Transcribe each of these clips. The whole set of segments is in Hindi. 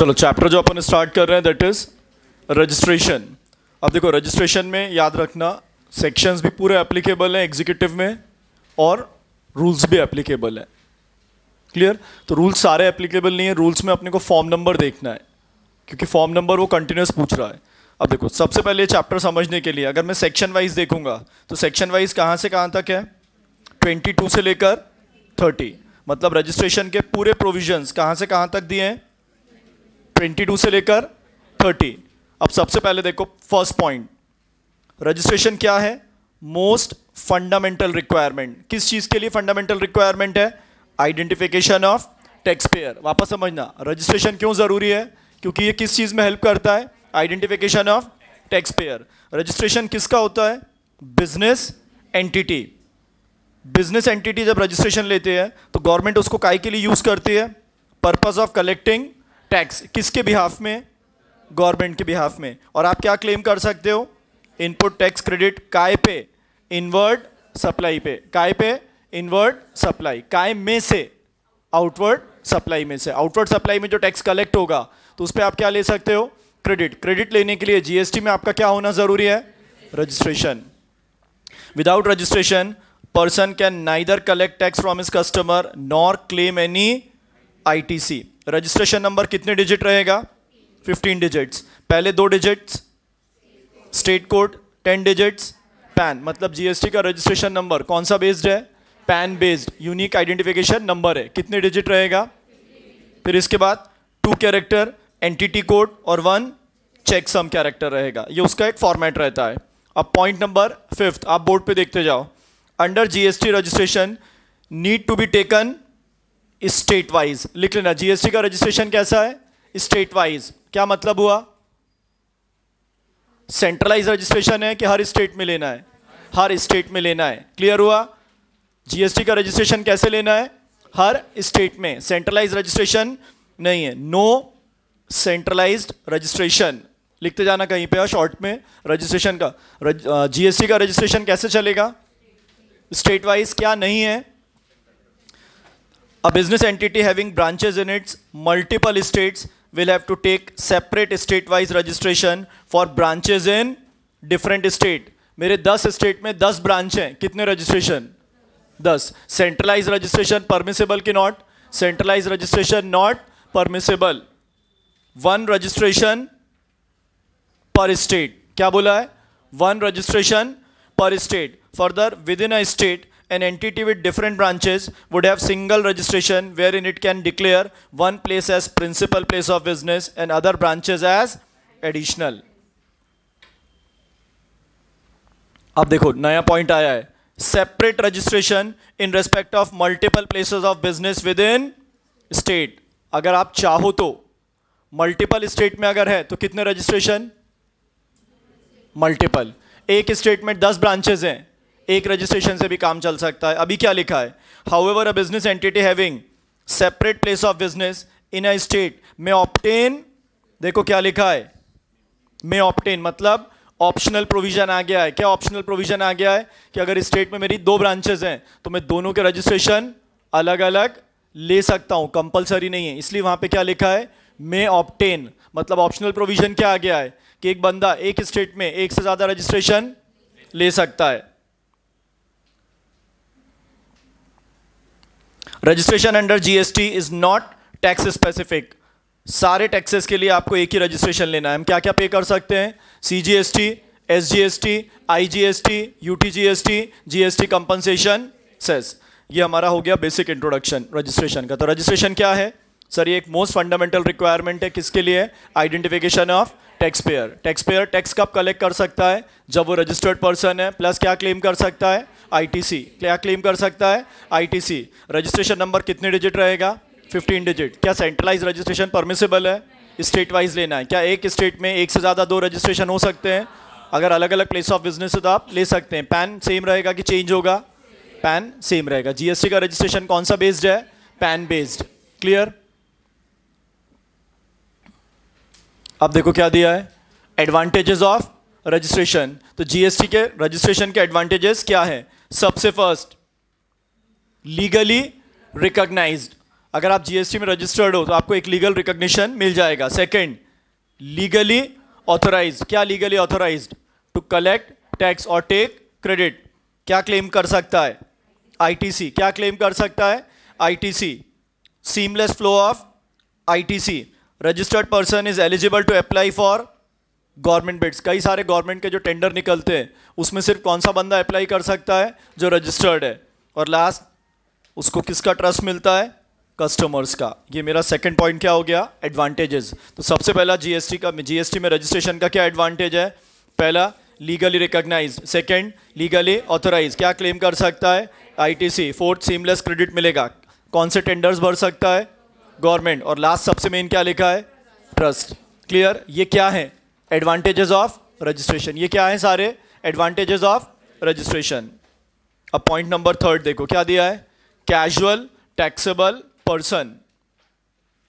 चलो चैप्टर जो अपन स्टार्ट कर रहे हैं दैट इज़ रजिस्ट्रेशन अब देखो रजिस्ट्रेशन में याद रखना सेक्शंस भी पूरे एप्लीकेबल हैं एग्जीक्यूटिव में, और रूल्स भी एप्लीकेबल है. क्लियर तो रूल्स सारे एप्लीकेबल नहीं है रूल्स में अपने को फॉर्म नंबर देखना है, क्योंकि फॉर्म नंबर वो कंटिन्यूस पूछ रहा है. अब देखो, सबसे पहले चैप्टर समझने के लिए, अगर मैं सेक्शन वाइज देखूँगा तो सेक्शन वाइज कहाँ से कहाँ तक है? 22 से लेकर 30 मतलब रजिस्ट्रेशन के पूरे प्रोविजंस कहाँ से कहाँ तक दिए हैं? 22 से लेकर 30 अब सबसे पहले देखो फ़र्स्ट पॉइंट रजिस्ट्रेशन क्या है? मोस्ट फंडामेंटल रिक्वायरमेंट किस चीज़ के लिए फंडामेंटल रिक्वायरमेंट है? आइडेंटिफिकेशन ऑफ़ टैक्स पेयर वापस समझना रजिस्ट्रेशन क्यों ज़रूरी है? क्योंकि ये किस चीज़ में हेल्प करता है? Identification of tax payer registration किसका होता है? बिज़नेस एंटिटी बिज़नेस एंटिटी जब रजिस्ट्रेशन लेते हैं तो गवर्नमेंट उसको काय के लिए यूज़ करती है? पर्पज ऑफ़ कलेक्टिंग टैक्स किसके बिहाफ में? गवर्नमेंट के बिहाफ में। और आप क्या क्लेम कर सकते हो? इनपुट टैक्स क्रेडिट काय पे? इनवर्ड सप्लाई पे। काय पे? इनवर्ड सप्लाई काय में से? आउटवर्ड सप्लाई में से। आउटवर्ड सप्लाई में जो टैक्स कलेक्ट होगा तो उस पर आप क्या ले सकते हो? क्रेडिट क्रेडिट लेने के लिए जीएसटी में आपका क्या होना ज़रूरी है? Registration without registration person can neither collect tax from his customer nor claim any ITC registration number कितने डिजिट रहेगा? 15 डिजिट्स पहले दो digits state code 10 digits PAN मतलब जीएसटी का रजिस्ट्रेशन नंबर कौन सा बेस्ड है? PAN based unique identification number है. कितने डिजिट रहेगा? फिर इसके बाद टू कैरेक्टर एंटिटी कोड और वन चेक सम कैरेक्टर रहेगा. ये उसका एक फॉर्मेट रहता है. अब पॉइंट नंबर फिफ्थ आप बोर्ड पे देखते जाओ. Under GST registration need to be taken state wise लिख लेना जीएसटी का रजिस्ट्रेशन कैसा है? स्टेट वाइज क्या मतलब हुआ? सेंट्रलाइज रजिस्ट्रेशन है कि हर स्टेट में लेना है? हर स्टेट में लेना है। क्लियर हुआ? जीएसटी का रजिस्ट्रेशन कैसे लेना है? हर स्टेट में। सेंट्रलाइज रजिस्ट्रेशन नहीं है। नो सेंट्रलाइज्ड रजिस्ट्रेशन लिखते जाना कहीं पे शॉर्ट में रजिस्ट्रेशन का। जीएसटी का रजिस्ट्रेशन कैसे चलेगा? स्टेट वाइज क्या नहीं है? A business entity having branches in its multiple states will have to take separate state-wise registration for branches in different state. मेरे 10 स्टेट में 10 ब्रांच हैं कितने रजिस्ट्रेशन 10 सेंट्रलाइज रजिस्ट्रेशन परमिसेबल की not centralise registration not permissible one registration per state क्या बोला है one registration per state further within a state an entity with different branches would have single registration wherein it can declare one place as principal place of business and other branches as additional अब देखो नया पॉइंट आया है separate registration in respect of multiple places of business within state अगर आप चाहो तो मल्टीपल स्टेट में अगर है तो कितने रजिस्ट्रेशन मल्टीपल एक स्टेट में दस ब्रांचेस हैं एक रजिस्ट्रेशन से भी काम चल सकता है। अभी क्या लिखा है? However a business entity having separate place of business in a state में ऑप्टेन देखो क्या लिखा है? में ऑप्टेन मतलब ऑप्शनल प्रोविज़न आ गया है। क्या ऑप्शनल प्रोविज़न आ गया है? कि अगर स्टेट में मेरी दो ब्रांचेस हैं तो मैं दोनों के रजिस्ट्रेशन अलग अलग ले सकता हूँ। कंपलसरी नहीं है। इसलिए वहाँ पे क्या लिखा है? मे ऑप्टेन मतलब ऑप्शनल प्रोविज़न क्या आ गया है? कि एक बंदा एक स्टेट में एक से ज़्यादा रजिस्ट्रेशन ले सकता है। Registration under GST is not tax specific सारे टैक्सेस के लिए आपको एक ही रजिस्ट्रेशन लेना है। हम क्या क्या पे कर सकते हैं? C G S T S G S T I G S T U T G S T G S T compensation cess ये हमारा हो गया बेसिक इंट्रोडक्शन रजिस्ट्रेशन का। तो रजिस्ट्रेशन क्या है? सर ये एक मोस्ट फंडामेंटल रिक्वायरमेंट है किसके लिए? Identification of tax payer tax payer tax कब कलेक्ट कर सकता है? जब वो रजिस्टर्ड पर्सन है प्लस क्या क्लेम कर सकता है? आईटीसी क्या क्लेम कर सकता है? आईटीसी रजिस्ट्रेशन नंबर कितने डिजिट रहेगा? 15 डिजिट क्या सेंट्रलाइज रजिस्ट्रेशन परमिसेबल है? स्टेट वाइज लेना है. क्या एक स्टेट में एक से ज़्यादा दो रजिस्ट्रेशन हो सकते हैं? अगर अलग अलग प्लेस ऑफ़ बिज़नेस है तो आप ले सकते हैं. पैन सेम रहेगा कि चेंज होगा? पैन सेम रहेगा. जीएसटी का रजिस्ट्रेशन कौन सा बेस्ड है? पैन बेस्ड क्लियर अब देखो क्या दिया है? एडवांटेजेस ऑफ़ रजिस्ट्रेशन तो जीएसटी के रजिस्ट्रेशन के एडवांटेजेस क्या है? सबसे फ़र्स्ट लीगली रिकॉग्नाइज्ड अगर आप जीएसटी में रजिस्टर्ड हो तो आपको एक लीगल रिकॉग्निशन मिल जाएगा। सेकंड लीगली ऑथोराइज क्या legally authorise to collect tax और टेक क्रेडिट क्या क्लेम कर सकता है? आईटीसी क्या क्लेम कर सकता है? ITC seamless flow of ITC registered person is eligible to apply for government bids कई सारे गवर्नमेंट के जो टेंडर निकलते हैं, उसमें सिर्फ़ कौन सा बंदा अप्लाई कर सकता है? जो रजिस्टर्ड है। और लास्ट उसको किसका ट्रस्ट मिलता है? कस्टमर्स का। ये मेरा सेकंड पॉइंट क्या हो गया? एडवांटेजेस तो सबसे पहला जीएसटी का जीएसटी में रजिस्ट्रेशन का क्या एडवांटेज है? पहला legally recognise second legally authorise क्या क्लेम कर सकता है? आईटीसी फोर्थ सीमलेस क्रेडिट मिलेगा। कौन से टेंडर्स भर सकता है? गवर्नमेंट और लास्ट सबसे मेन क्या लिखा है? ट्रस्ट क्लियर ये क्या है? एडवांटेजेस ऑफ़ रजिस्ट्रेशन ये क्या है सारे? एडवांटेजेस ऑफ़ रजिस्ट्रेशन अब पॉइंट नंबर थर्ड देखो, क्या दिया है? कैजुअल टैक्सेबल पर्सन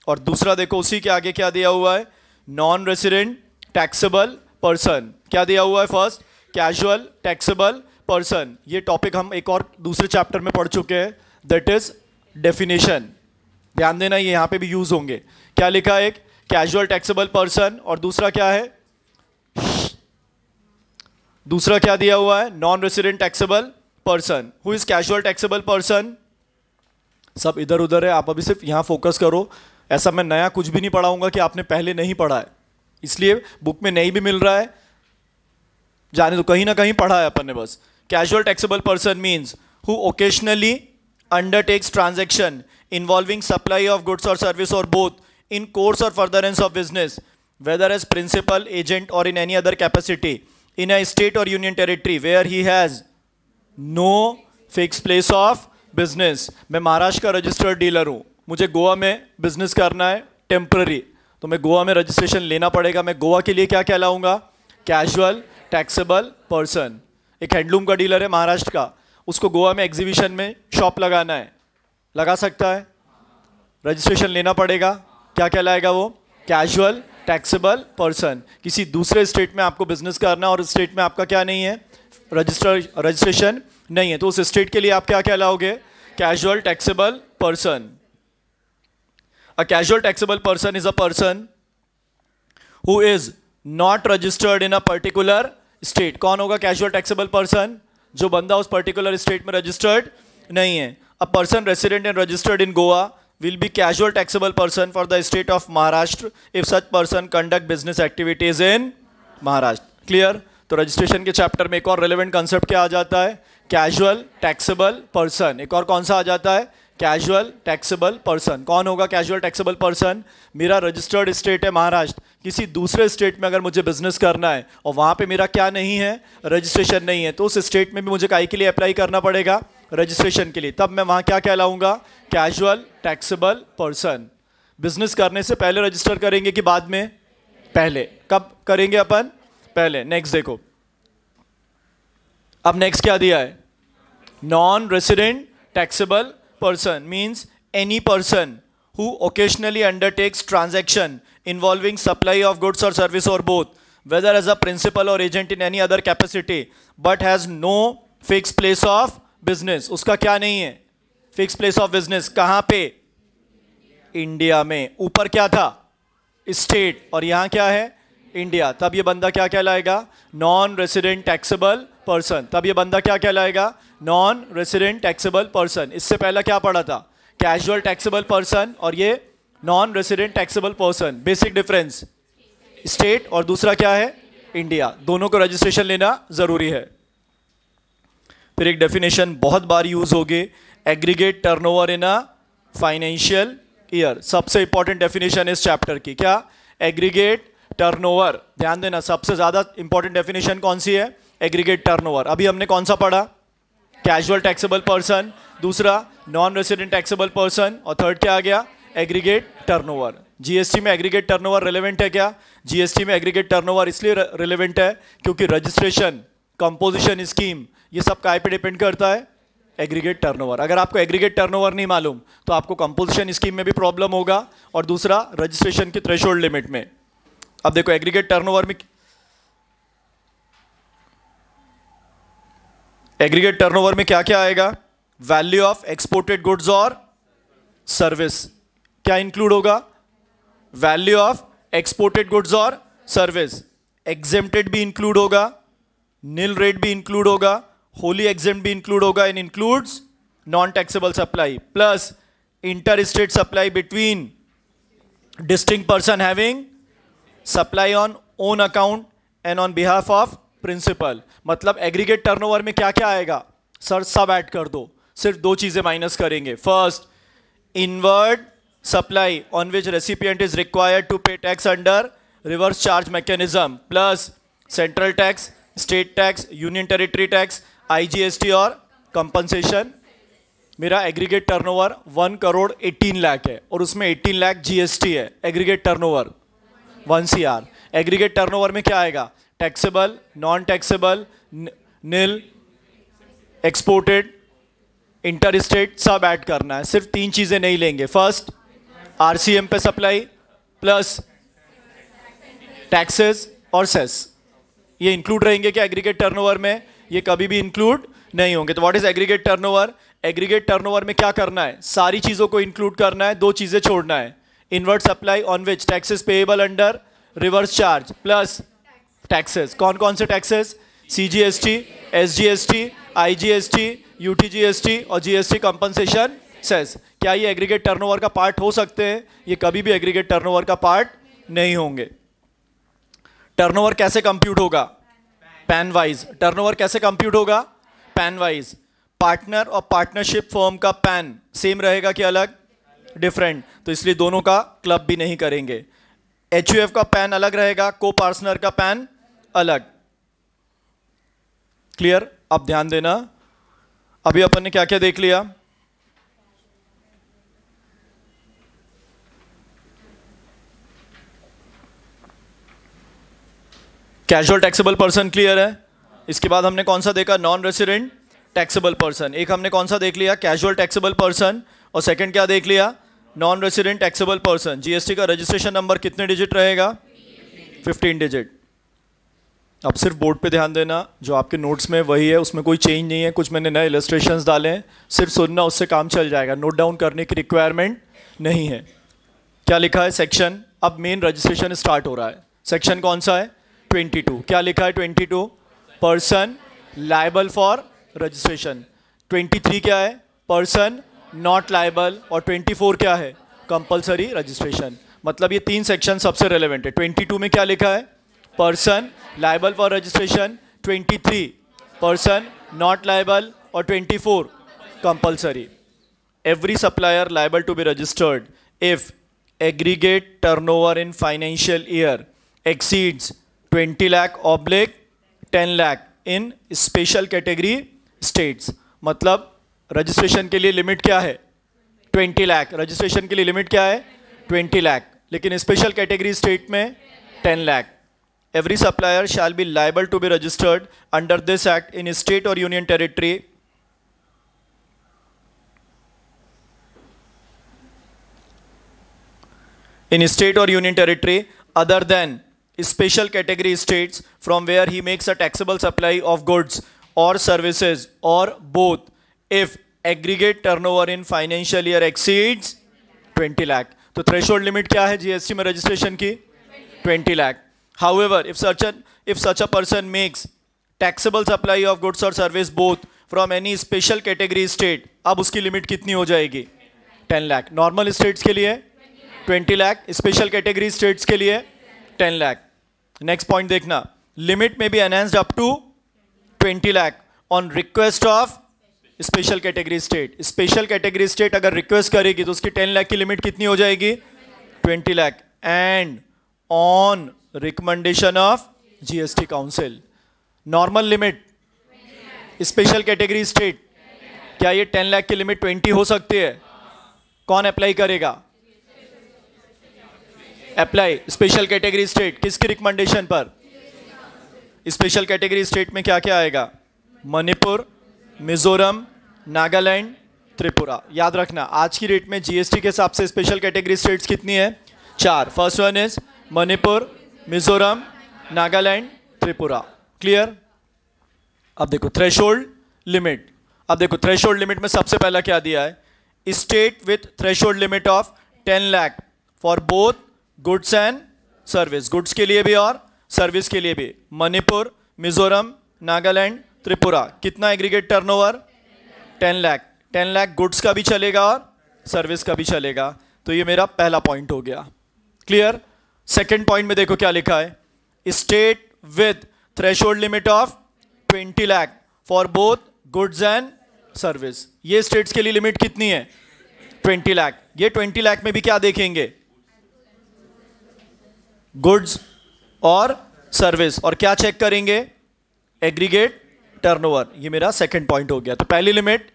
और दूसरा देखो, उसी के आगे क्या दिया हुआ है? नॉन रेसिडेंट टैक्सेबल पर्सन क्या दिया हुआ है फ़र्स्ट कैजुअल टैक्सेबल पर्सन ये टॉपिक हम एक और दूसरे चैप्टर में पढ़ चुके हैं. दैट इज़ डेफिनेशन ध्यान देना, ये यहाँ पे भी यूज़ होंगे. क्या लिखा है एक? कैजुअल टैक्सेबल पर्सन और दूसरा क्या है? दूसरा क्या दिया हुआ है? Non resident taxable person who is casual taxable person सब इधर उधर है, आप अभी सिर्फ़ यहाँ फोकस करो। ऐसा मैं नया कुछ भी नहीं पढ़ाऊँगा कि आपने पहले नहीं पढ़ा है। इसलिए बुक में नहीं भी मिल रहा है। जाने तो कहीं ना कहीं पढ़ा है अपन ने बस। Casual taxable person means who occasionally undertakes transaction involving supply of goods or service or both in course or furtherance of business, whether as principal, agent, or in any other capacity. In a state or union territory where he has no fixed place of business. मैं महाराष्ट्र का रजिस्टर्ड डीलर हूँ। मुझे गोवा में बिज़नेस करना है टेम्प्ररी तो मैं गोवा में रजिस्ट्रेशन लेना पड़ेगा। मैं गोवा के लिए क्या कहलाऊँगा? कैजुअल टैक्सेबल पर्सन एक हैंडलूम का डीलर है महाराष्ट्र का। उसको गोवा में एग्जीबिशन में शॉप लगाना है। लगा सकता है? रजिस्ट्रेशन लेना पड़ेगा। क्या कहलाएगा वो? कैजुअल टैक्सेबल पर्सन किसी दूसरे स्टेट में आपको बिज़नेस करना और स्टेट में आपका क्या नहीं है? रजिस्टर रजिस्ट्रेशन नहीं है। तो उस स्टेट के लिए आप क्या कहलाओगे? Casual taxable person a casual taxable person is a person who is not registered in a particular state कौन होगा कैजुअल टैक्सेबल पर्सन जो बंदा उस पर्टिकुलर स्टेट में रजिस्टर्ड नहीं है। A person resident and registered in Goa will be casual taxable person for the state of Maharashtra if such person conduct business activities in Maharashtra clear तो रजिस्ट्रेशन के चैप्टर में एक और रेलिवेंट कंसेप्ट क्या आ जाता है? कैजुअल टैक्सेबल पर्सन एक और कौन सा आ जाता है? कैजुअल टैक्सेबल पर्सन कौन होगा कैजुअल टैक्सेबल पर्सन मेरा रजिस्टर्ड स्टेट है महाराष्ट्र किसी दूसरे स्टेट में अगर मुझे बिज़नेस करना है और वहाँ पे मेरा क्या नहीं है? रजिस्ट्रेशन नहीं है तो उस स्टेट में भी मुझे काय के लिए अप्लाई करना पड़ेगा। रजिस्ट्रेशन के लिए। तब मैं वहाँ क्या कहलाऊँगा? कैजुअल टैक्सेबल पर्सन बिज़नेस करने से पहले रजिस्टर करेंगे कि बाद में? पहले। कब करेंगे अपन? पहले। नेक्स्ट देखो। अब नेक्स्ट क्या दिया है? Non resident taxable person means any person who occasionally undertakes transaction involving supply of goods और सर्विस और both whether as a principal और agent in any other capacity but has no fix place of business. उसका क्या नहीं है? फिक्स प्लेस ऑफ़ बिज़नेस कहाँ पे? इंडिया में. ऊपर क्या था? स्टेट और यहाँ क्या है? इंडिया तब ये बंदा क्या कहलाएगा? नॉन रेसिडेंट टैक्सेबल पर्सन तब ये बंदा क्या कहलाएगा? नॉन रेसिडेंट टैक्सेबल पर्सन इससे पहला क्या पढ़ा था? कैजुअल टैक्सेबल पर्सन और ये non resident taxable person basic difference state और दूसरा क्या है? इंडिया दोनों को रजिस्ट्रेशन लेना ज़रूरी है। फिर एक डेफिनेशन बहुत बार यूज़ होगी। Aggregate turnover in a financial year सबसे इंपॉर्टेंट डेफिनेशन इस चैप्टर की। क्या? एग्रीगेट टर्नओवर ध्यान देना, सबसे ज़्यादा इंपॉर्टेंट डेफिनेशन कौन सी है? एग्रीगेट टर्नओवर अभी हमने कौन सा पढ़ा? कैजुअल टैक्सेबल पर्सन दूसरा नॉन रेसिडेंट टैक्सेबल पर्सन और थर्ड क्या आ गया? एग्रीगेट टर्नओवर जीएसटी में एग्रीगेट टर्नओवर रिलेवेंट है क्या? जीएसटी में एग्रीगेट टर्नओवर इसलिए रिलेवेंट है क्योंकि रजिस्ट्रेशन कंपोजिशन स्कीम ये सब काय पे डिपेंड करता है? एग्रीगेट टर्नओवर अगर आपको एग्रीगेट टर्नओवर नहीं मालूम तो आपको कंपोजिशन स्कीम में भी प्रॉब्लम होगा और दूसरा रजिस्ट्रेशन की थ्रेशोल्ड लिमिट में. अब देखो एग्रीगेट टर्नओवर में एग्रीगेट टर्नओवर में क्या क्या आएगा? वैल्यू ऑफ़ एक्सपोर्टेड गुड्स और सर्विस क्या इंक्लूड होगा? वैल्यू ऑफ़ एक्सपोर्टेड गुड्स और सर्विस एग्जेम्प्टेड भी इंक्लूड होगा नील रेट भी इंक्लूड होगा होली एग्जेम भी इंक्लूड होगा in includes non taxable supply plus inter state supply between distinct person having supply on own account and on behalf of principal मतलब एग्रीगेट टर्नओवर में क्या क्या आएगा? सर सब ऐड कर दो। सिर्फ़ दो चीज़ें माइनस करेंगे। First inward supply on which recipient is required to pay tax under reverse charge mechanism plus central tax state tax union territory tax IGST और कंपनसेशन मेरा aggregate turnover one crore eighteen lakh है और उसमें एटीन लाख जीएसटी है aggregate turnover one C R aggregate turnover में क्या आएगा? Taxable non taxable nil exported inter state सब ऐड करना है। सिर्फ़ तीन चीज़ें नहीं लेंगे। फ़र्स्ट आरसीएम पे सप्लाई प्लस टैक्सेस और सेस ये इंक्लूड रहेंगे क्या एग्रीगेट टर्नओवर में? ये कभी भी इंक्लूड नहीं होंगे। तो what is aggregate turnover aggregate turnover में क्या करना है? सारी चीज़ों को इंक्लूड करना है, दो चीज़ें छोड़ना है। Inward supply on which taxes payable under reverse charge plus taxes कौन कौन से taxes CGST SGST IGST UTGST और जीएसटी कंपनसेशन सेस क्या ये एग्रीगेट टर्नओवर का पार्ट हो सकते हैं? ये कभी भी एग्रीगेट टर्नओवर का पार्ट नहीं होंगे। टर्नओवर कैसे कंप्यूट होगा? पैन वाइज टर्नओवर कैसे कंप्यूट होगा? पैन वाइज पार्टनर और पार्टनरशिप फॉर्म का पैन सेम रहेगा कि अलग? डिफरेंट तो इसलिए दोनों का क्लब भी नहीं करेंगे. एचयूएफ का पैन अलग रहेगा को पार्सनर का पैन अलग. क्लियर अब ध्यान देना. अभी अपन ने क्या क्या देख लिया? कैजुअल टैक्सेबल पर्सन क्लियर है? इसके बाद हमने कौन सा देखा? नॉन रेसिडेंट टैक्सेबल पर्सन एक हमने कौन सा देख लिया? कैजुअल टैक्सेबल पर्सन और सेकंड क्या देख लिया? Non resident taxable person GST का रजिस्ट्रेशन नंबर कितने डिजिट रहेगा? 15 डिजिट अब सिर्फ़ बोर्ड पे ध्यान देना, जो आपके नोट्स में वही है, उसमें कोई चेंज नहीं है, कुछ मैंने नए इलस्ट्रेशन डाले हैं, सिर्फ़ सुनना, उससे काम चल जाएगा। नोट डाउन करने की रिक्वायरमेंट नहीं है। क्या लिखा है? सेक्शन अब मेन रजिस्ट्रेशन स्टार्ट हो रहा है। सेक्शन कौन सा है? 22 क्या लिखा है 22 पर्सन लाइबल फॉर रजिस्ट्रेशन 23 क्या है? पर्सन नॉट लाइबल और 24 क्या है? कंपलसरी रजिस्ट्रेशन मतलब ये तीन सेक्शन सबसे रेलेवेंट है. 22 में क्या लिखा है? Person liable for registration 23 person not liable और twenty 24 compulsory every supplier liable to be registered if aggregate turnover in financial year exceeds twenty lakh oblique ten lakh in special category states मतलब रजिस्ट्रेशन के लिए लिमिट क्या है? ट्वेंटी लाख. रजिस्ट्रेशन के लिए लिमिट क्या है? ट्वेंटी लाख. लेकिन स्पेशल कैटेगरी स्टेट में ten lakh. Every supplier shall be liable to be registered under this act in state और यूनियन टेरिटरी इन स्टेट और union territory other than special category states from where he makes a taxable supply of goods or services or both if aggregate turnover in financial year exceeds 20 lakh तो थ्रेशोल्ड लिमिट क्या है जीएसटी में रजिस्ट्रेशन की 20 lakh however if such an if such a person makes taxable supply of goods or service both from any special category state अब उसकी लिमिट कितनी हो जाएगी 10 लाख नॉर्मल स्टेट्स के लिए 20 लाख स्पेशल कैटेगरी स्टेट्स के लिए 10 लाख नेक्स्ट पॉइंट देखना. लिमिट में be enhanced up to 20 lakh on request of special category state special category state अगर रिक्वेस्ट करेगी तो उसकी 10 लाख की लिमिट कितनी हो जाएगी? 20 lakh and on recommendation of GST council normal limit special category state क्या ये 10 लाख की लिमिट 20 हो सकती है? कौन अप्लाई करेगा? अप्लाई स्पेशल कैटेगरी स्टेट किसकी रिकमेंडेशन पर? स्पेशल कैटेगरी स्टेट में क्या क्या आएगा? मणिपुर, मिजोरम, नागालैंड, त्रिपुरा। याद रखना, आज की डेट में जीएसटी के हिसाब से स्पेशल कैटेगरी स्टेट्स कितनी है? चार। First one is Manipur, Mizoram, Nagaland, Tripura. Clear अब देखो थ्रेशोल्ड लिमिट अब देखो थ्रेशोल्ड लिमिट में सबसे पहला क्या दिया है? State with threshold limit of 10 lakh for both goods and service goods के लिए भी और सर्विस के लिए भी. मणिपुर, मिजोरम, नागालैंड, त्रिपुरा. कितना aggregate turnover 10 lakh 10 lakh goods का भी चलेगा और सर्विस का भी चलेगा. तो ये मेरा पहला पॉइंट हो गया. क्लियर सेकंड पॉइंट में देखो क्या लिखा है. State with threshold limit of 20 lakh for both goods and service ये स्टेट्स के लिए लिमिट कितनी है? 20 लाख ये 20 लाख में भी क्या देखेंगे? गुड्स और सर्विस। और क्या चेक करेंगे? एग्रीगेट टर्नओवर ये मेरा सेकंड पॉइंट हो गया। तो पहली लिमिट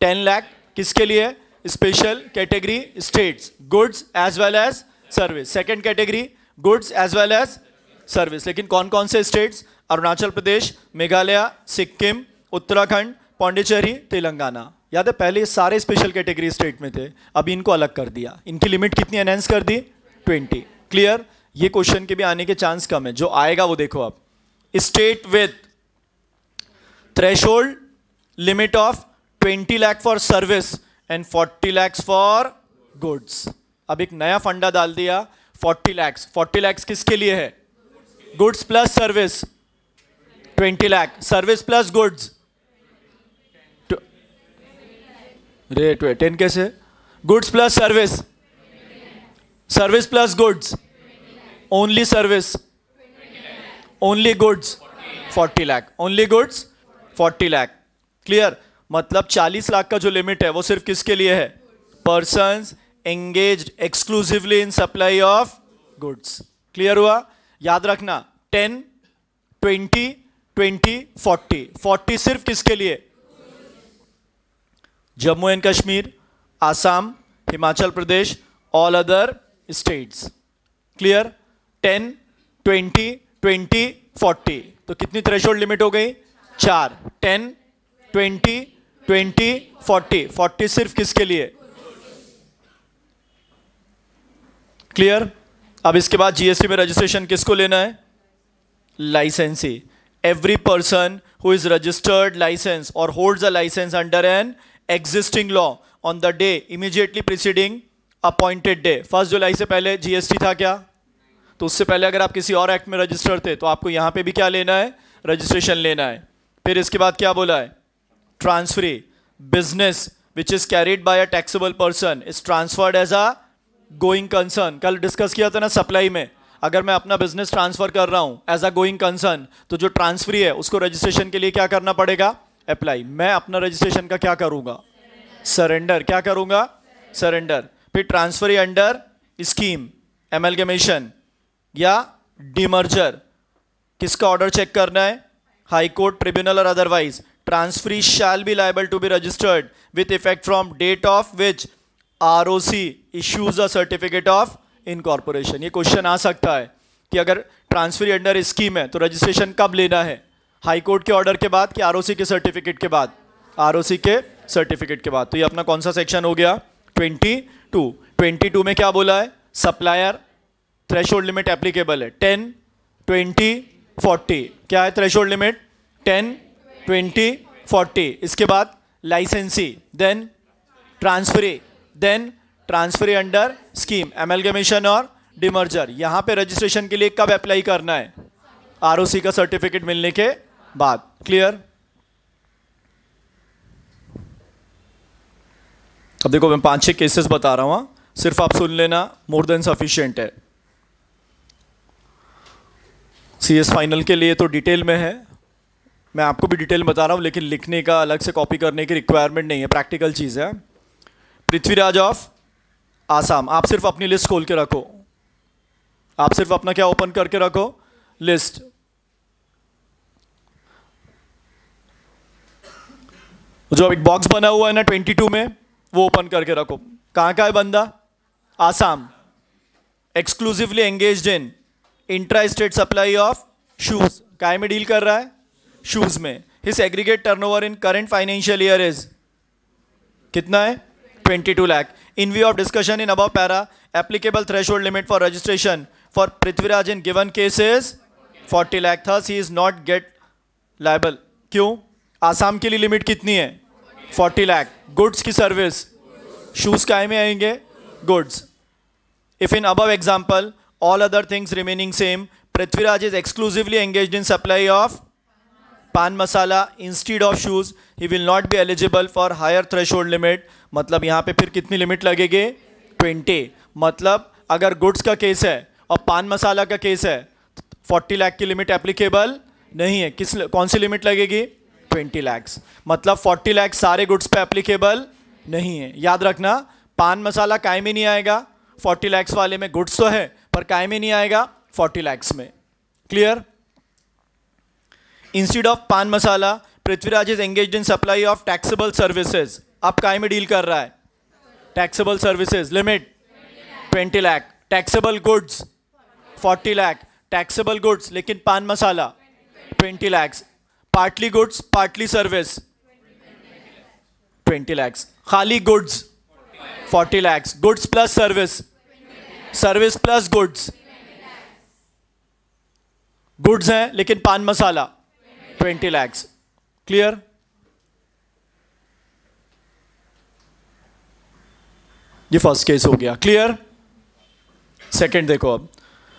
10 लाख किसके लिए? Special category states goods as well as service second category goods as well as service लेकिन कौन कौन से स्टेट्स अरुणाचल प्रदेश मेघालय सिक्किम उत्तराखंड पांडिचेरी तेलंगाना याद है, पहले सारे स्पेशल कैटेगरी स्टेट में थे। अभी इनको अलग कर दिया। इनकी लिमिट कितनी एनहेंस कर दी? 20 क्लियर ये क्वेश्चन के भी आने के चांस कम है। जो आएगा वो देखो आप। State with threshold limit of 20 lakh for service and 40 lakhs for goods अब एक नया फंडा डाल दिया 40 लैक्स 40 लैक्स किसके लिए है? Goods plus service 20 lakh service plus goods rate ten कैसे? Goods plus service service plus goods only service only goods forty lakh only goods forty lakh clear मतलब चालीस लाख का जो लिमिट है, वो सिर्फ़ किसके लिए है? Person engage exclusively in supply of goods clear हुआ? याद रखना ten twenty twenty forty forty सिर्फ़ किसके लिए? Jammu and Kashmir, Assam, Himachal Pradesh all other states clear ten, twenty twenty, forty. तो कितनी थ्रेशोल्ड लिमिट हो गई? चार। Ten, twenty twenty, forty. Forty सिर्फ़ किसके लिए? क्लियर अब इसके बाद जीएसटी में रजिस्ट्रेशन किसको लेना है? Licensee every person who is registered license और holds a license under an existing law on the day immediately preceding appointed day first जुलाई से पहले जीएसटी था क्या? तो उससे पहले अगर आप किसी और एक्ट में रजिस्टर थे तो आपको यहाँ पे भी क्या लेना है? रजिस्ट्रेशन लेना है। फिर इसके बाद क्या बोला है? Transferee business which is carried by a taxable person is transferred as a going concern कल डिस्कस किया था ना सप्लाई में। अगर मैं अपना बिज़नेस ट्रांसफ़र कर रहा हूँ एज अ गोइंग कंसर्न तो जो ट्रांसफरी है, उसको रजिस्ट्रेशन के लिए क्या करना पड़ेगा? अप्लाई मैं अपना रजिस्ट्रेशन का क्या करूँगा? सरेंडर क्या करूँगा? सरेंडर फिर ट्रांसफरी अंडर स्कीम एमलगेमेशन या डिमर्जर? किसका ऑर्डर चेक करना है? हाई कोर्ट ट्रिब्यूनल और otherwise transferee shall be liable to be registered with effect from date of which R O C issues a certificate of incorporation ये क्वेश्चन आ सकता है कि अगर ट्रांसफरी अंडर स्कीम है तो रजिस्ट्रेशन कब लेना है? हाई कोर्ट के ऑर्डर के बाद कि आरओसी के सर्टिफिकेट के बाद? आरओसी के सर्टिफिकेट के बाद. तो ये अपना कौन सा सेक्शन हो गया? 22 22 में क्या बोला है? सप्लायर थ्रेशोल्ड लिमिट एप्लीकेबल है। 10 20 40 क्या है थ्रेशोल्ड लिमिट 10 20 40 इसके बाद licensee then transferee then transferee under scheme amalgamation और डिमर्जर यहाँ पे रजिस्ट्रेशन के लिए कब अप्लाई करना है? आरओसी का सर्टिफिकेट मिलने के बाद। क्लियर अब देखो, मैं पाँच छह केसेस बता रहा हूँ सिर्फ़ आप सुन लेना मोर देन सफिशियंट है। सी एस फाइनल के लिए तो डिटेल में है। मैं आपको भी डिटेल बता रहा हूँ, लेकिन लिखने का, अलग से कॉपी करने की रिक्वायरमेंट नहीं है। प्रैक्टिकल चीज़ है। पृथ्वीराज ऑफ़ आसाम, आप सिर्फ़ अपनी लिस्ट खोल के रखो। आप सिर्फ़ अपना क्या ओपन करके रखो? लिस्ट जो एक बॉक्स बना हुआ है ना 22 में, वो ओपन करके रखो। कहाँ का है बंदा? Assam. Exclusively engage in intra state supply of shoes काय में डील कर रहा है? शूज़ में. His aggregate turnover in current financial year is कितना है? 22 lakh in view of discussion in above para applicable threshold limit for registration for Prithviraj in given cases 40 lakh thus he is not get liable क्यों? आसाम के लिए लिमिट कितनी है? 40 लाख गुड्स की सर्विस शूज़ काय में आएँगे? Goods if in above example all other things remaining same prithviraj is exclusively engaged in supply of pan masala instead of shoes he will not be eligible for higher threshold limit मतलब यहाँ पे फिर कितनी लिमिट लगेगी 20 मतलब अगर गुड्स का केस है और पान मसाला का केस है 40 लाख की लिमिट एप्लीकेबल नहीं है किस कौन सी लिमिट लगेगी 20 लैक्स मतलब 40 लाख सारे गुड्स पे एप्लीकेबल नहीं है याद रखना पान मसाला काय में नहीं आएगा 40 लैक्स वाले में गुड्स तो है पर काय में नहीं आएगा? 40 लैक्स में। Clear instead of pan masala, Prithviraj is engage in supply of taxable services अब काय में डील कर रहा है? Taxable services limit 20 lakh taxable goods 40 lakh taxable goods लेकिन pan masala? 20 lakhs partly goods partly service 20 lakhs खाली goods 40 lakhs goods plus service service plus goods goods हैं, लेकिन पान मसाला 20 लैक्स क्लियर ये फ़र्स्ट केस हो गया. क्लियर सेकंड देखो अब.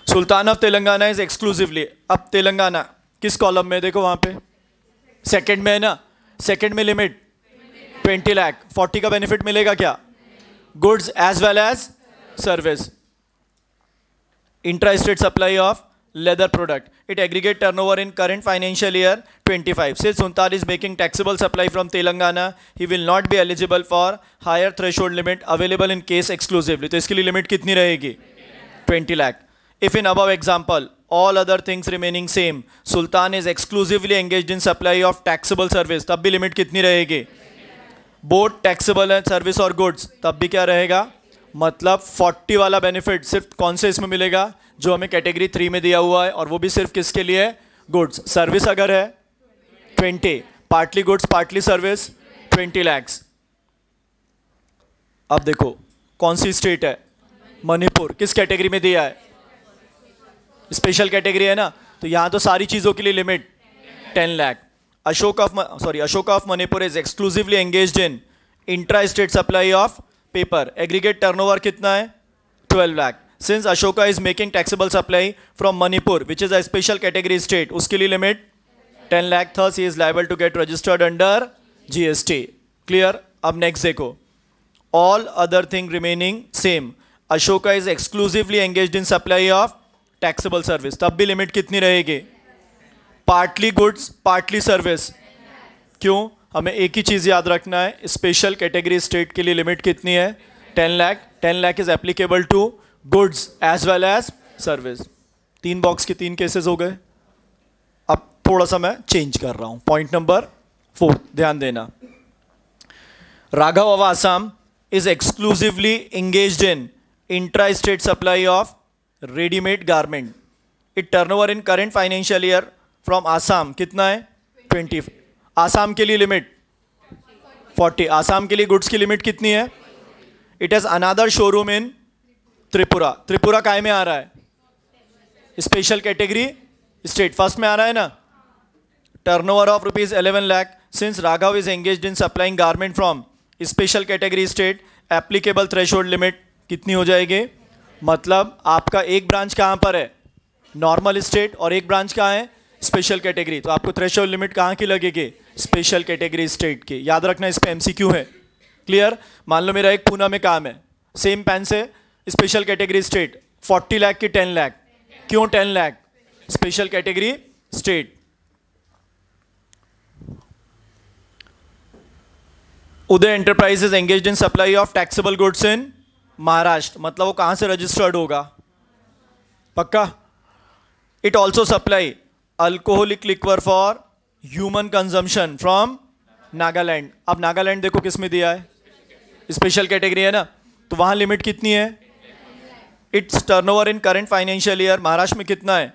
Sultan of Telangana is exclusively अब तेलंगाना, किस कॉलम में देखो वहाँ पे? सेकंड में है ना? सेकंड में लिमिट 20 लाख 40 का बेनिफिट मिलेगा क्या? Goods as well as service interested supply of leather product it aggregate turn over in current financial year 25 five सिर्फ़ उनतालीस making taxable supply from Telangana he will not be eligible for higher threshold limit available in case exclusively तो इसके लिए लिमिट कितनी रहेगी? Twenty lakh if in above example all other things remaining same Sultan is exclusively engage in supply of taxable service तब भी लिमिट कितनी रहेगी? बोट टैक्सेबल है सर्विस और गुड्स तब भी क्या रहेगा? मतलब 40 वाला बेनिफिट सिर्फ़ कौन से इसमें मिलेगा, जो हमें कैटेगरी थ्री में दिया हुआ है, और वो भी सिर्फ़ किसके लिए है? गुड्स सर्विस अगर है 20 partly goods partly service 20 lakhs अब देखो, कौन सी स्टेट है? मणिपुर. किस कैटेगरी में दिया है? स्पेशल कैटेगरी है ना? तो यहाँ तो सारी चीज़ों के लिए limit 10 lakh Ashok of sorry Ashok of Manipur is exclusively engage in intra state supply of paper aggregate turnover कितना है? 12 lakh since Ashoka is making taxable supply from Manipur which is a special category state उसके लिए limit 10 lakh thus is liable to get registered under GST clear अब नेक्स्ट देखो. All other thing remaining, same. Ashoka is exclusively engage in supply of taxable service तब भी लिमिट कितनी रहेगी? पार्टली गुड्स पार्टली सर्विस क्यों? हमें एक ही चीज़ याद रखना है स्पेशल कैटेगरी स्टेट के लिए लिमिट कितनी है? Ten lakh ten lakh is applicable to goods as well as service तीन बॉक्स के तीन केसेस हो गए। अब थोड़ा सा मैं चेंज कर रहा हूँ। पॉइंट नंबर फोर ध्यान देना। Raghav of Assam is exclusively engaged in intra-state supply of ready-made garment. It turnover in current financial year from Assam कितना है? 20 आसाम के लिए लिमिट। 40 आसाम के लिए गुड्स की लिमिट कितनी है? It has another showroom in Tripura. Tripura काय में आ रहा है? स्पेशल कैटेगरी स्टेट फ़र्स्ट में आ रहा है ना? Turnover of rupees 11 lakh since Raghav is engaged in supplying garment from special category, state, applicable threshold limit कितनी हो जाएगी? मतलब आपका एक ब्रांच कहाँ पर है? नॉर्मल स्टेट और एक ब्रांच कहाँ है? Special category. तो आपको थ्रेश लिमिट कहाँ की लगेगी? स्पेशल कैटेगरी स्टेट की। याद रखना, इस पे एमसीक्यू है। क्लियर मान लो मेरा एक पूना में काम है। सेम पेन से स्पेशल कैटेगरी स्टेट 40 लाख की 10 लाख क्यों 10 lakh special category state Uday enterprises engage in supply of taxable goods in Maharashtra मतलब वो कहाँ से रजिस्टर्ड होगा? पक्का? It also supply alcoholic liquor for human consumption from Nagaland अब नागालैंड देखो किसमें दिया है। स्पेशल कैटेगरी है ना? तो वहाँ लिमिट कितनी है? Its turn over in current financial year Maharashtra में कितना है?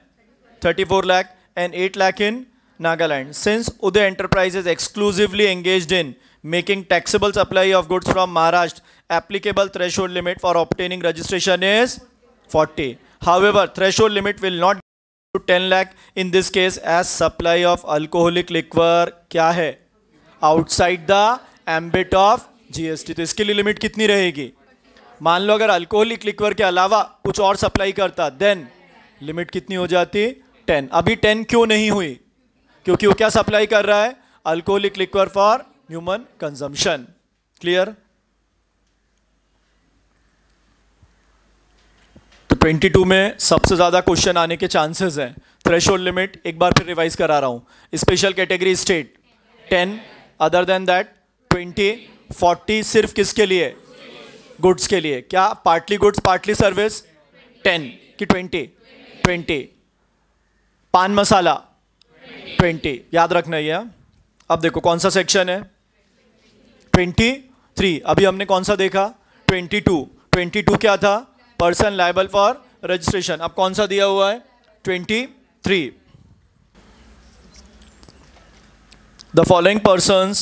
34 four lakh and eight lakh in Nagaland since Uday enterprises exclusively engage in making taxable supply of goods from Maharashtra applicable threshold limit for obtaining registration is 40. However threshold limit will not to 10 lakh in this case as supply of alcoholic liquor क्या है? Outside the ambit of GST तो इसके लिए लिमिट कितनी रहेगी? मान लो अगर अल्कोहलिक लिक्वर के अलावा कुछ और सप्लाई करता देन लिमिट कितनी हो जाती? टेन अभी टेन क्यों नहीं हुई? क्योंकि वो क्या सप्लाई कर रहा है? Alcoholic liquor for human consumption clear 22 में सबसे ज़्यादा क्वेश्चन आने के चांसेस हैं। थ्रेश लिमिट एक बार फिर रिवाइज करा रहा हूँ। Special category state 10 other than that 20 40 सिर्फ़ किसके लिए? गुड्स के लिए। क्या पार्टली गुड्स पार्टली सर्विस 10 कि 20 20 पान मसाला 20 याद रखना ये हाँ? अब देखो कौन सा सेक्शन है? 23 अभी हमने कौन सा देखा? 22 22 क्या था? पर्सन लाइबल फॉर रजिस्ट्रेशन अब कौन सा दिया हुआ है? Twenty three the following person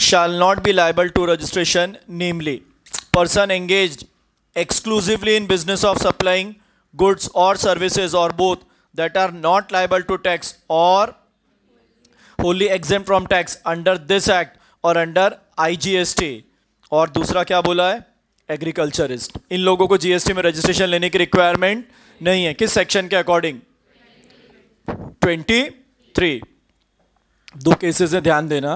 shall not be liable to registration namely person engage exclusively in business of supplying goods और सर्विसेज़ और both that are not liable to tax और wholly exempt from tax under this act और under I G S T और दूसरा क्या बोला है? एग्रीकल्चरिस्ट इन लोगों को जीएसटी में रजिस्ट्रेशन लेने की रिक्वायरमेंट नहीं है। किस सेक्शन के अकॉर्डिंग 23 दो केसेस में ध्यान देना।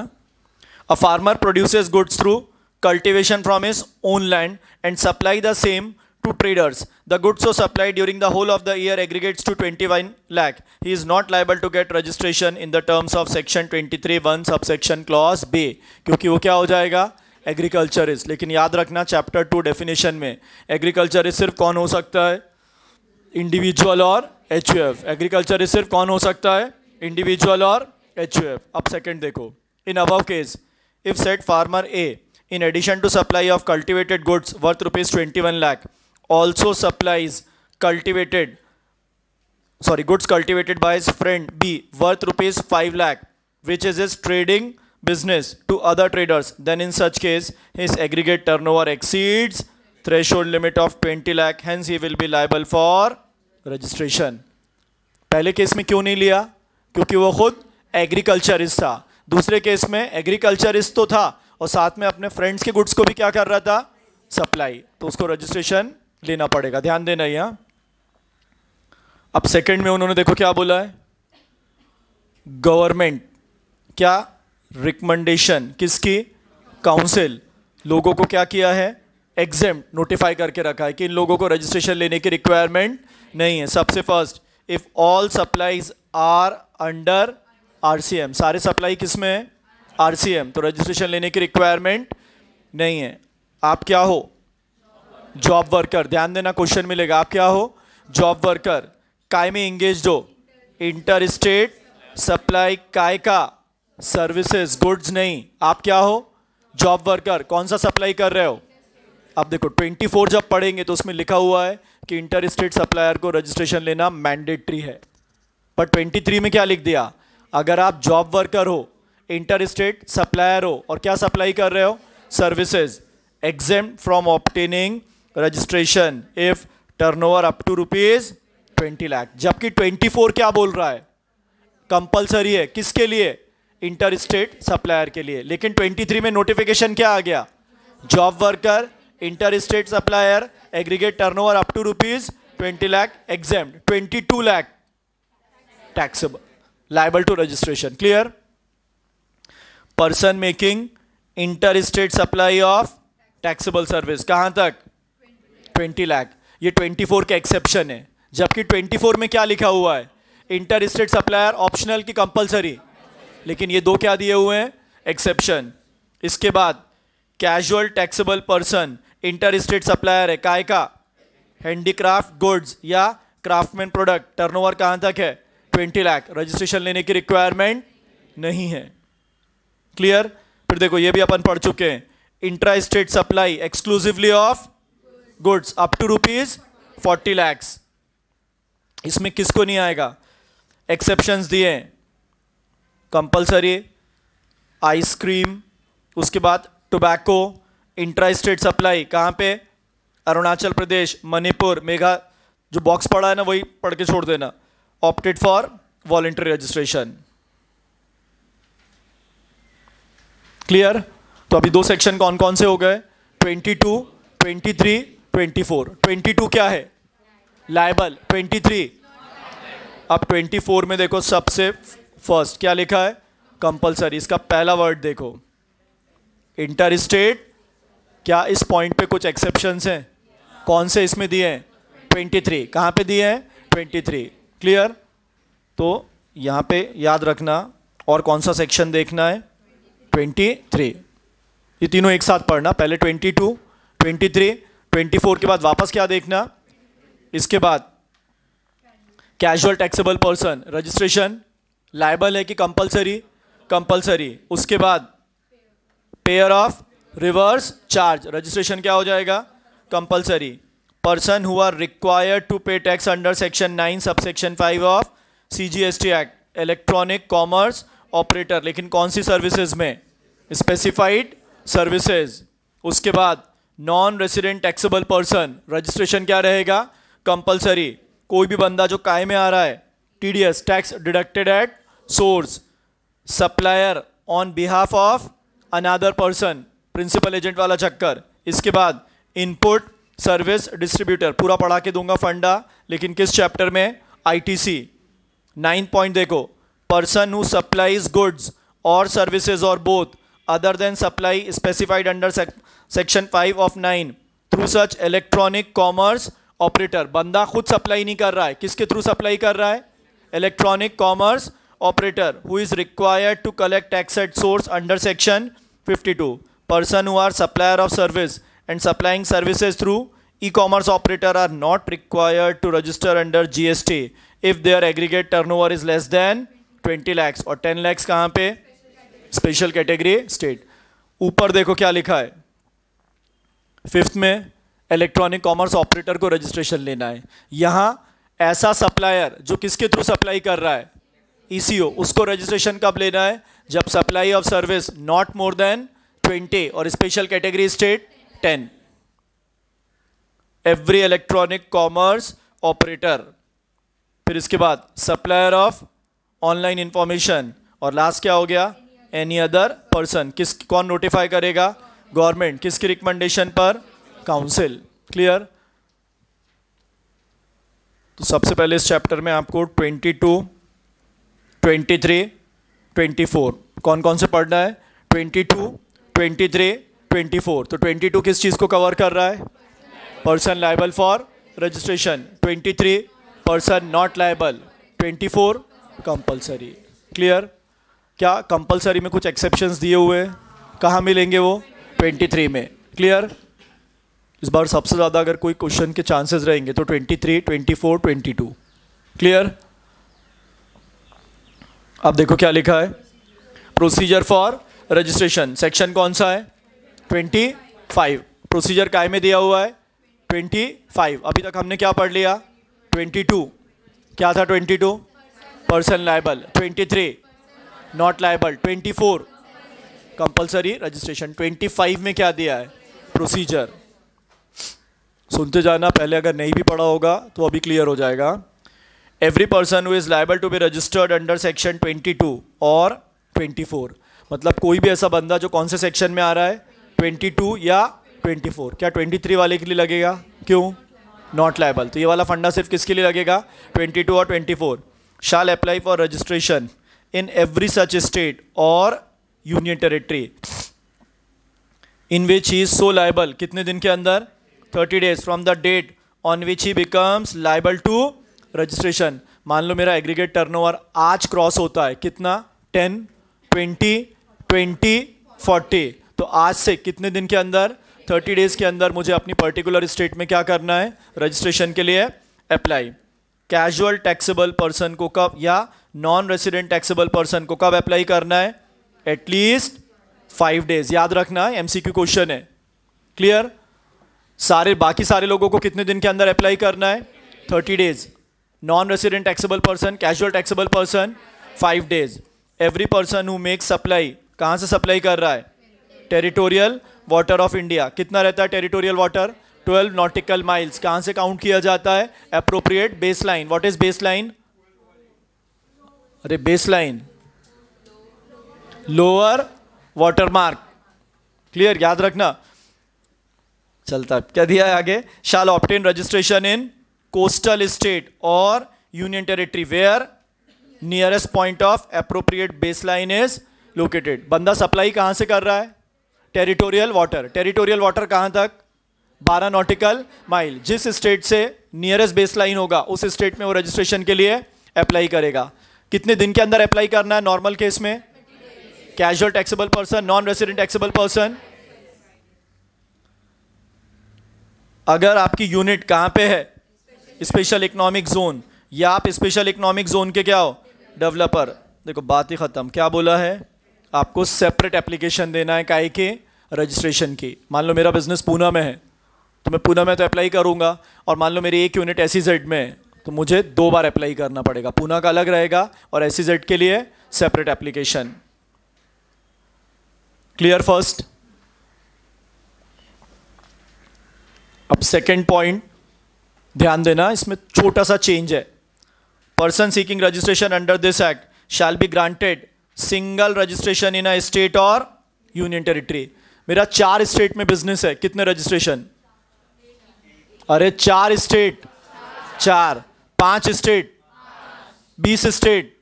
A farmer produce goods through cultivation from his own land and supply the same to traders the goods of supply during the whole of the year aggregates to 21 one lakh he is not liable to get registration in the terms of section 23 three one sub section clause B क्योंकि वो क्या हो जाएगा? एग्रीकल्चर इज़ लेकिन याद रखना चैप्टर टू डेफिनेशन में एग्रीकल्चर इज़ सिर्फ़ कौन हो सकता है? इंडिविजुअल और H U F agriculture is सिर्फ़ कौन हो सकता है? इंडिविजुअल और एच यू एफ़ अब सेकेंड देखो. In above case if said farmer A in addition to supply of cultivated goods worth rupees twenty one lakh also supplies cultivated sorry goods cultivated by his friend B worth rupees five lakh which is is trading business to other traders. Then in such case, his aggregate turnover exceeds threshold limit of 20 lakh. Hence, he will be liable for registration. पहले केस में क्यों नहीं लिया? क्योंकि वो खुद एग्रीकल्चरिस्ट था। दूसरे केस में एग्रीकल्चरिस्ट तो था और साथ में अपने फ्रेंड्स के गुड्स को भी क्या कर रहा था? सप्लाई तो उसको रजिस्ट्रेशन लेना पड़ेगा। ध्यान देना यहाँ। अब सेकंड में उन्होंने देखो क्या बोला है? गवर्नमेंट क्या? रिकमेंडेशन किसकी? काउंसिल लोगों को क्या किया है? एग्ज़ाम नोटिफाई करके रखा है कि इन लोगों को रजिस्ट्रेशन लेने की रिक्वायरमेंट नहीं है। सबसे first if all supplies are under RCM सारे सप्लाई किसमें है? आरसीएम तो रजिस्ट्रेशन लेने की रिक्वायरमेंट नहीं है। आप क्या हो? जॉब वर्कर ध्यान देना क्वेश्चन मिलेगा। आप क्या हो? जॉब वर्कर काय में इंगेज हो? इंटर स्टेट सप्लाई काय का? सर्विसेज़ गुड्स नहीं। आप क्या हो? जॉब वर्कर कौन सा सप्लाई कर रहे हो? अब देखो 24 जब पढ़ेंगे तो उसमें लिखा हुआ है कि इंटर स्टेट सप्लायर को रजिस्ट्रेशन लेना मैंडेटरी है। पर 23 में क्या लिख दिया? अगर आप जॉब वर्कर हो इंटर स्टेट सप्लायर हो, और क्या सप्लाई कर रहे हो? Services exempt from obtaining registration if turnover up to rupees twenty lakh जबकि ट्वेंटी फोर क्या बोल रहा है? कंपलसरी है। किसके लिए? इंटर स्टेट सप्लायर के लिए। लेकिन 23 में नोटिफिकेशन क्या आ गया? Job worker inter state supplier aggregate turnover up to rupees twenty lakh exempt 22 lakh taxable liable to registration clear person making inter state supply of taxable service कहाँ तक? 20 लाख ये 24 का एक्सेप्शन है। जबकि 24 में क्या लिखा हुआ है? इंटर स्टेट सप्लायर ऑप्शनल की कंपलसरी लेकिन ये दो क्या दिए हुए हैं? एक्सेप्शन इसके बाद casual taxable person inter state supplier है। काय का? हैंडीक्राफ्ट गुड्स या क्राफ्टमैन प्रोडक्ट टर्नओवर कहाँ तक है? 20 लाख रजिस्ट्रेशन लेने की रिक्वायरमेंट नहीं है। क्लियर फिर देखो, ये भी अपन पढ़ चुके हैं। Intra state supply exclusively of goods up to rupees forty lakhs इसमें किसको नहीं आएगा? एक्सेप्शंस दिए कंपलसरी आइसक्रीम उसके बाद टोबैको इंट्रा स्टेट सप्लाई कहाँ पे? अरुणाचल प्रदेश मणिपुर मेघा जो बॉक्स पड़ा है ना वही पढ़ के छोड़ देना। Opted for voluntary registration clear तो अभी दो सेक्शन कौन कौन से हो गए? 22, 23, 24. 22 क्या है? लाइबल 23 अब 24 में देखो सबसे फ़र्स्ट क्या लिखा है? कंपलसरी इसका पहला वर्ड देखो. इंटर स्टेट क्या इस पॉइंट पे कुछ एक्सेप्शंस हैं? कौन से इसमें दिए हैं? 23 कहाँ पर दिए हैं? 23 क्लियर तो यहाँ पे याद रखना और कौन सा सेक्शन देखना है? 23 ये तीनों एक साथ पढ़ना. पहले 22, 23, 24 के बाद वापस क्या देखना? इसके बाद casual taxable person registration liable है कि कंपलसरी कंपलसरी उसके बाद payer of reverse charge registration क्या हो जाएगा? Compulsory person who are required to pay tax under section nine sub section five of C G S T act electronic commerce operator लेकिन कौन सी सर्विसेज़ में? स्पेसिफाइड सर्विसेज़ उसके बाद non resident taxable person registration क्या रहेगा? कंपलसरी कोई भी बंदा जो काय में आ रहा है T D S tax deducted at source supplier on behalf of another person principal agent वाला चक्कर। इसके बाद इनपुट सर्विस डिस्ट्रीब्यूटर पूरा पढ़ा के दूँगा फंडा, लेकिन किस चैप्टर में? आईटीसी नाइन पॉइंट देखो। पर्सन हु सप्लाईज गुड्स और सर्विसेज़ और both other than supply specified under section five of nine through such electronic commerce operator बंदा खुद सप्लाई नहीं कर रहा है। किसके थ्रू सप्लाई कर रहा है? Electronic commerce operator who is required to collect tax at source under section 52 person who are supplier of service and supplying services through e-commerce operator are not required to register under GST if their aggregate turnover is less than 20 lakhs और 10 lakhs कहाँ पे स्पेशल कैटेगरी स्टेट ऊपर देखो क्या लिखा है फिफ्थ में इलेक्ट्रॉनिक कॉमर्स ऑपरेटर को रजिस्ट्रेशन लेना है यहाँ ऐसा सप्लायर जो किसके थ्रू सप्लाई कर रहा है ईसीओ e उसको रजिस्ट्रेशन कब लेना है? जब supply of service not more than twenty और special category state ten every electronic commerce operator फिर इसके बाद सप्लायर ऑफ़ ऑनलाइन इंफॉर्मेशन और लास्ट क्या हो गया? एनी अदर पर्सन किस कौन नोटिफाई करेगा? गवर्नमेंट किसकी रिकमेंडेशन पर? काउंसिल क्लियर तो सबसे पहले इस चैप्टर में आपको 22, 23, 24 कौन कौन से पढ़ना है? 22, ट्वेंटी थ्री ट्वेंटी फोर तो ट्वेंटी टू किस चीज़ को कवर कर रहा है? Person liable for registration twenty three person not liable twenty four compulsory clear क्या कंपल्सरी में कुछ एक्सेप्शंस दिए हुए हैं? कहाँ मिलेंगे वो? ट्वेंटी थ्री में. क्लियर इस बार सबसे ज़्यादा अगर कोई क्वेश्चन के चांसेस रहेंगे तो twenty three twenty four twenty two clear अब देखो क्या लिखा है? प्रोसीजर फॉर रजिस्ट्रेशन सेक्शन कौन सा है? ट्वेंटी फाइव प्रोसीजर काय में दिया हुआ है? ट्वेंटी फाइव अभी तक हमने क्या पढ़ लिया? ट्वेंटी टू क्या था twenty two person liable twenty three not liable twenty four compulsory registration twenty five में क्या दिया है? प्रोसीजर सुनते जाना, पहले अगर नहीं भी पढ़ा होगा तो अभी क्लियर हो जाएगा। Every person who is liable to be registered under section twenty two और ट्वेंटी फोर मतलब कोई भी ऐसा बंदा जो कौन से सेक्शन में आ रहा है? 22 या 24 क्या 23 वाले के लिए लगेगा? क्यों? नॉट लाइबल तो ये वाला फंडा सिर्फ़ किसके लिए लगेगा? 22 और 24 shall apply for registration in every such state और union territory in which he is so liable कितने दिन के अंदर? 30 days from the date on which he becomes liable to registration मान लो मेरा एग्रीगेट टर्नओवर आज क्रॉस होता है, कितना? 10 20 ट्वेंटी फोर्टी तो आज से कितने दिन के अंदर? थर्टी डेज़ के अंदर मुझे अपनी पर्टिकुलर स्टेट में क्या करना है? रजिस्ट्रेशन के लिए अप्लाई कैजुअल टैक्सेबल पर्सन को कब या नॉन रेसिडेंट टैक्सेबल पर्सन को कब अप्लाई करना है? एटलीस्ट फाइव डेज़ याद रखना है एमसीक्यू क्वेश्चन है. क्लियर सारे, बाकी सारे लोगों को कितने दिन के अंदर अप्लाई करना है? Thirty days non resident taxable person casual taxable person five days every person who make supply कहाँ से सप्लाई कर रहा है? टेरिटोरियल वाटर ऑफ़ इंडिया कितना रहता है टेरिटोरियल वाटर 12 नॉटिकल माइल्स कहाँ से काउंट किया जाता है? Appropriate base line what is base line अरे base line lower water mark clear याद रखना. चलता. क्या दिया है आगे? Shall obtain registration in coastal state और union territory where nearest point of appropriate base line is located बंदा सप्लाई कहाँ से कर रहा है? टेरिटोरियल वाटर टेरिटोरियल वाटर कहाँ तक? 12 नॉटिकल माइल जिस स्टेट से नियरेस्ट बेस लाइन होगा, उस स्टेट में वो रजिस्ट्रेशन के लिए अप्लाई करेगा। कितने दिन के अंदर अप्लाई करना है नॉर्मल केस में? Casual taxable person non resident taxable person अगर आपकी यूनिट कहाँ पे है? स्पेशल इकोनॉमिक जोन या आप स्पेशल इकोनॉमिक जोन के क्या हो? डेवलपर देखो, बात ही खत्म। क्या बोला है? आपको सेपरेट एप्लीकेशन देना है काय के रजिस्ट्रेशन की। मान लो मेरा बिज़नेस पूना में है तो मैं पूना में तो अप्लाई करूँगा। और मान लो मेरी एक यूनिट एस जेड में है तो मुझे दो बार अप्लाई करना पड़ेगा। पूना का अलग रहेगा और एस जेड के लिए सेपरेट एप्लीकेशन क्लियर फ़र्स्ट अब सेकेंड पॉइंट ध्यान देना, इसमें छोटा सा चेंज है। Person seeking registration under this act shall be granted single registration in a state और यूनियन टेरिटरी मेरा चार स्टेट में बिज़नेस है। कितने रजिस्ट्रेशन अरे चार स्टेट चार। पाँच स्टेट बीस स्टेट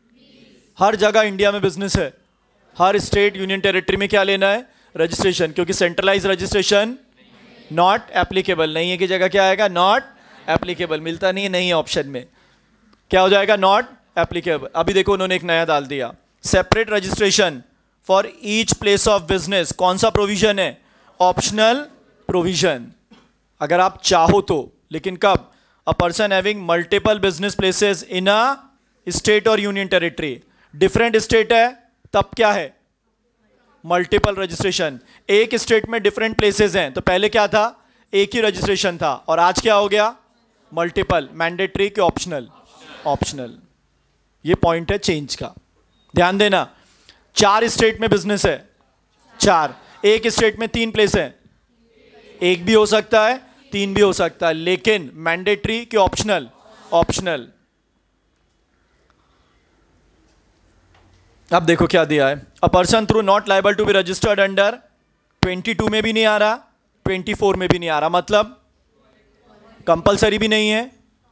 हर जगह इंडिया में बिज़नेस है। हर स्टेट यूनियन टेरिटरी में क्या लेना है? रजिस्ट्रेशन क्योंकि सेंट्रलाइज रजिस्ट्रेशन नॉट एप्लीकेबल नहीं है कि जगह क्या आएगा? नॉट एप्लीकेबल मिलता नहीं है नहीं ऑप्शन में। क्या हो जाएगा? नॉट एप्लीकेबल अभी देखो उन्होंने एक नया डाल दिया। Separate registration for each place of business कौन सा प्रोविज़न है? ऑप्शनल प्रोविज़न अगर आप चाहो तो। लेकिन कब? A person having multiple business places in a state और यूनियन टेरिटरी डिफरेंट स्टेट है, तब क्या है? मल्टीपल रजिस्ट्रेशन एक स्टेट में डिफरेंट प्लेसेस हैं। तो पहले क्या था? एक ही रजिस्ट्रेशन था। और आज क्या हो गया? मल्टीपल मैंडेटरी के ऑप्शनल ऑप्शनल ये पॉइंट है चेंज का। ध्यान देना, चार स्टेट में बिज़नेस है। चार। एक स्टेट में तीन प्लेस है। एक भी हो सकता है, तीन भी हो सकता है, लेकिन मैंडेटरी के ऑप्शनल ऑप्शनल अब देखो क्या दिया है। A person through not liable to be registered under 22 में भी नहीं आ रहा 24 में भी नहीं आ रहा। मतलब कंपलसरी भी नहीं है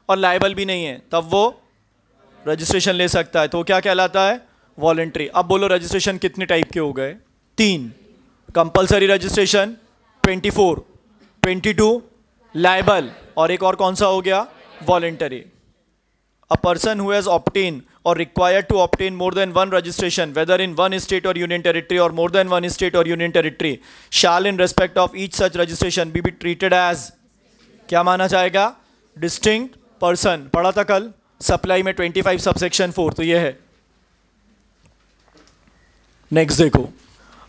और लाइबल भी नहीं है तब वो रजिस्ट्रेशन ले सकता है। तो क्या कहलाता है? वॉलेंट्री अब बोलो रजिस्ट्रेशन कितने टाइप के हो गए? तीन। कंपलसरी रजिस्ट्रेशन 24, 22, लाइबल और एक और कौन सा हो गया? Voluntary a person who has obtain और required to obtain more than one registration whether in one state और यूनियन टेरिटरी और मोर देन वन स्टेट और union territory shall in respect of each such registration be be treated as क्या माना जाएगा? डिस्टिंग पर्सन पढ़ा था कल सप्लाई में 25 फाइव सबसेक्शन फोर तो ये है। नेक्स्ट देखो।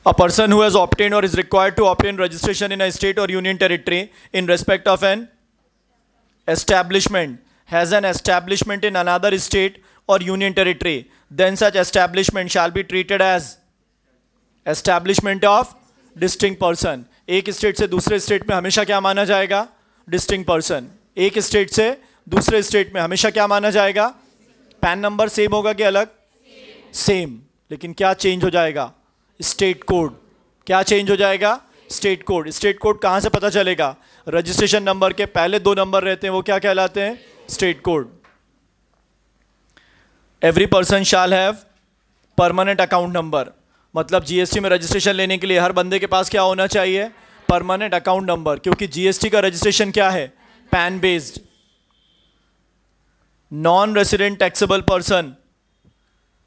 A person who has obtain और is required to obtain registration in a state और union territory in respect of an establishment has an establishment in another state और union territory then such establishment shall be treated as establishment of distinct person एक स्टेट से दूसरे स्टेट में हमेशा क्या माना जाएगा? डिस्टिंग पर्सन एक स्टेट से दूसरे स्टेट में हमेशा क्या माना जाएगा? पैन नंबर सेम होगा कि अलग? सेम लेकिन क्या चेंज हो जाएगा? स्टेट कोड क्या चेंज हो जाएगा? स्टेट कोड स्टेट कोड कहाँ से पता चलेगा? रजिस्ट्रेशन नंबर के पहले दो नंबर रहते हैं, वो क्या कहलाते हैं? State code every person shall have permanent account number मतलब जीएसटी में रजिस्ट्रेशन लेने के लिए हर बंदे के पास क्या होना चाहिए? परमानेंट अकाउंट नंबर क्योंकि जीएसटी का रजिस्ट्रेशन क्या है? PAN based non resident taxable person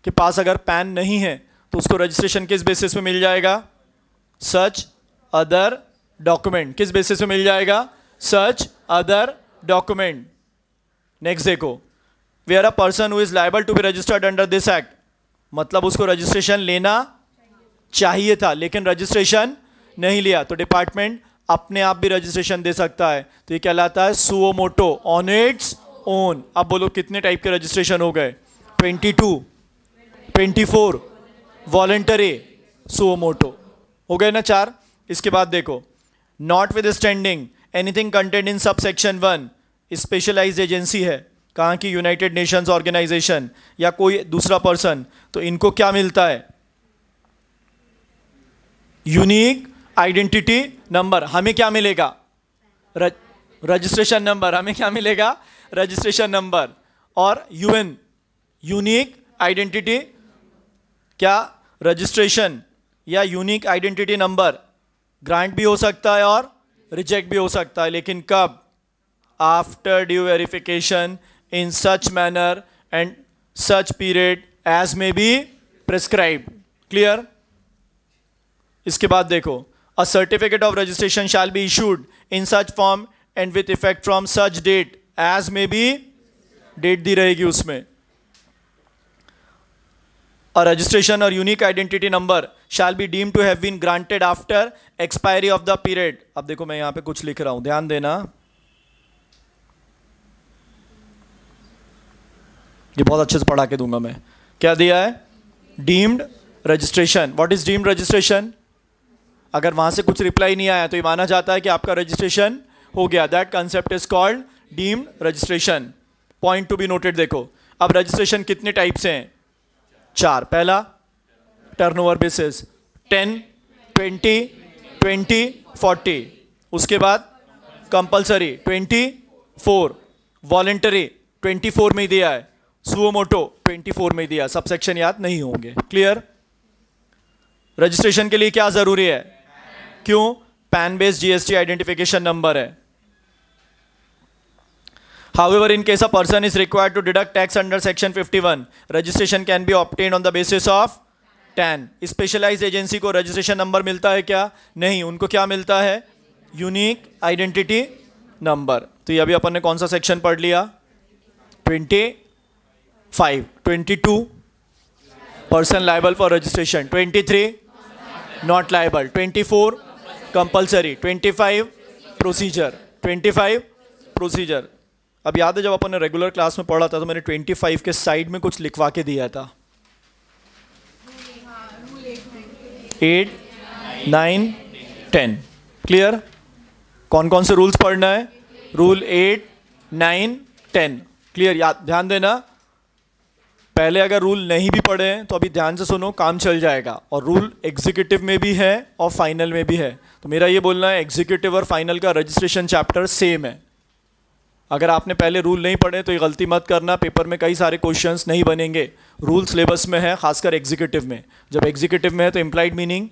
के पास अगर पैन नहीं है तो उसको रजिस्ट्रेशन किस बेसिस पे मिल जाएगा? सच अदर डॉक्यूमेंट किस बेसिस पे मिल जाएगा? सच अदर डॉक्यूमेंट नेक्स्ट देखो. Where a person who is liable to be registered under this act मतलब उसको रजिस्ट्रेशन लेना चाहिए था, लेकिन रजिस्ट्रेशन नहीं लिया तो डिपार्टमेंट अपने आप भी रजिस्ट्रेशन दे सकता है। तो ये कहलाता है suo motu on its own अब बोलो कितने टाइप के रजिस्ट्रेशन हो गए? 22, 24, वॉलेंटरी सुओ मोटो हो गए ना चार? इसके बाद देखो notwithstanding anything content in subsection one specialise agency है। कहाँ की? यूनाइटेड नेशंस ऑर्गेनाइजेशन या कोई दूसरा पर्सन तो इनको क्या मिलता है? यूनिक आइडेंटिटी नंबर हमें क्या मिलेगा? रजिस्ट्रेशन नंबर हमें क्या मिलेगा? रजिस्ट्रेशन नंबर और यूएन यूनिक आइडेंटिटी क्या? रजिस्ट्रेशन या यूनिक आइडेंटिटी नंबर ग्रांट भी हो सकता है और रिजेक्ट भी हो सकता है, लेकिन कब? After due verification in such manner and such period as may be prescribe clear इसके बाद देखो। A certificate of registration shall be issued in such form and with effect from such date as may be date दी रहेगी उसमें a registration or unique identity number shall be deemed to have been granted after expiry of the period. अब देखो मैं यहाँ पे कुछ लिख रहा हूँ, ध्यान देना। ये बहुत अच्छे से पढ़ा के दूँगा मैं। क्या दिया है? Deemed registration what is deemed registration अगर वहाँ से कुछ रिप्लाई नहीं आया तो ये माना जाता है कि आपका रजिस्ट्रेशन हो गया। That concept is called deemed registration point to be noted देखो। अब रजिस्ट्रेशन कितने टाइप से हैं? चार। पहला turnover basis ten twenty twenty forty उसके बाद compulsory twenty four voluntary twenty four में ही दिया है। सुओमोटो ट्वेंटी फोर में दिया सब सेक्शन याद नहीं होंगे। क्लियर रजिस्ट्रेशन के लिए क्या ज़रूरी है? क्यों PAN based GST identification number how? How However, in case a person is required to deduct tax under section 51, registration can be obtained on the basis of TAN specialize agency को रजिस्ट्रेशन नंबर मिलता है क्या? नहीं. उनको क्या मिलता है? यूनिक आइडेंटिटी नंबर तो ये अभी अपन ने कौन सा सेक्शन पढ़ लिया? 25 22 person liable for registration 23 not liable 24 compulsory 25 procedure 25 procedure अब याद है जब अपन ने रेगुलर क्लास में पढ़ा था तो मैंने 25 के साइड में कुछ लिखवा के दिया था। एट नाइन टेन क्लियर कौन कौन से रूल्स पढ़ना है? Rule eight nine ten clear याद ध्यान देना। पहले अगर रूल नहीं भी पढ़े हैं तो अभी ध्यान से सुनो, काम चल जाएगा। और रूल एग्जीक्यूटिव में भी है और फाइनल में भी है। तो मेरा ये बोलना है एग्जीक्यूटिव और फाइनल का रजिस्ट्रेशन चैप्टर सेम है। अगर आपने पहले रूल नहीं पढ़े तो ये गलती मत करना पेपर में कई सारे क्वेश्चंस नहीं बनेंगे। रूल सिलेबस में है, खासकर एग्जीक्यूटिव में। जब एग्जीक्यूटिव में है तो इम्प्लाइड मीनिंग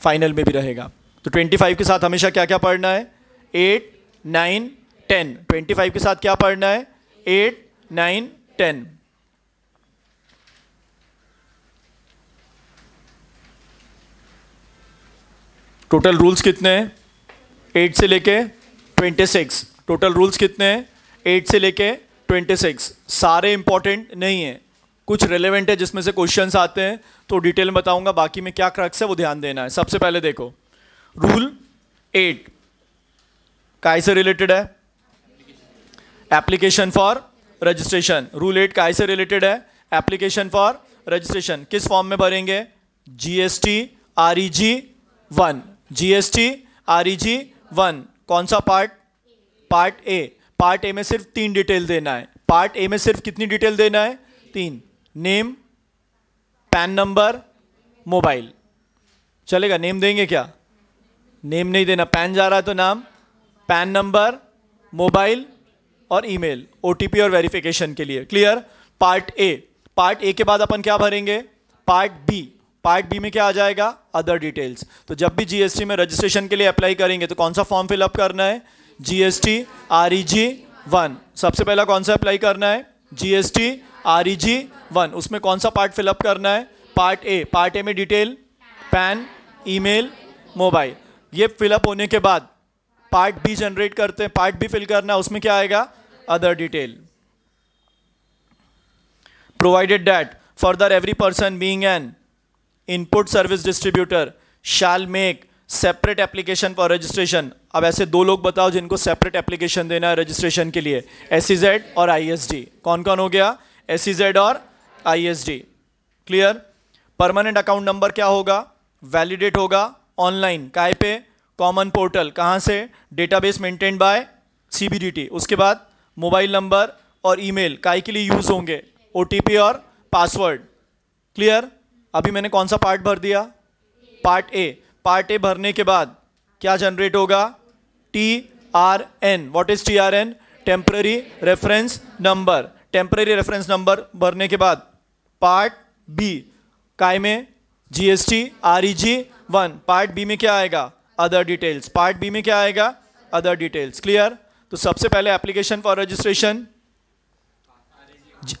फाइनल में भी रहेगा। तो 25 के साथ हमेशा क्या क्या पढ़ना है? एट नाइन टेन ट्वेंटी के साथ क्या पढ़ना है? Eight nine ten total rules कितने हैं? एट से लेके ट्वेंटी सिक्स टोटल रूल्स कितने हैं? एट से लेके ट्वेंटी सिक्स सारे इंपॉर्टेंट नहीं है। कुछ रिलेवेंट है जिसमें से क्वेश्चंस आते हैं तो डिटेल में बताऊँगा। बाकी में क्या क्रक्स है वो ध्यान देना है। सबसे पहले देखो। रूल एट काय से रिलेटेड है? Application for registration rule eight काय से रिलेटेड है? एप्लीकेशन फॉर रजिस्ट्रेशन किस फॉर्म में भरेंगे? GST G one GST R E G one कौन सा part part A part A में सिर्फ़ तीन डिटेल देना है। पार्ट ए में सिर्फ़ कितनी डिटेल देना है? तीन। नेम पैन नंबर मोबाइल चलेगा नेम देंगे क्या? नेम नहीं देना। पैन जा रहा है तो नाम पैन नंबर मोबाइल और ईमेल ओटीपी और वेरिफिकेशन के लिए। Clear part A part A के बाद अपन क्या भरेंगे? पार्ट बी पार्ट बी में क्या आ जाएगा? अदर डिटेल्स तो जब भी जीएसटी में रजिस्ट्रेशन के लिए अप्लाई करेंगे तो कौन सा फॉर्म फिलअप करना है? GST R E G one सबसे पहला कौन सा अप्लाई करना है? GST R E G one उसमें कौन सा पार्ट फिलअप करना है? पार्ट ए पार्ट ए में डिटेल पैन ईमेल मोबाइल ये फिलअप होने के बाद पार्ट बी जनरेट करते हैं. पार्ट बी फिल करना है, उसमें क्या आएगा? Other detail provided that further every person being an input service distributor shall make separate application for registration अब ऐसे दो लोग बताओ जिनको सेपरेट एप्लीकेशन देना है रजिस्ट्रेशन के लिए। एस e और आई कौन कौन हो गया? एस e और I clear permanent account number क्या होगा? वैलिडेट होगा ऑनलाइन काय पे? कॉमन पोर्टल कहाँ से? डेटाबेस मेंटेन बाय सीबीडीटी उसके बाद मोबाइल नंबर और ईमेल काय के लिए यूज़ होंगे? ओटीपी और पासवर्ड क्लियर अभी मैंने कौन सा पार्ट भर दिया? पार्ट ए पार्ट ए भरने के बाद क्या जनरेट होगा? T R N what is T R N temporary reference number temporary reference number भरने के बाद पार्ट बी काय में? G S T R E G one part B में क्या आएगा? अदर डिटेल्स पार्ट बी में क्या आएगा? अदर डिटेल्स क्लियर तो सबसे पहले application for registration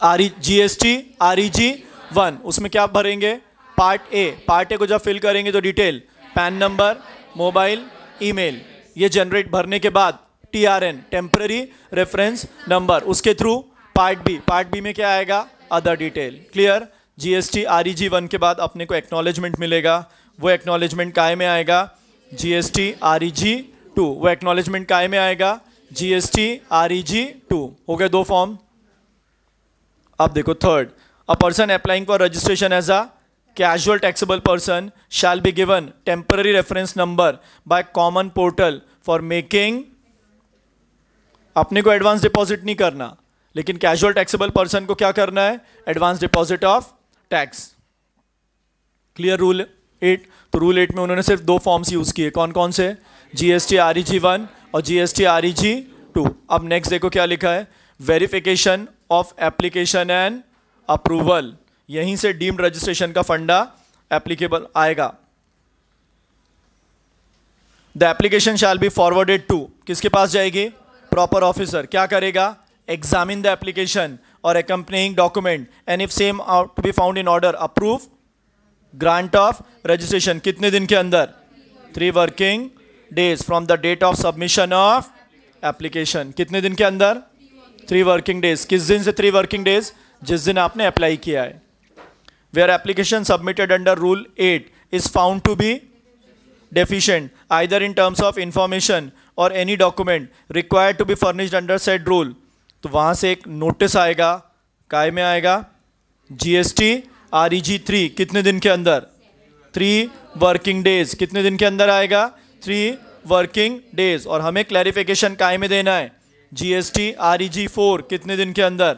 R G S T R E G one, उसमें क्या आप भरेंगे? पार्ट ए पार्ट ए को जब फिल करेंगे तो detail PAN number mobile email ये जनरेट भरने के बाद T R N temporary reference number उसके through part B part B में क्या आएगा? Other detail clear GST R E G one के बाद अपने को एक्नॉलेजमेंट मिलेगा, वो एक्नॉलेजमेंट काय में आएगा? GST R E G two वो एक्नॉलेजमेंट काय में आएगा? GST R E G two हो गए दो फॉर्म अब देखो third a person applying for registration as a casual taxable person shall be given temporary reference number by common portal for making, अपने को एडवांस डिपॉजिट नहीं करना। लेकिन कैजुअल टैक्सेबल पर्सन को क्या करना है? Advance deposit of tax clear rule eight तो रूल एट में उन्होंने सिर्फ़ दो फॉर्म्स यूज़ किए। कौन कौन से GST R E G one और GST R E G two अब नेक्स्ट देखो क्या लिखा है। Verification of application and approval यहीं से डीम्ड रजिस्ट्रेशन का फंडा एप्लीकेबल आएगा। The application shall be forwarded to किसके पास जाएगी? प्रॉपर ऑफिसर क्या करेगा? एग्जामिन द एप्लीकेशन और accompanying document and if same out to be found in order approve grant of registration कितने दिन के अंदर? Three working days from the date of submission of application कितने दिन के अंदर? थ्री वर्किंग डेज़ किस दिन से थ्री वर्किंग डेज़ जिस दिन आपने अप्लाई किया है। Where application submitted under rule eight is found to be deficient either in terms of information और any document required to be furnished under set rule तो वहाँ से एक नोटिस आएगा, काय में आएगा? G S T R E G three कितने दिन के अंदर? थ्री वर्किंग डेज़ कितने दिन के अंदर आएगा? थ्री वर्किंग डेज़ और हमें क्लैरिफिकेशन काय में देना है? G S T R E G four कितने दिन के अंदर?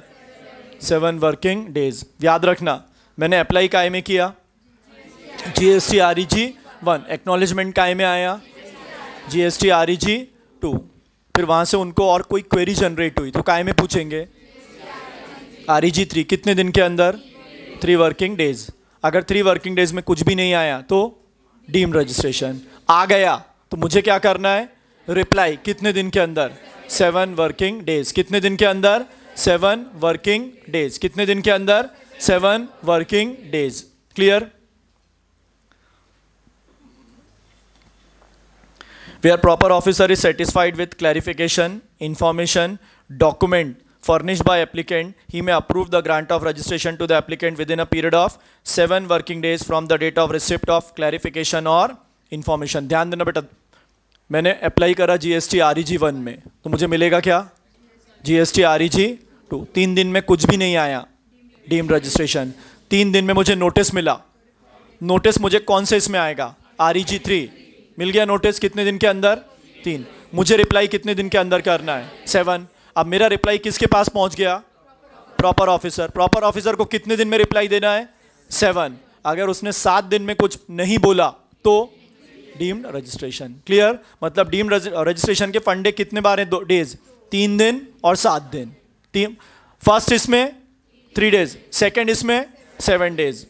सेवन वर्किंग डेज़ याद रखना, मैंने अप्लाई काय में किया? G S T R E G one acknowledgement काय में आया? G S T R E G two फिर वहाँ से उनको और कोई क्वेरी जनरेट हुई तो काय में पूछेंगे? आर ई जी थ्री कितने दिन के अंदर? थ्री वर्किंग डेज़ अगर थ्री वर्किंग डेज़ में कुछ भी नहीं आया तो डीम रजिस्ट्रेशन आ गया तो मुझे क्या करना है? रिप्लाई कितने दिन के अंदर? सेवन वर्किंग डेज़ कितने दिन के अंदर? सेवन वर्किंग डेज़ कितने दिन के अंदर seven working days. Clear? Where proper officer is satisfied with clarification, information, document furnished by applicant, he may approve the grant of registration to the applicant within a period of seven working days from the date of receipt of clarification or information. ध्यान देना बेटा मैंने अप्लाई करा जीएसटी आर जी वन में तो मुझे मिलेगा क्या जीएसटी आर जी टू, तीन दिन में कुछ भी नहीं आया। डीम रजिस्ट्रेशन तीन दिन में मुझे नोटिस मिला। नोटिस मुझे कौन से इसमें आएगा? आर ई जी थ्री मिल गया नोटिस कितने दिन के अंदर? तीन। मुझे रिप्लाई कितने दिन के अंदर करना है? सेवन अब मेरा रिप्लाई किसके पास पहुँच गया? प्रॉपर ऑफिसर प्रॉपर ऑफिसर को कितने दिन में रिप्लाई देना है? सेवन अगर उसने सात दिन में कुछ नहीं बोला तो डीम्ड रजिस्ट्रेशन क्लियर मतलब डीम्ड रजिस्ट्रेशन के फंडे कितने बार हैं? दो डेज़ तीन दिन और सात दिन। तीन फ़र्स्ट इसमें थ्री डेज़ सेकेंड इसमें सेवन डेज़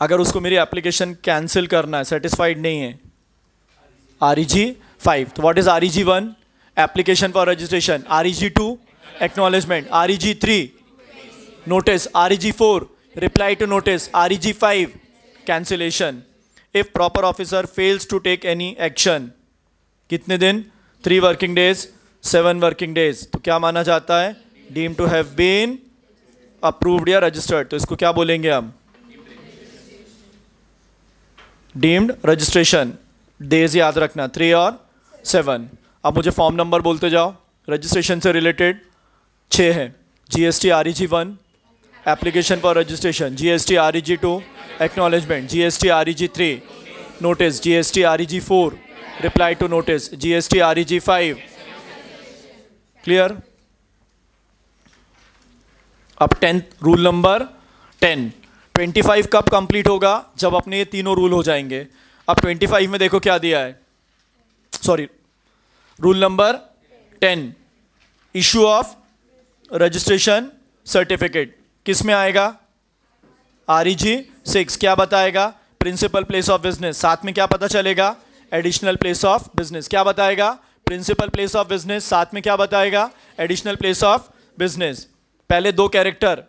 अगर उसको मेरी एप्लीकेशन कैंसिल करना है सेटिस्फाइड नहीं है। आर ई जी फाइव तो what is R E G one application for registration R E G two acknowledgement R E G three notice R E G four reply to notice R E G five cancellation if proper officer fails to take any action कितने दिन? Three working days seven working days. तो क्या माना जाता है? Deem to have been approved या रजिस्टर्ड। तो इसको क्या बोलेंगे हम? Deemed registration. डेज़ याद रखना। थ्री और सेवन। अब मुझे फॉर्म नंबर बोलते जाओ। रजिस्ट्रेशन से रिलेटेड छः है। G S T R E G one. Application for registration G S T R E G two acknowledgement G S T R E G three notice G S T R E G four reply to notice G S T R E G five clear अब tenth rule number ten twenty five कब कंप्लीट होगा? जब अपने ये तीनों रूल हो जाएँगे। अब 25 में देखो क्या दिया है। Sorry rule number ten issue of registration certificate किसमें आएगा? आर जी सिक्स क्या बताएगा? प्रिंसिपल प्लेस ऑफ़ बिज़नेस साथ में क्या पता चलेगा? एडिशनल प्लेस ऑफ़ बिज़नेस क्या बताएगा? प्रिंसिपल प्लेस ऑफ़ बिज़नेस साथ में क्या बताएगा? Additional place of business. पहले दो कैरेक्टर,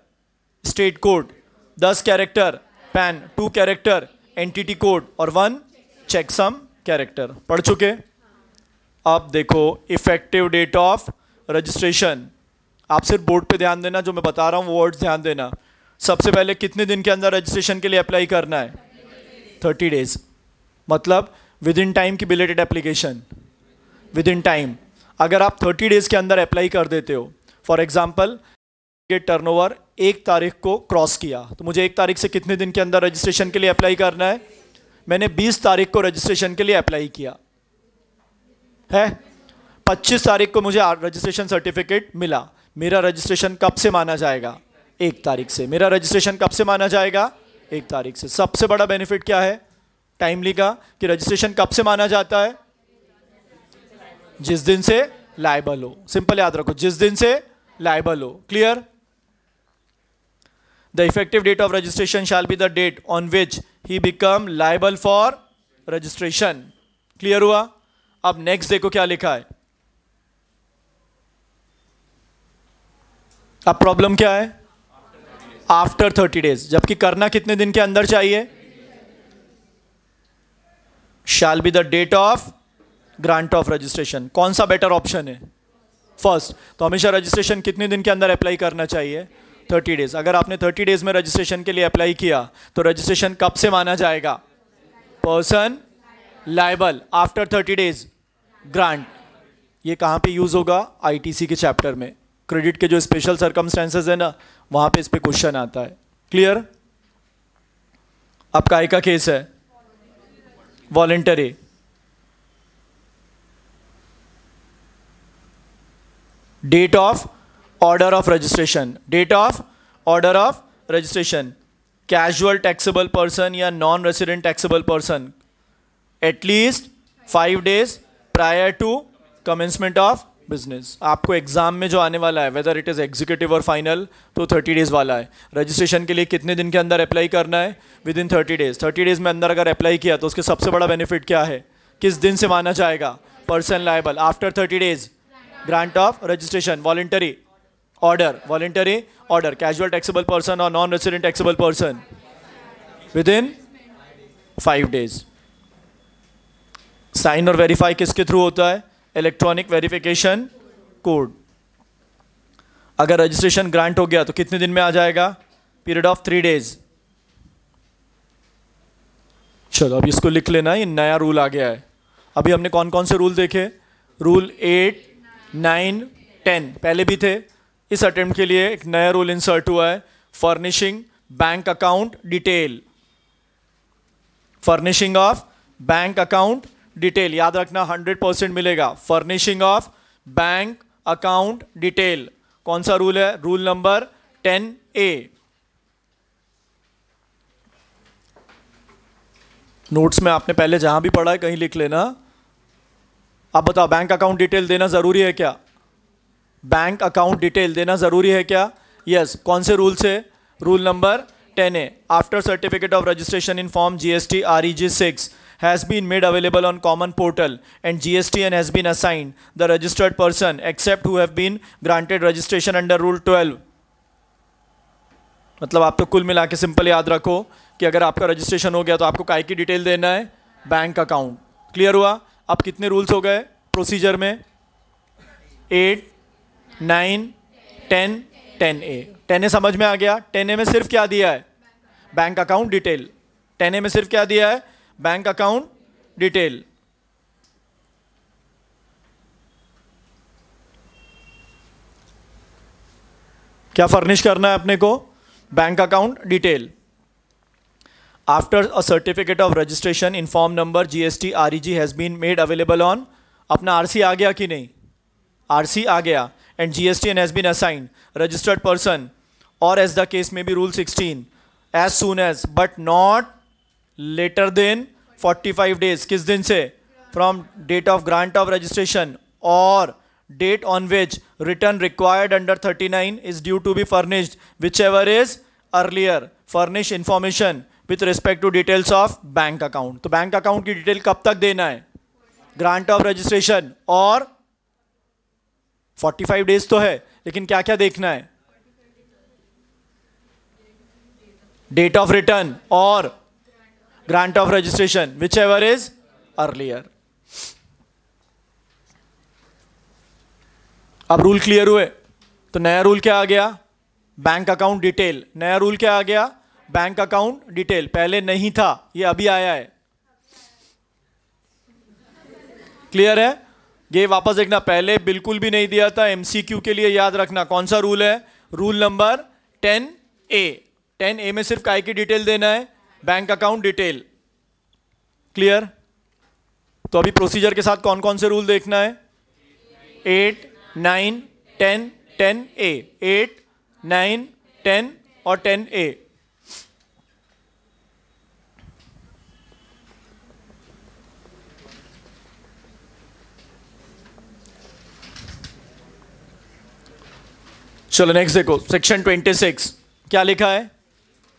स्टेट कोड, दस character, PAN, two character, entity code और वन चेकसम कैरेक्टर। पढ़ चुके? अब देखो इफ़ेक्टिव डेट ऑफ़ रजिस्ट्रेशन आप सिर्फ़ बोर्ड पे ध्यान देना, जो मैं बता रहा हूँ, वो वर्ड्स ध्यान देना। सबसे पहले कितने दिन के अंदर रजिस्ट्रेशन के लिए अप्लाई करना है? थर्टी डेज़ मतलब विद इन टाइम की belated application within time अगर आप थर्टी डेज़ के अंदर अप्लाई कर देते हो फॉर एग्ज़ाम्पल के टर्नओवर एक तारीख को क्रॉस किया। तो मुझे एक तारीख से कितने दिन के अंदर रजिस्ट्रेशन के लिए अप्लाई करना है? मैंने 20 तारीख को रजिस्ट्रेशन के लिए अप्लाई किया। है? 25 तारीख को मुझे रजिस्ट्रेशन सर्टिफिकेट मिला। मेरा रजिस्ट्रेशन कब से माना जाएगा? एक तारीख से। मेरा रजिस्ट्रेशन कब से माना जाएगा? एक तारीख से। सबसे बड़ा बेनिफिट क्या है? टाइमली का कि रजिस्ट्रेशन कब से माना जाता है? जिस दिन से लाइबल हो। सिंपल याद रखो, जिस दिन से लाइबल हो। Clear the effective date of registration shall be the date on which he become liable for registration clear हुआ? अब नेक्स्ट देखो क्या लिखा है। अब प्रॉब्लम क्या है? आफ्टर थर्टी डेज़ जबकि करना कितने दिन के अंदर चाहिए? Shall be the date of grant of registration कौन सा बेटर ऑप्शन है? फ़र्स्ट तो हमेशा रजिस्ट्रेशन कितने दिन के अंदर अप्लाई करना चाहिए? थर्टी डेज़ अगर आपने थर्टी डेज़ में रजिस्ट्रेशन के लिए अप्लाई किया तो रजिस्ट्रेशन कब से माना जाएगा? Person liable after thirty days grant ये कहाँ पे यूज़ होगा? आईटीसी के चैप्टर में. क्रेडिट के जो स्पेशल सर्कमस्टेंसेज है ना, वहाँ पे इस पर क्वेश्चन आता है. क्लियर आपका काय का केस है. Voluntary date of order of registration date of order of registration casual taxable person या non resident taxable person at least five days prior to commencement of business आपको एग्ज़ाम में जो आने वाला है वेदर इट इज़ एग्जीक्यूटिव और फाइनल तो थर्टी डेज़ वाला है. रजिस्ट्रेशन के लिए कितने दिन के अंदर अप्लाई करना है? Within thirty days thirty days में अंदर अगर अप्लाई किया तो उसके सबसे बड़ा बेनिफिट क्या है? किस दिन से माना जाएगा? Person liable after thirty days of registration voluntary order voluntary order casual taxable person और non resident taxable person within five days sign और वेरीफाई किसके थ्रू होता है? इलेक्ट्रॉनिक वेरिफिकेशन कोड अगर रजिस्ट्रेशन ग्रांट हो गया तो कितने दिन में आ जाएगा? पीरियड ऑफ़ थ्री डेज़ चलो, अब इसको लिख लेना, ये नया रूल आ गया है। अभी हमने कौन कौन से रूल देखे? Rule eight nine, ten. पहले भी थे। इस अटेम्प्ट के लिए एक नया रूल इंसर्ट हुआ है। Furnishing bank account detail. Furnishing of bank account detail. याद रखना 100 परसेंट मिलेगा। Furnishing of bank account detail. कौन सा रूल है? रूल नंबर 10 ए। नोट्स में आपने पहले जहाँ भी पढ़ा है, कहीं लिख लेना। अब बताओ बैंक अकाउंट डिटेल देना ज़रूरी है क्या? बैंक अकाउंट डिटेल देना ज़रूरी है क्या? यस yes, कौन से रूल से? Rule number ten A after certificate of registration in form G S T R E G six has been has been made available on common portal and GSTN has been assigned. The registered person except who have been granted registration under rule 12 मतलब आप तो कुल मिला के सिंपल याद रखो कि अगर आपका रजिस्ट्रेशन हो गया तो आपको काय की डिटेल देना है? बैंक अकाउंट क्लियर हुआ? अब कितने रूल्स हो गए प्रोसीजर में? Eight, nine, ten ten A. Ten A समझ में आ गया। टेन ए में सिर्फ़ क्या दिया है? Bank account detail. Ten A में सिर्फ़ क्या दिया है? Bank account detail. क्या फर्निश करना है अपने को? Bank account detail. after a certificate of registration in form number GST R E G has been made available on अपना आरसी आ गया कि नहीं आरसी आ गया and GST N has been assigned registered person और as the case may be rule 16 as soon as but not later than 45 days किस दिन से from date of grant of registration और date on which return required under 39 is due to be furnished which ever is earlier furnish information With respect to details of bank account तो बैंक अकाउंट की डिटेल कब तक देना है? ग्रांट ऑफ़ रजिस्ट्रेशन और 45 डेज़ तो है, लेकिन क्या क्या देखना है? डेट ऑफ़ रिटर्न और grant of registration whichever is earlier अब रूल क्लियर हुए तो नया रूल क्या आ गया? बैंक अकाउंट डिटेल नया रूल क्या आ गया? बैंक अकाउंट डिटेल पहले नहीं था, ये अभी आया है। क्लियर है? ये वापस देखना, पहले बिल्कुल भी नहीं दिया था एमसीक्यू के लिए याद रखना, कौन सा रूल है? Rule number ten A ten A में सिर्फ़ काय की डिटेल देना है? बैंक अकाउंट डिटेल क्लियर तो अभी प्रोसीजर के साथ कौन कौन से रूल देखना है? Eight nine ten ten A eight nine ten और टेन ए चलो नेक्स्ट देखो सेक्शन 26 क्या लिखा है?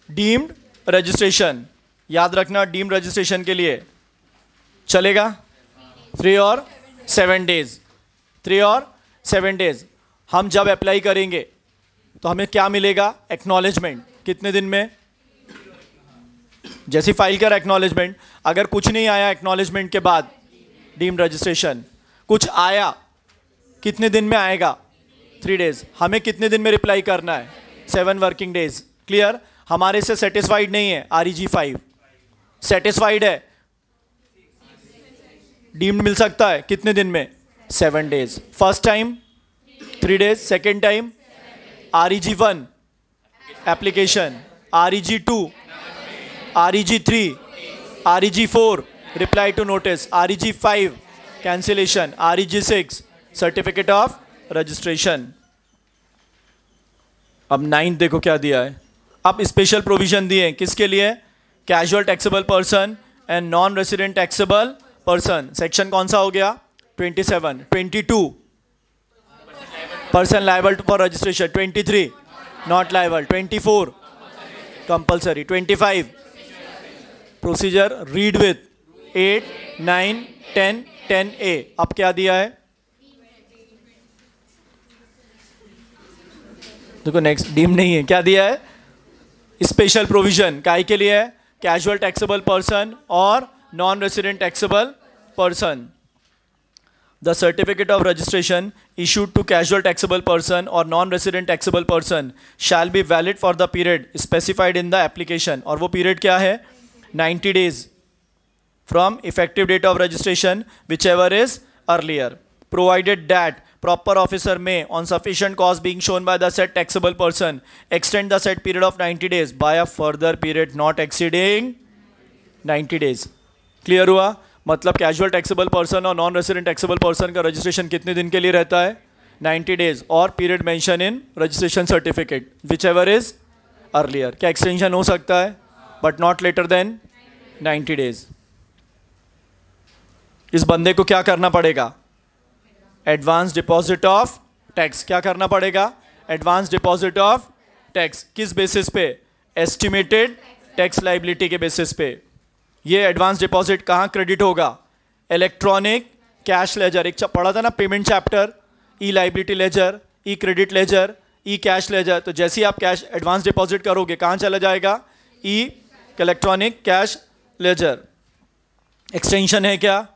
डीम्ड रजिस्ट्रेशन याद रखना डीम्ड रजिस्ट्रेशन के लिए। चलेगा? थ्री और सेवन डेज़ थ्री और सेवन डेज़ हम जब अप्लाई करेंगे तो हमें क्या मिलेगा? एक्नॉलेजमेंट कितने दिन में? जैसी फ़ाइल कर एक्नॉलेजमेंट अगर कुछ नहीं आया एक्नॉलेजमेंट के बाद डीम्ड रजिस्ट्रेशन कुछ आया, कितने दिन में आएगा? थ्री डेज़ हमें कितने दिन में रिप्लाई करना है? सेवन वर्किंग डेज़ क्लियर हमारे से सेटिस्फाइड नहीं है R E G five satisfied है? डीम्ड मिल सकता है? कितने दिन में? Seven days first time three days second time R E G one application R E G two R E G three R E G four reply to notice R E G five cancellation R E G six certificate of registration अब नाइन्थ देखो क्या दिया है। अब स्पेशल प्रोविज़न दिए किसके लिए? Casual taxable person and non resident taxable person section कौन सा हो गया? 27 22 person liable for registration 23 not liable 24 compulsory 25 procedure read with 8 9 10 10 A अब क्या दिया है? देखो नेक्स्ट डीम नहीं है। क्या दिया है? स्पेशल प्रोविज़न काय के लिए है? कैजुअल टैक्सेबल पर्सन और non resident taxable person the certificate of registration issued to casual taxable person और non resident taxable person shall be valid for the period specified in the application और वो पीरियड क्या है? Ninety days from effective date of registration whichever is earlier provided that proper officer may, on sufficient cause being shown by the said taxable person, extend the said period of 90 days by a further period not exceeding 90 days. Clear हुआ? मतलब कैजुअल टैक्सेबल पर्सन और नॉन रेसिडेंट टैक्सेबल पर्सन का रजिस्ट्रेशन कितने दिन के लिए रहता है? 90 डेज़ और period mention in registration certificate whichever is earlier क्या एक्सटेंशन हो सकता है? But not later than 90 days इस बंदे को क्या करना पड़ेगा? Advance deposit of tax. क्या करना पड़ेगा? Advance deposit of tax. किस बेसिस पे? एस्टिमेटेड टैक्स लाइबिलिटी के बेसिस पे. ये एडवांस डिपॉजिट कहाँ क्रेडिट होगा? इलेक्ट्रॉनिक कैश लेजर एक पढ़ा था ना payment chapter E liability ledger E credit ledger E cash ledger तो जैसे ही आप कैश एडवांस डिपॉजिट करोगे कहाँ चला जाएगा? E electronic cash ledger extension है क्या?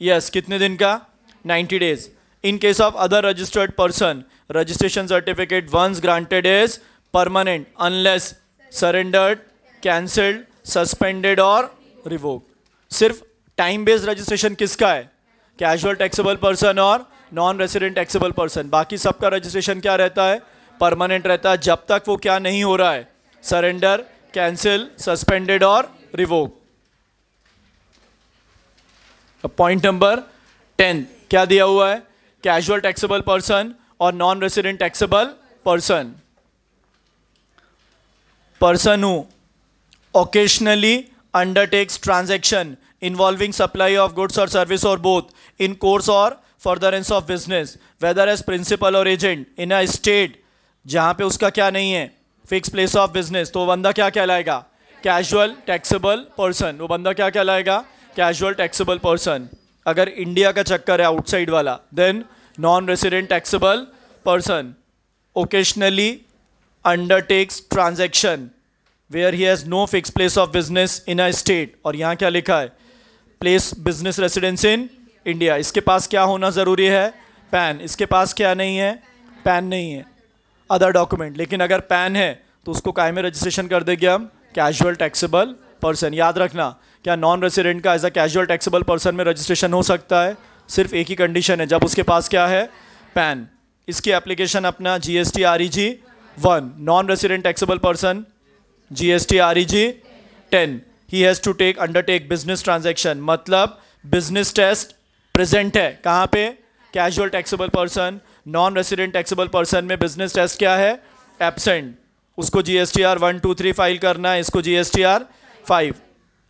यस yes, कितने दिन का? 90 days in case of other registered person registration certificate once granted is permanent unless surrendered cancelled suspended और रिवोक सिर्फ़ टाइम बेस्ड रजिस्ट्रेशन किसका है कैजुअल टैक्सेबल पर्सन और नॉन रेसिडेंट टैक्सेबल पर्सन बाकी सबका रजिस्ट्रेशन क्या रहता है परमानेंट रहता है जब तक वो क्या नहीं हो रहा है सरेंडर कैंसिल सस्पेंडेड और रिवोक पॉइंट नंबर टेन क्या दिया हुआ है कैजुअल टैक्सेबल पर्सन और non resident taxable person person who occasionally undertakes transaction involving supply of goods और सर्विस और बोथ इन कोर्स और furtherance of business whether as principal और एजेंट इन अ स्टेट जहाँ पे उसका क्या नहीं है फिक्स प्लेस ऑफ़ बिज़नेस तो बंदा क्या कहलाएगा? कैजुअल टैक्सेबल पर्सन वो बंदा क्या कहलाएगा? कैजुअल टैक्सेबल पर्सन अगर इंडिया का चक्कर है आउटसाइड वाला then non resident taxable person occasionally undertakes transaction where he has no fix place of business in a state और यहाँ क्या लिखा है? Place business residence in India इसके पास क्या होना ज़रूरी है? पैन इसके पास क्या नहीं है? पैन नहीं है. अदर डॉक्यूमेंट लेकिन अगर पैन है तो उसको काय में रजिस्ट्रेशन कर देंगे हम. कैजुअल टैक्सेबल पर्सन याद रखना क्या नॉन रेसिडेंट का as a casual taxable person में रजिस्ट्रेशन हो सकता है? सिर्फ़ एक ही कंडीशन है। जब उसके पास क्या है? पैन इसकी एप्लीकेशन अपना G S T R E G one non resident taxable person G S T R E G ten he has to take undertake business transaction मतलब बिज़नेस टेस्ट प्रेजेंट है। कहाँ पे? Casual taxable person non resident taxable person में बिज़नेस टेस्ट क्या है? एबसेंट उसको G S T R one two three file करना है। इसको G S T R five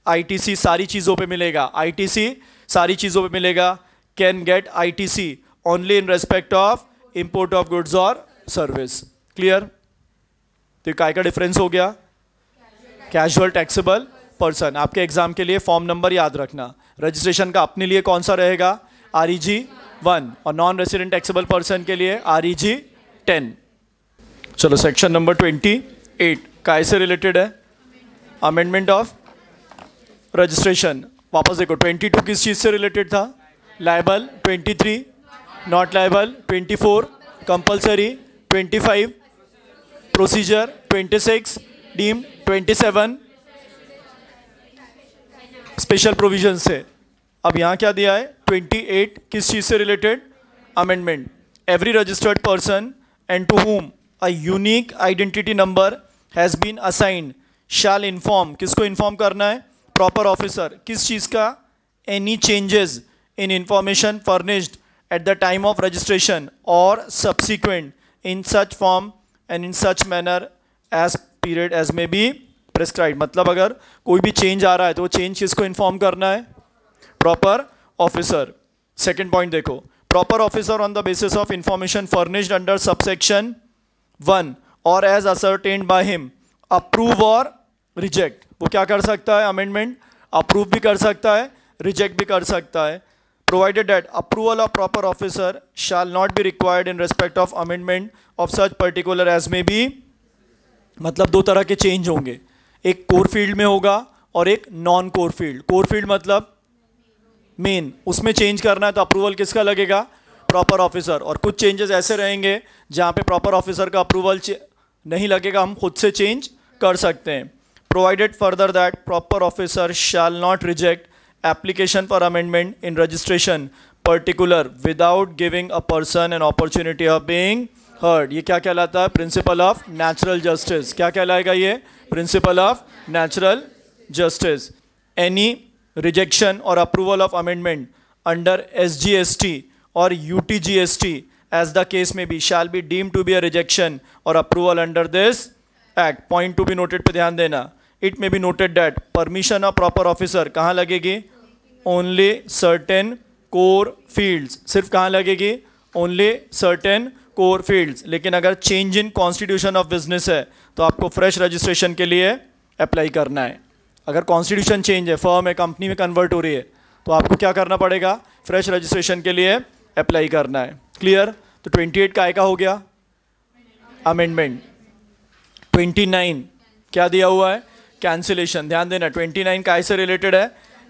I T C सारी चीज़ों पे मिलेगा। आई टी सी सारी चीज़ों पे मिलेगा। Can get I T C only in respect of import of goods और सर्विस क्लियर तो काय का डिफरेंस हो गया? कैजुअल टैक्सेबल पर्सन आपके एग्ज़ाम के लिए फॉर्म नंबर याद रखना। रजिस्ट्रेशन का अपने लिए कौन सा रहेगा? आर ई जी वन और नॉन रेसिडेंट टैक्सेबल पर्सन के लिए आर ई जी टेन चलो सेक्शन नंबर ट्वेंटी एट काय से रिलेटेड है? Amendment of registration. वापस देखो ट्वेंटी टू किस चीज़ से रिलेटेड था? Liable twenty three not liable twenty four compulsory twenty five procedure twenty six deem twenty seven special provision से। अब यहाँ क्या दिया है? 28 किस चीज़ से related amendment every registered person and to whom a unique identity number has been assigned shall inform किसको इन्फॉर्म करना है? प्रॉपर ऑफिसर किस चीज़ का? Any changes in information furnished at the time of registration और subsequent in such form and in such manner as period as may be prescribe मतलब अगर कोई भी चेंज आ रहा है तो वो चेंज किसको इन्फॉर्म करना है? प्रॉपर ऑफिसर सेकेंड पॉइंट देखो. Proper officer on the basis of information furnished under subsection one और as ascertained by him approve और रिजेक्ट वो क्या कर सकता है? अमेंडमेंट अप्रूव भी कर सकता है रिजेक्ट भी कर सकता है. Provided that approval of proper officer shall not be required in respect of amendment of such particular as may be मतलब दो तरह के चेंज होंगे. एक कोर फ़ील्ड में होगा और एक non core field core field मतलब मेन उसमें चेंज करना है तो अप्रूवल किसका लगेगा? प्रॉपर ऑफिसर और कुछ चेंजेस ऐसे रहेंगे जहाँ पे प्रॉपर ऑफिसर का अप्रूवल नहीं लगेगा, हम खुद से चेंज कर सकते हैं. Reject application for amendment in registration particular without giving a person an opportunity of being heard ये क्या कहलाता है? प्रिंसिपल ऑफ़ नेचुरल जस्टिस क्या कहलाएगा ये? Principle of natural justice any rejection और approval of amendment under S G S T और U T G S T as the case may be shall be deem to be a rejection और approval under this act point to be noted पे ध्यान देना. It may be noted that permission of proper officer कहाँ लगेगी? ओनली सर्टेन कोर फील्ड्स सिर्फ़ कहाँ लगेगी? ओनली सर्टेन कोर फील्ड्स लेकिन अगर change in constitution of business है तो आपको फ्रेश रजिस्ट्रेशन के लिए अप्लाई करना है। अगर कॉन्स्टिट्यूशन चेंज है फर्म है कंपनी में कन्वर्ट हो रही है तो आपको क्या करना पड़ेगा? फ्रेश रजिस्ट्रेशन के लिए अप्लाई करना है। क्लियर तो 28 का आयका हो गया। अमेंडमेंट 29 क्या दिया हुआ है? कैंसिलेशन ध्यान देना 29 काय से रिलेटेड है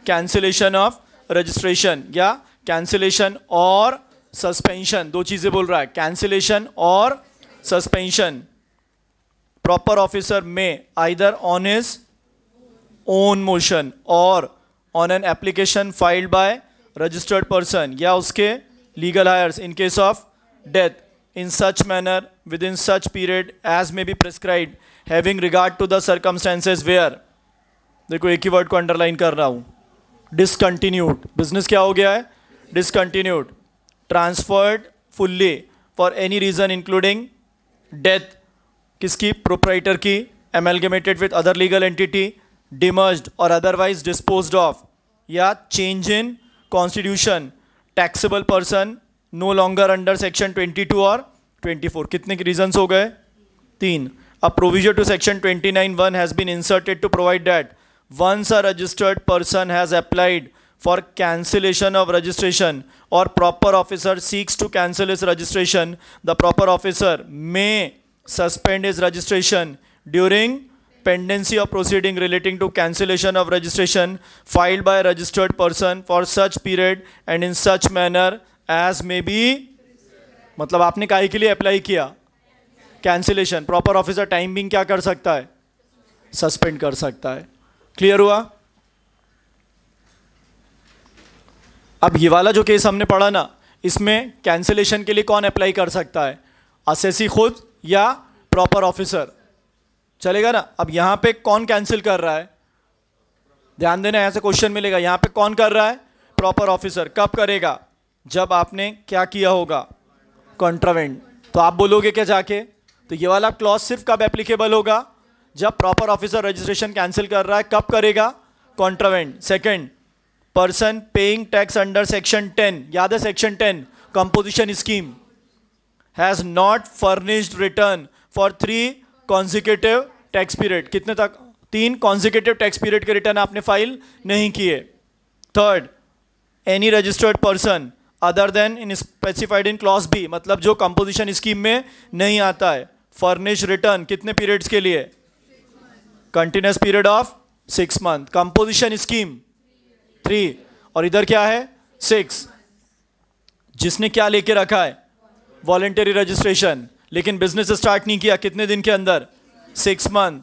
कैंसिलेशन ऑफ़ रजिस्ट्रेशन या कैंसिलेशन और सस्पेंशन दो चीज़ें बोल रहा है कैंसिलेशन और suspension proper officer may either on his own motion or on an application filed by registered person या उसके legal heirs in case of death in such manner within such period as may be prescribe having regard to the circumstances where देखो, एक ही वर्ड को अंडरलाइन कर रहा हूँ। डिसकंटिन्यूड बिज़नेस क्या हो गया है? Discontinued transferred fully for any reason including death किसकी? प्रोपराइटर की. Amalgamated with other legal entity demerged or otherwise dispose of या change in constitution taxable person no longer under section 22 और 24 कितने के रीजंस हो गए? तीन। A provision to section 29.1 has been inserted to provide that once a registered person has applied for cancellation of registration or proper officer seeks to cancel his registration, the proper officer may suspend his registration during pendency of proceeding relating to cancellation of registration filed by a registered person for such period and in such manner as may be मतलब आपने काहे के लिए अप्लाई किया कैंसिलेशन प्रॉपर ऑफिसर टाइमिंग क्या कर सकता है? सस्पेंड कर सकता है. क्लियर हुआ? अब ये वाला जो केस हमने पढ़ा ना, इसमें कैंसिलेशन के लिए कौन अप्लाई कर सकता है? असेसी खुद या प्रॉपर ऑफिसर चलेगा ना? अब यहाँ पे कौन कैंसिल कर रहा है? ध्यान देना, यहाँ से क्वेश्चन मिलेगा। यहाँ पे कौन कर रहा है? प्रॉपर ऑफिसर कब करेगा? जब आपने क्या किया होगा? कॉन्ट्रावेंट तो आप बोलोगे क्या जाके? तो ये वाला क्लॉज सिर्फ़ कब एप्लीकेबल होगा? जब प्रॉपर ऑफिसर रजिस्ट्रेशन कैंसिल कर रहा है, कब करेगा? Contravened second person paying tax under section ten याद है section ten composition scheme has not furnished return for three consecutive tax period कितने तक? तीन कॉन्जिकेटिव टैक्स पीरियड के रिटर्न आपने फ़ाइल नहीं किए. Third any registered person other than in specified in clause B मतलब जो कंपोजिशन स्कीम में नहीं आता है फर्निश रिटर्न कितने पीरियड्स के लिए? Continuous period of six month composition scheme three और इधर क्या है? सिक्स जिसने क्या लेके रखा है? वॉलेंटरी रजिस्ट्रेशन लेकिन बिज़नेस स्टार्ट नहीं किया कितने दिन के अंदर? सिक्स मंथ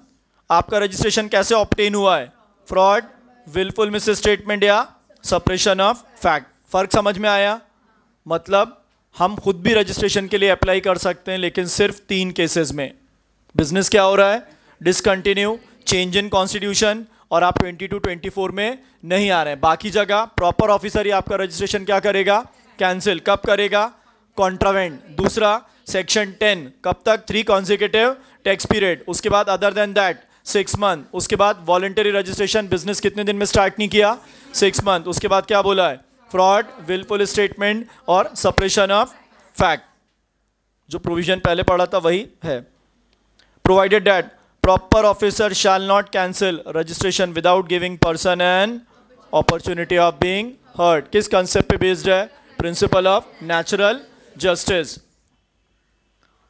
आपका रजिस्ट्रेशन कैसे ऑप्टेन हुआ है? फ्रॉड विलफुल मिस स्टेटमेंट या सप्रेशन ऑफ़ फैक्ट फ़र्क समझ में आया? मतलब हम खुद भी रजिस्ट्रेशन के लिए अप्लाई कर सकते हैं, लेकिन सिर्फ़ तीन केसेस में। बिज़नेस क्या हो रहा है? डिसकंटिन्यू चेंज इन कॉन्स्टिट्यूशन और आप 22 24 में नहीं आ रहे हैं। बाकी जगह प्रॉपर ऑफिसर ही आपका रजिस्ट्रेशन क्या करेगा? कैंसिल कब करेगा? कॉन्ट्रावेंट दूसरा सेक्शन 10 कब तक? थ्री कॉन्जिकेटिव टैक्स पीरियड उसके बाद other than that six month उसके बाद वॉलेंटरी रजिस्ट्रेशन बिज़नेस कितने दिन में स्टार्ट नहीं किया? सिक्स मंथ उसके बाद क्या बोला है? फ्रॉड विलफुल स्टेटमेंट और सप्रेशन ऑफ़ फैक्ट जो प्रोविज़न पहले पढ़ा था वही है। Provided that proper officer shall not cancel registration without giving person an opportunity of being heard किस कंसेप्ट पे बेस्ड है? Principle of natural justice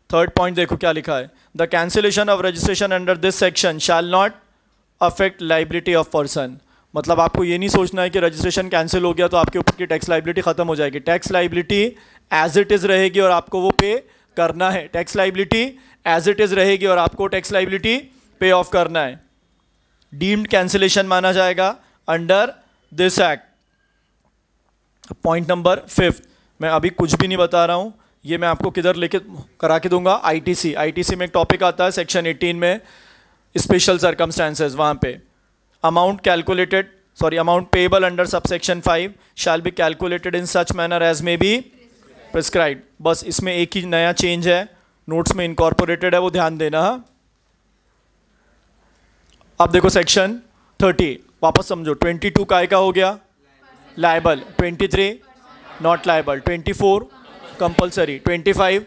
third point देखो क्या लिखा है। The cancellation of registration under this section shall not affect liability of person मतलब आपको ये नहीं सोचना है कि रजिस्ट्रेशन कैंसिल हो गया तो आपके ऊपर की टैक्स लाइबिलिटी ख़त्म हो जाएगी। Tax liability as it is रहेगी और आपको वो पे करना है। Tax liability as it is रहेगी और आपको टैक्स लाइबिलिटी पे ऑफ़ करना है। डीम्ड कैंसिलेशन माना जाएगा under this act point number fifth मैं अभी कुछ भी नहीं बता रहा हूँ। ये मैं आपको किधर लेके करा के दूँगा? आईटीसी आईटीसी में एक टॉपिक आता है सेक्शन 18 में स्पेशल सर्कमस्टांसेस वहाँ पे। Amount calculated, sorry, amount payable under subsection 5 shall be calculated in such manner as may be prescribed. बस इसमें एक ही नया चेंज है नोट्स में इनकॉर्पोरेटेड है, वो ध्यान देना अब देखो सेक्शन 30 वापस समझो 22 काय का हो गया? Liable 23 not liable 24 compulsory 25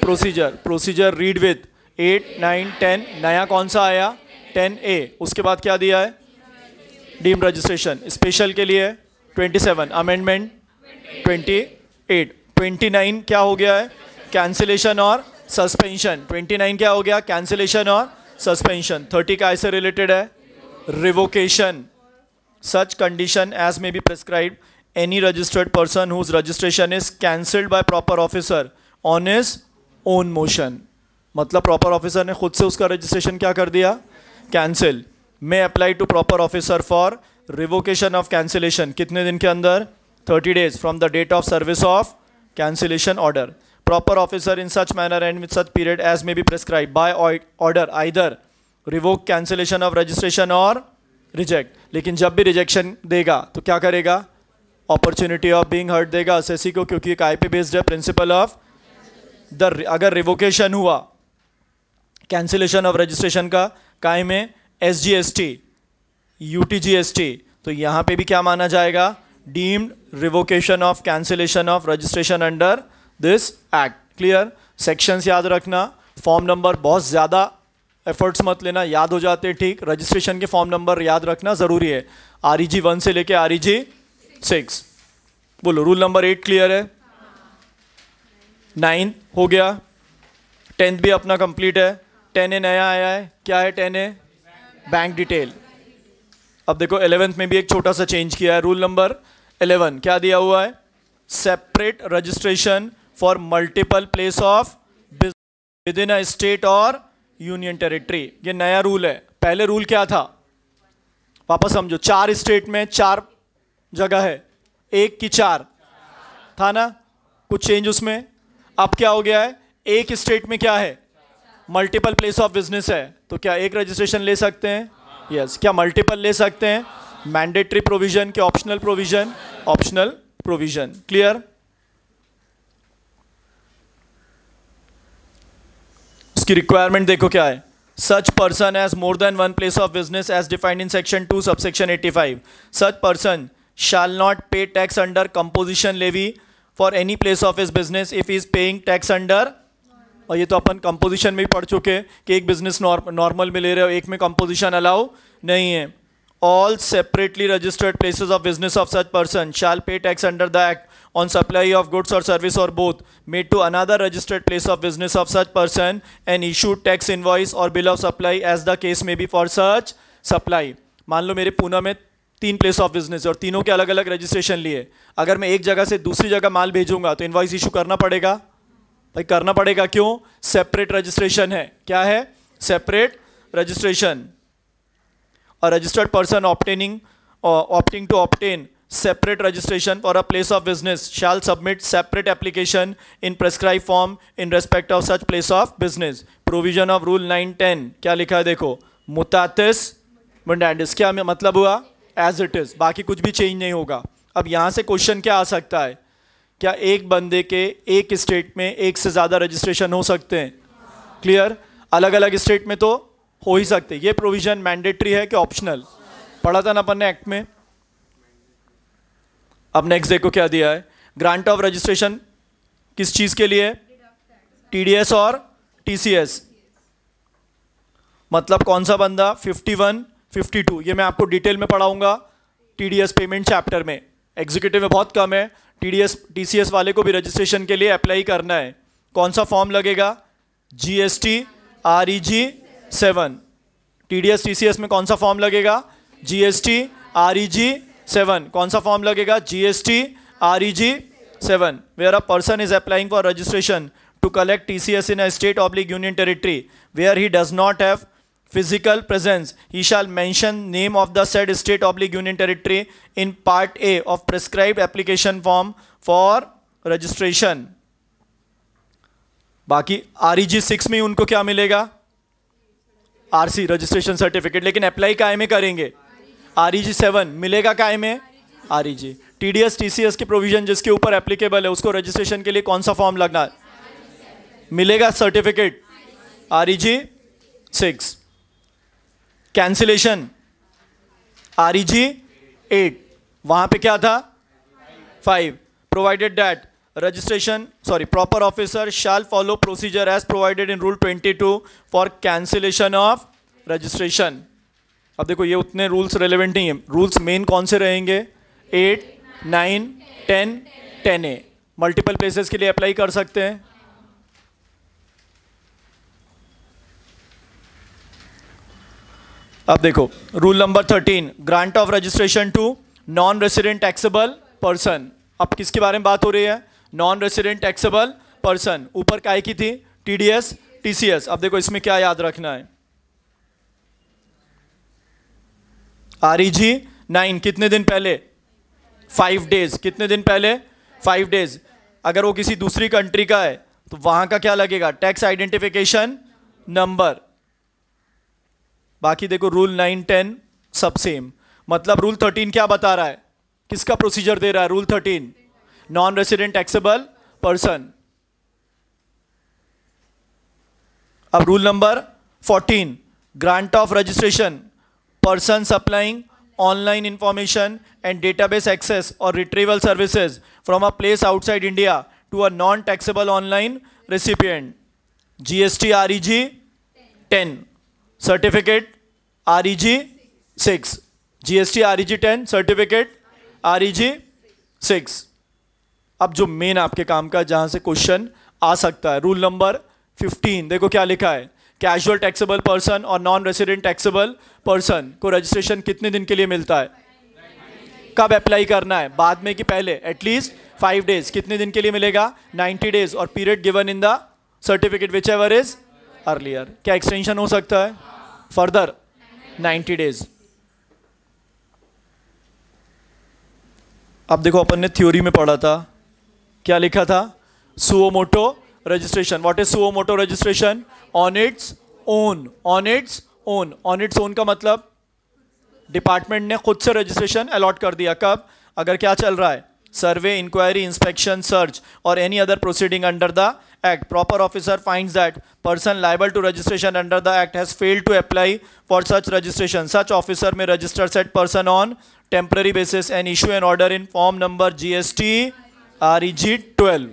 procedure procedure read with 8 9 10 नया कौन सा आया? 10 ए उसके बाद क्या दिया है? डीम रजिस्ट्रेशन स्पेशल के लिए 27 अमेंडमेंट 28 29 क्या हो गया है? कैंसिलेशन और सस्पेंशन 29 क्या हो गया? कैंसिलेशन और सस्पेंशन 30 का ऐसे रिलेटेड है? Revocation such condition as may be prescribed any registered person whose registration is cancelled by proper officer on his own motion मतलब प्रॉपर ऑफिसर ने खुद से उसका रजिस्ट्रेशन क्या कर दिया? Cancel may apply to proper officer for revocation of cancellation कितने दिन के अंदर? 30 days from the date of service of cancellation order proper officer in such manner and with such period as may be prescribe by order either revoke cancellation of registration और रिजेक्ट लेकिन जब भी रिजेक्शन देगा तो क्या करेगा? अपॉर्चुनिटी ऑफ़ बीइंग हर्ट देगा एस को, क्योंकि काय पे बेस्ड है प्रिंसिपल ऑफ़ द अगर रिवोकेशन हुआ कैंसिलेशन ऑफ़ रजिस्ट्रेशन का काय में S G S T U T G S T तो यहाँ पे भी क्या माना जाएगा? Deemed revocation of cancellation of registration under this act clear sections याद रखना। फॉर्म नंबर बहुत ज़्यादा एफर्ट्स मत लेना, याद हो जाते ठीक? रजिस्ट्रेशन के फॉर्म नंबर याद रखना ज़रूरी है। आर ई जी वन से लेके आर ई जी सिक्स बोलो रूल नंबर एट क्लियर है? नाइन हो गया। टेंथ भी अपना कंप्लीट है। टेन ए नया आया है। क्या है? Ten A? बैंक डिटेल अब देखो एलेवेंथ में भी एक छोटा सा चेंज किया है। रूल नंबर इलेवन क्या दिया हुआ है? Separate registration for multiple place of within a state or union territory ये नया रूल है। पहले रूल क्या था? वापस समझो, चार स्टेट में चार जगह है। एक की चार। था ना? कुछ चेंज उसमें? अब क्या हो गया है? एक स्टेट में क्या है? मल्टीपल प्लेस ऑफ़ बिज़नेस है। तो क्या एक रजिस्ट्रेशन ले सकते हैं? Yes yes. क्या मल्टीपल ले सकते हैं? मैंडेटरी प्रोविज़न के optional provision optional provision clear उसकी रिक्वायरमेंट देखो क्या है। Such person has more than one place of business as defined in section two subsection 85 such person not pay tax under composition levy for any place of his business if he is paying tax under और ये तो अपन कंपोजिशन में भी पढ़ चुके हैं कि एक बिज़नेस नॉर्मल में ले रहे हो, एक में कंपोजिशन अलाउ नहीं है। All separately registered places of business of such person shall pay tax under the act on supply of goods or service or both. Made to another registered place of business of such person and issued tax invoice or bill of supply as the case may be for such supply. मान लो मेरे पूना में तीन प्लेस ऑफ़ बिज़नेस और तीनों के अलग अलग रजिस्ट्रेशन लिए। अगर मैं एक जगह से दूसरी जगह माल भेजूँगा तो इन्वाइस इशू करना पड़ेगा। लाइक करना पड़ेगा क्यों? सेपरेट रजिस्ट्रेशन है। क्या है? सेपरेट रजिस्ट्रेशन और registered person obtaining opting to obtain separate registration for a place of business shall submit separate application in prescribe form in respect of such place of business provision of rule nine ten क्या लिखा है? देखो। मुतातिस मुंडैंडिस क्या मतलब हुआ? एज इट इज़ बाकी कुछ भी चेंज नहीं होगा। अब यहाँ से क्वेश्चन क्या आ सकता है? क्या एक बंदे के एक स्टेट में एक से ज़्यादा रजिस्ट्रेशन हो सकते हैं? क्लियर अलग अलग स्टेट में तो हो ही सकते ये प्रोविज़न मैंडेटरी है कि ऑप्शनल पढ़ा था ना अपन ने एक्ट में? अब नेक्स्ट देखो क्या दिया है। ग्रांट ऑफ़ रजिस्ट्रेशन किस चीज़ के लिए? टीडीएस और टीसीएस मतलब कौन सा बंदा? 51, 52 ये मैं आपको डिटेल में पढ़ाऊँगा टीडीएस पेमेंट चैप्टर में। एग्जीक्यूटिव में बहुत कम है। टीडीएस टीसीएस वाले को भी रजिस्ट्रेशन के लिए अप्लाई करना है। कौन सा फॉर्म लगेगा? GST R E G seven TDS TCS में कौन सा फॉर्म लगेगा? GST R E G seven कौन सा फॉर्म लगेगा? GST R E G seven where a person is applying for registration to collect TCS in a state oblique union territory where he does not have physical presence. He shall mention name of the said state oblique union territory in part a of prescribed application form for registration. बाकी आर ई सिक्स में उनको क्या मिलेगा? आरसी रजिस्ट्रेशन सर्टिफिकेट लेकिन अप्लाई काय में करेंगे? आर ई सेवन मिलेगा काय में? R E G T D S T C S की प्रोविज़न जिसके ऊपर एप्लीकेबल है, उसको रजिस्ट्रेशन के लिए कौन सा फॉर्म लगना मिलेगा certificate R E G six cancellation R E G eight वहाँ पे क्या था? Five provided that registration sorry proper officer shall follow procedure as provided in rule 22 for cancellation of registration अब देखो, ये उतने रूल्स रेलिवेंट नहीं है। रूल्स मेन कौन से रहेंगे? Eight nine ten ten A multiple places के लिए अप्लाई कर सकते हैं। अब देखो rule number thirteen grant of registration to non resident taxable person अब किसके बारे में बात हो रही है? नॉन रेसिडेंट टैक्सेबल पर्सन ऊपर काय की थी टीडीएस टीसीएस अब देखो, इसमें क्या याद रखना है? आर ई जी नाइन कितने दिन पहले? फाइव डेज़ कितने दिन पहले? फाइव डेज़ अगर वो किसी दूसरी कंट्री का है तो वहाँ का क्या लगेगा? टैक्स आइडेंटिफिकेशन नंबर बाकी देखो रूल नाइन टेन सब सेम मतलब रूल थर्टीन क्या बता रहा है? किसका प्रोसीजर दे रहा है? Rule thirteen non resident taxable person अब rule number fourteen grant of registration person supplying online information and database access or retrieval services from a place outside India to a non taxable online recipient GST R E G ten Certificate REG 6. GST REG 10. Certificate REG 6. अब जो मेन आपके काम का, जहाँ से क्वेश्चन आ सकता है रूल नंबर 15 देखो क्या लिखा है. कैजुअल टैक्सेबल पर्सन और नॉन रेसिडेंट टैक्सेबल पर्सन को रजिस्ट्रेशन कितने दिन के लिए मिलता है? कब अप्लाई करना है? बाद में कि पहले? एटलीस्ट फाइव डेज़ कितने दिन के लिए मिलेगा? 90 days or period given in the certificate whichever is earlier क्या एक्सटेंशन हो सकता है? फर्दर 90 डेज़ अब देखो, अपन ने थ्योरी में पढ़ा था। क्या लिखा था? Suo motu registration what is suo motu registration on its own on its own on its own का मतलब डिपार्टमेंट ने खुद से रजिस्ट्रेशन अलॉट कर दिया। कब? अगर क्या चल रहा है? Survey enquiry inspection search or any other proceeding under the officer finds that person liable to registration under the act has failed to apply for such registration such officer may register said person on temporary basis and issue an order in form number GST R E G twelve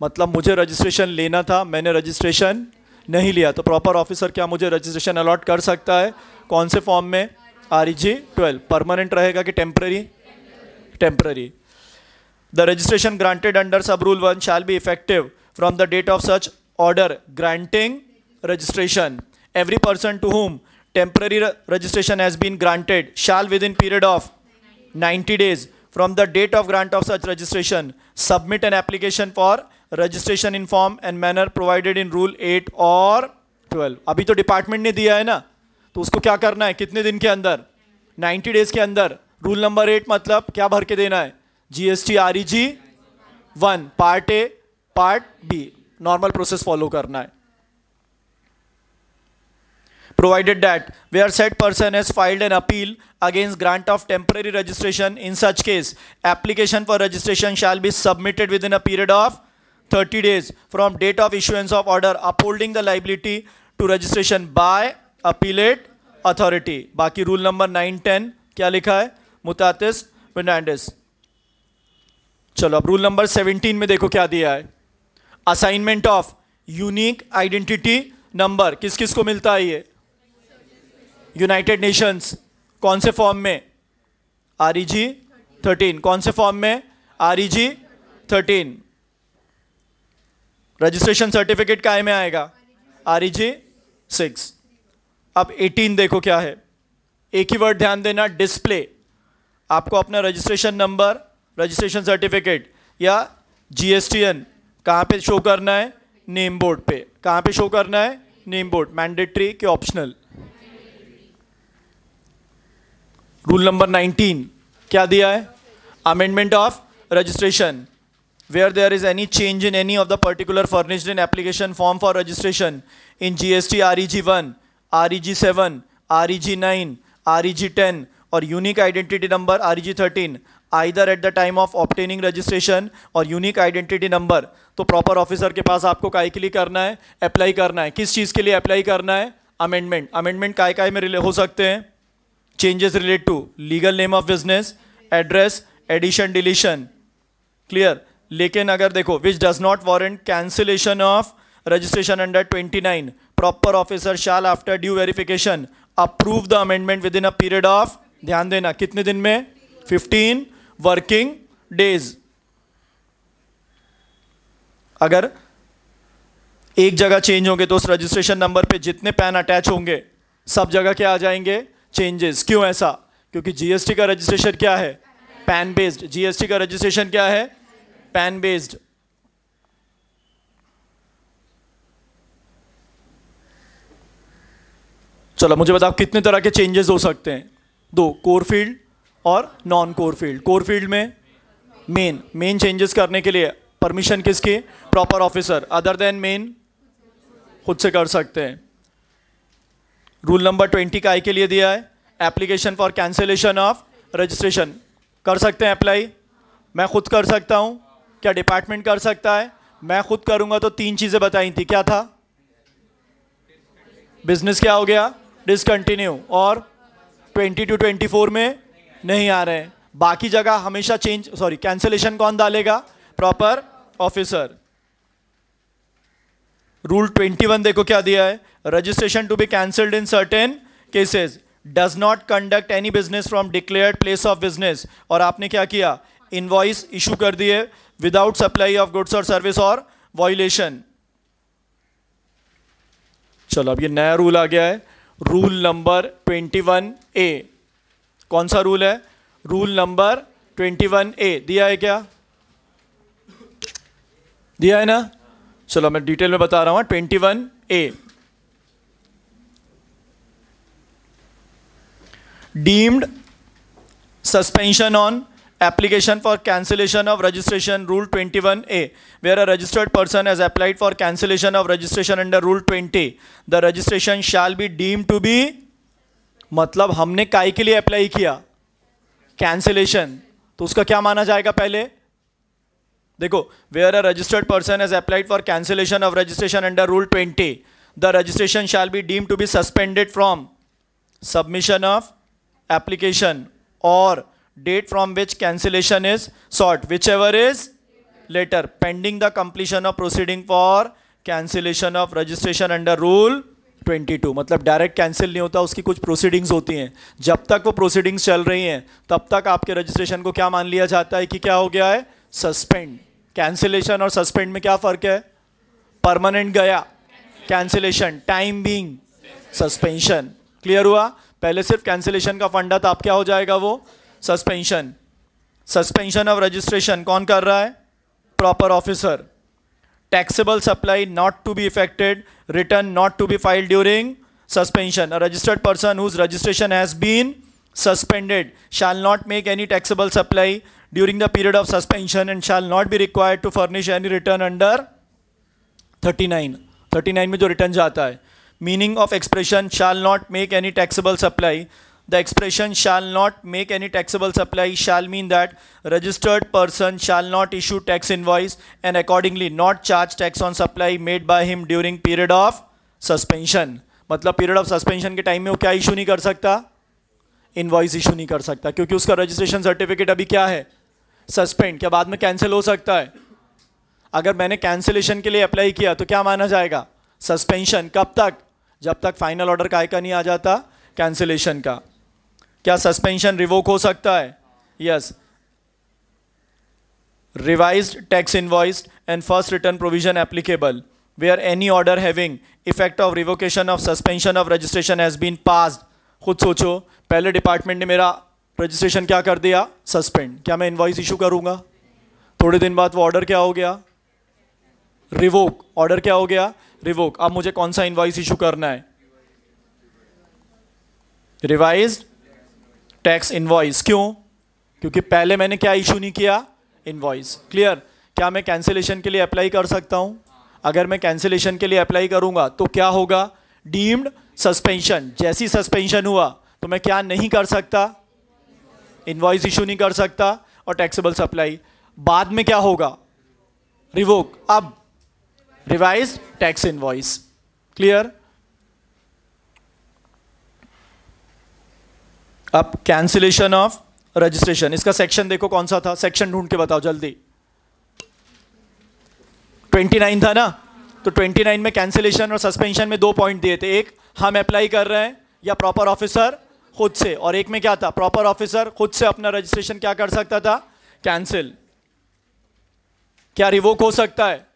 मतलब मुझे रजिस्ट्रेशन लेना था, मैंने रजिस्ट्रेशन नहीं लिया। तो प्रॉपर ऑफिसर क्या मुझे रजिस्ट्रेशन अलॉट कर सकता है? कौन से फॉर्म में? R E G twelve permanent रहेगा कि temporary temporary the registration granted under sub rule one shall be effective from the date of such order granting registration every person to whom temporary re- registration has been granted shall within period of 90 days from the date of grant of such registration submit an application for registration in form and manner provided in rule 8 or 12 अभी तो डिपार्टमेंट ने दिया है ना तो उसको क्या करना है कितने दिन के अंदर 90 डेज़ के अंदर रूल नंबर एट मतलब क्या भर के देना है GST R E G one part A part B normal process follow करना है। Provided that where are said person has filed an appeal against grant of temporary registration in such case application for registration shall be submitted within a period of thirty days from date of issuance of order upholding the liability to registration by appellate authority बाकी रूल नंबर नाइन टेन क्या लिखा है? मुतातिस फर्नांडिस चलो अब रूल नंबर सेवेंटीन में देखो क्या दिया है। Assignment of unique identity number किस किस को मिलता है ये? यूनाइटेड नेशंस कौन से फॉर्म में? आर ई जी थर्टीन कौन से फॉर्म में? R E G thirteen registration certificate काय में आएगा? आर ई जी सिक्स अब एटीन देखो क्या है। एक ही वर्ड ध्यान देना डिस्प्ले आपको अपना रजिस्ट्रेशन नंबर रजिस्ट्रेशन सर्टिफिकेट या जीएसटीएन कहाँ पे शो करना है? नेम बोर्ड पे। कहाँ पे शो करना है? नेम बोर्ड मैंडेटरी के ऑप्शनल रूल नंबर 19 क्या दिया है? Amendment of registration where there is any change in any of the particular furnished in application form for registration in G S T R E G one R E G seven R E G nine R E G ten और unique identity number R E G thirteen either at the time of obtaining registration और यूनिक आइडेंटिटी नंबर तो प्रॉपर ऑफिसर के पास आपको काय के लिए करना है? अप्लाई करना है। किस चीज़ के लिए अप्लाई करना है? अमेंडमेंट अमेंडमेंट काय काय में हो सकते हैं? Changes relate to legal name of business address addition deletion clear लेकिन अगर देखो which does not warrant cancellation of registration under 29 proper officer shall after due verification approve the amendment within a period of ध्यान देना, कितने दिन में? 15 वर्किंग डेज़ अगर एक जगह चेंज होंगे तो उस रजिस्ट्रेशन नंबर पे जितने पैन अटैच होंगे, सब जगह क्या आ जाएँगे? चेंजेस क्यों ऐसा? क्योंकि जीएसटी का रजिस्ट्रेशन क्या है? पैन बेस्ड जीएसटी का रजिस्ट्रेशन क्या है? पैन बेस्ड चलो, मुझे बताओ कितने तरह के चेंजेस हो सकते हैं? दो कोर फ़ील्ड और non core field core field में मेन मेन चेंजेस करने के लिए परमिशन किसकी? Proper officer other than main खुद से कर सकते हैं। रूल नंबर ट्वेंटी का आई के लिए दिया है। Application for cancellation of registration कर सकते हैं अप्लाई मैं खुद कर सकता हूँ। क्या डिपार्टमेंट कर सकता है? मैं खुद करूँगा तो तीन चीज़ें बताई थी। क्या था? बिज़नेस क्या हो गया? डिसकंटिन्यू और 20 टू 24 में नहीं आ रहे हैं। बाकी जगह हमेशा चेंज सॉरी कैंसिलेशन कौन डालेगा? प्रॉपर ऑफिसर रूल 21 देखो क्या दिया है? Registration to be cancelled in certain cases does not conduct any business from declared place of business और आपने क्या किया? इनवॉइस इशू कर दिए विदाउट सप्लाई ऑफ़ गुड्स और सर्विस और वॉयलेशन चलो, अब ये नया रूल आ गया है। रूल नंबर 21 ए कौन सा रूल है? रूल नंबर 21 ए दिया है क्या? दिया है ना? चलो, मैं डिटेल में बता रहा हूँ twenty one A deemed suspension on application for cancellation of registration rule twenty one A where a registered person has applied for cancellation of registration under rule twenty the registration shall be deemed to be मतलब हमने काय के लिए अप्लाई किया कैंसिलेशन तो उसका क्या माना जाएगा पहले? देखो where a registered person has applied for cancellation of registration under rule 20 the registration shall be deemed to be suspended from submission of application or date from which cancellation is sought. Whichever is later, pending the completion of proceeding for cancellation of registration under rule 22 मतलब डायरेक्ट कैंसिल नहीं होता, उसकी कुछ प्रोसीडिंग्स होती हैं। जब तक वो प्रोसीडिंग्स चल रही हैं, तब तक आपके रजिस्ट्रेशन को क्या मान लिया जाता है कि क्या हो गया है? सस्पेंड कैंसिलेशन और सस्पेंड में क्या फ़र्क है? परमानेंट गया. Cancellation time being suspension clear हुआ? पहले सिर्फ़ कैंसिलेशन का फंडा था, अब क्या हो जाएगा वो? सस्पेंशन सस्पेंशन ऑफ़ रजिस्ट्रेशन कौन कर रहा है? Proper officer taxable supply not to be effected return not to be file during suspension registered person whose registration has been suspended shall not make any taxable supply during the period of suspension and shall not be required to furnish any return under 39 39 में जो रिटर्न जाता है meaning of expression shall not make any taxable supply the expression shall not make any taxable supply shall mean that registered person shall not issue tax invoice and accordingly not charge tax on supply made by him during period of suspension मतलब पीरियड ऑफ़ सस्पेंशन के टाइम में वो क्या इशू नहीं कर सकता इनवॉइस इशू नहीं कर सकता, क्योंकि उसका रजिस्ट्रेशन सर्टिफिकेट अभी क्या है? सस्पेंड क्या बाद में कैंसिल हो सकता है? अगर मैंने कैंसिलेशन के लिए अप्लाई किया तो क्या माना जाएगा? सस्पेंशन कब तक? जब तक फाइनल ऑर्डर का नहीं आ जाता कैंसिलेशन का। क्या सस्पेंशन रिवोक हो सकता है? Yes revise tax invoice and first return provision applicable where any order having effect of revocation of suspension of registration has been passed खुद सोचो पहले डिपार्टमेंट ने मेरा रजिस्ट्रेशन क्या कर दिया? सस्पेंड क्या मैं इन्वाइस इशू करूँगा? थोड़े दिन बाद वो ऑर्डर क्या हो गया? रिवोक ऑर्डर क्या हो गया? रिवोक अब मुझे कौन सा इन्वाइस इशू करना है? रिवाइज टैक्स इन्वाइस क्यों? क्योंकि पहले मैंने क्या इशू नहीं किया? इन्वाइस क्लियर क्या मैं कैंसिलेशन के लिए अप्लाई कर सकता हूँ? अगर मैं कैंसिलेशन के लिए अप्लाई करूँगा तो क्या होगा? डीम्ड सस्पेंशन जैसी सस्पेंशन हुआ तो मैं क्या नहीं कर सकता? इनवॉइस इशू नहीं कर सकता और टैक्सेबल सप्लाई बाद में क्या होगा? रिवोक अब। रिवाइज टैक्स इनवॉइस क्लियर अब कैंसिलेशन ऑफ़ रजिस्ट्रेशन इसका सेक्शन देखो कौन सा था? सेक्शन ढूंढ के बताओ जल्दी। 29 था ना? तो 29 में कैंसिलेशन और सस्पेंशन में दो पॉइंट दिए थे। एक, हम अप्लाई कर रहे हैं या प्रॉपर ऑफिसर खुद से। और एक में क्या था? प्रॉपर ऑफिसर खुद से अपना रजिस्ट्रेशन क्या कर सकता था? कैंसिल क्या रिवोक हो सकता है?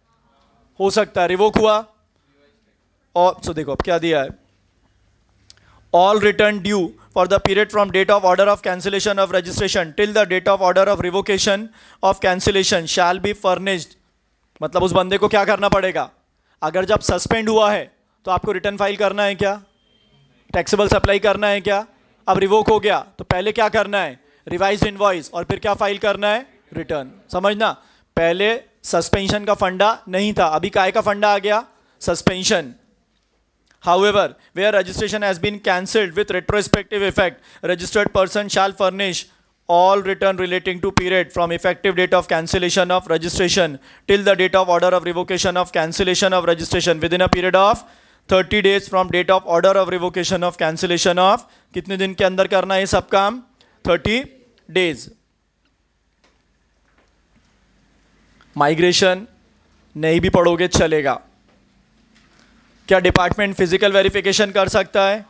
हो सकता है। रिवोक हुआ? और सो देखो, अब क्या दिया है? All return due for the period from date of order of cancellation of registration till the date of order of revocation of cancellation shall be furnished मतलब उस बंदे को क्या करना पड़ेगा? अगर जब सस्पेंड हुआ है तो आपको रिटर्न फ़ाइल करना है क्या? टैक्सेबल सप्लाई करना है क्या? अब रिवोक हो गया तो पहले क्या करना है? रिवाइज इनवॉइस और फिर क्या फ़ाइल करना है? रिटर्न समझना? पहले सस्पेंशन का फंडा नहीं था, अभी काय का फंडा आ गया? Suspension however where registration has been cancelled with retrospective effect registered person shall furnish all return relating to period from effective date of cancellation of registration till the date of order of revocation of cancellation of registration within a period of 30 days from date of order of revocation of cancellation of, कितने दिन के अंदर करना है सब काम? 30 डेज़। माइग्रेशन नहीं भी पढ़ोगे चलेगा। क्या डिपार्टमेंट फ़िज़िकल वेरिफिकेशन कर सकता है?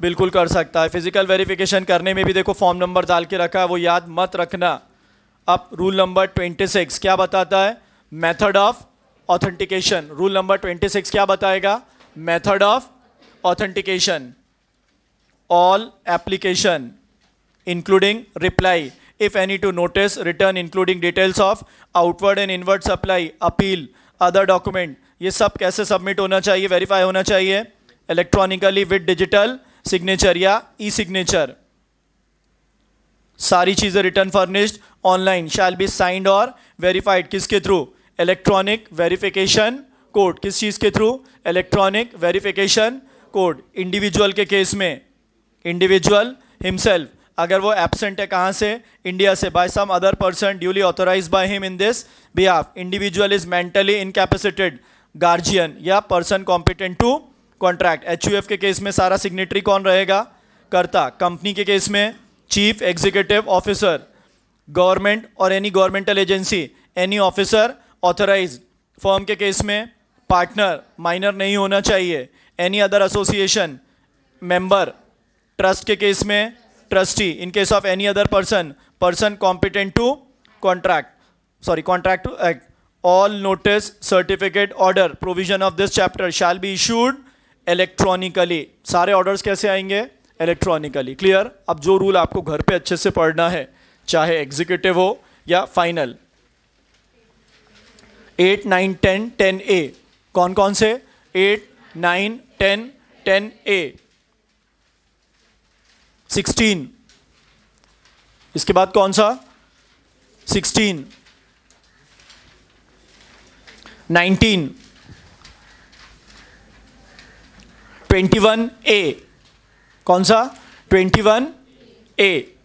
बिल्कुल कर सकता है। फ़िज़िकल वेरिफिकेशन करने में भी देखो फॉर्म नंबर डाल के रखा है, वो याद मत रखना। अब रूल नंबर 26 क्या बताता है? Method of authentication. Rule number 26 क्या बताएगा? Method of authentication all application including reply if any to notice, return including details of outward and inward supply, appeal, other document. ये सब कैसे सबमिट होना चाहिए वेरीफाई होना चाहिए? इलेक्ट्रॉनिकली विद डिजिटल सिग्नेचर या ई सिग्नेचर सारी चीज़ें return furnished online shall be signed और वेरीफाइड किसके थ्रू इलेक्ट्रॉनिक वेरिफिकेशन कोड, किस चीज़ के through? Electronic verification code individual के केस में। इंडिविजुअल हिमसेल्फ अगर वो एबसेंट है कहाँ से? इंडिया से। By some other person duly authorise by him in this behalf individual is mentally incapacitated guardian या person competent to contract H U F के केस में सारा सिग्नेटरी कौन रहेगा? करता। कंपनी के केस में चीफ एग्जीक्यूटिव ऑफिसर गवर्नमेंट और any governmental agency any officer authorise firm के केस में पार्टनर माइनर नहीं होना चाहिए। Any other association member trust के केस में trustee in case of any other person person competent to contract sorry contract to act all notice certificate order provision of this chapter shall be issued electronically सारे ऑर्डर्स कैसे आएँगे? इलेक्ट्रॉनिकली क्लियर अब जो रूल आपको घर पे अच्छे से पढ़ना है, चाहे एग्जीक्यूटिव हो या final eight nine ten ten A कौन कौन से? Eight, nine, ten ten A. Sixteen. इसके बाद कौन सा? Sixteen. Nineteen. Twenty one A. कौन सा? Twenty one A.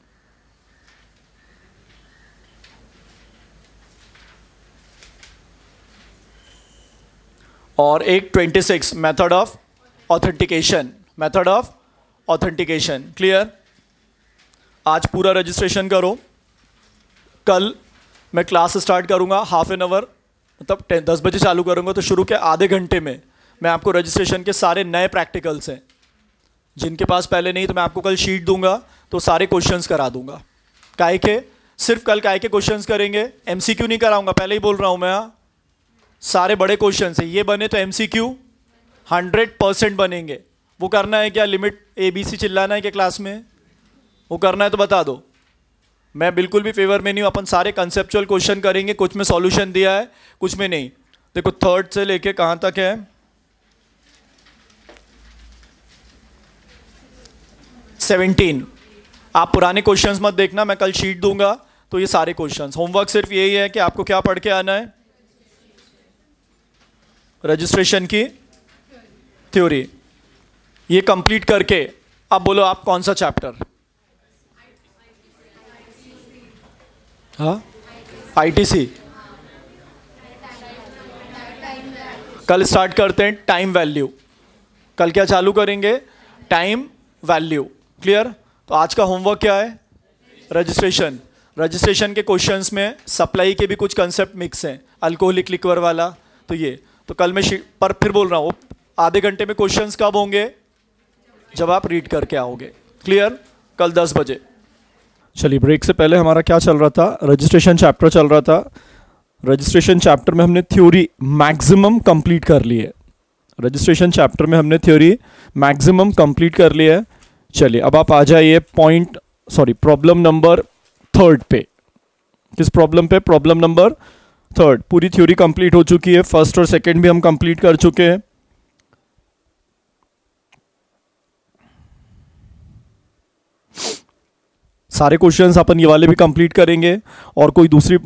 और एक twenty six method of authentication method of authentication clear आज पूरा रजिस्ट्रेशन करो। कल मैं क्लास स्टार्ट करूँगा हाफ़ एन आवर मतलब टेन दस बजे चालू करूँगा तो शुरू के आधे घंटे में। मैं आपको रजिस्ट्रेशन के सारे नए प्रैक्टिकल्स हैं। जिनके पास पहले नहीं तो मैं आपको कल शीट दूँगा तो सारे क्वेश्चंस करा दूँगा। काय के? सिर्फ़ कल काय के क्वेश्चंस करेंगे? एमसीक्यू नहीं कराऊँगा, पहले ही बोल रहा हूँ मैं सारे बड़े क्वेश्चन है। ये बने तो एमसीक्यू हंड्रेड परसेंट बनेंगे। वो करना है क्या? लिमिट ए बी सी चिल्लाना है क्या क्लास में? वो करना है तो बता दो। मैं बिल्कुल भी फेवर में नहीं हूँ। अपन सारे कंसेप्चुअल क्वेश्चन करेंगे। कुछ में सॉल्यूशन दिया है, कुछ में नहीं। देखो थर्ड से लेके कहाँ तक है? सेवनटीन आप पुराने क्वेश्चंस मत देखना। मैं कल शीट दूँगा। तो ये सारे क्वेश्चंस होमवर्क सिर्फ़ यही है कि आपको क्या पढ़ के आना है। रजिस्ट्रेशन की थ्योरी। ये कंप्लीट करके अब बोलो, आप कौन सा चैप्टर? हाँ? आईटीसी कल स्टार्ट करते हैं टाइम वैल्यू। कल क्या चालू करेंगे? Time value. क्लियर? तो आज का होमवर्क क्या है? रजिस्ट्रेशन। रजिस्ट्रेशन के क्वेश्चंस में सप्लाई के भी कुछ कंसेप्ट मिक्स हैं। अल्कोहलिक लिक्वर वाला तो ये। तो कल मैं पर फिर बोल रहा हूँ, आधे घंटे में क्वेश्चंस कब होंगे? जब आप रीड करके आओगे। क्लियर कल दस बजे। चलिए ब्रेक से पहले हमारा क्या चल रहा था? रजिस्ट्रेशन चैप्टर चल रहा था। रजिस्ट्रेशन चैप्टर में हमने थ्योरी मैक्सिमम कंप्लीट कर ली है। रजिस्ट्रेशन चैप्टर में हमने थ्योरी मैक्सिमम कंप्लीट कर लिया है। चलिए, अब आप आ जाइए point sorry problem number third पे। किस प्रॉब्लम पे? प्रॉब्लम नंबर थर्ड पूरी थ्योरी कंप्लीट हो चुकी है। फ़र्स्ट और सेकंड भी हम कंप्लीट कर चुके हैं। सारे क्वेश्चंस अपन ये वाले भी कंप्लीट करेंगे और कोई दूसरी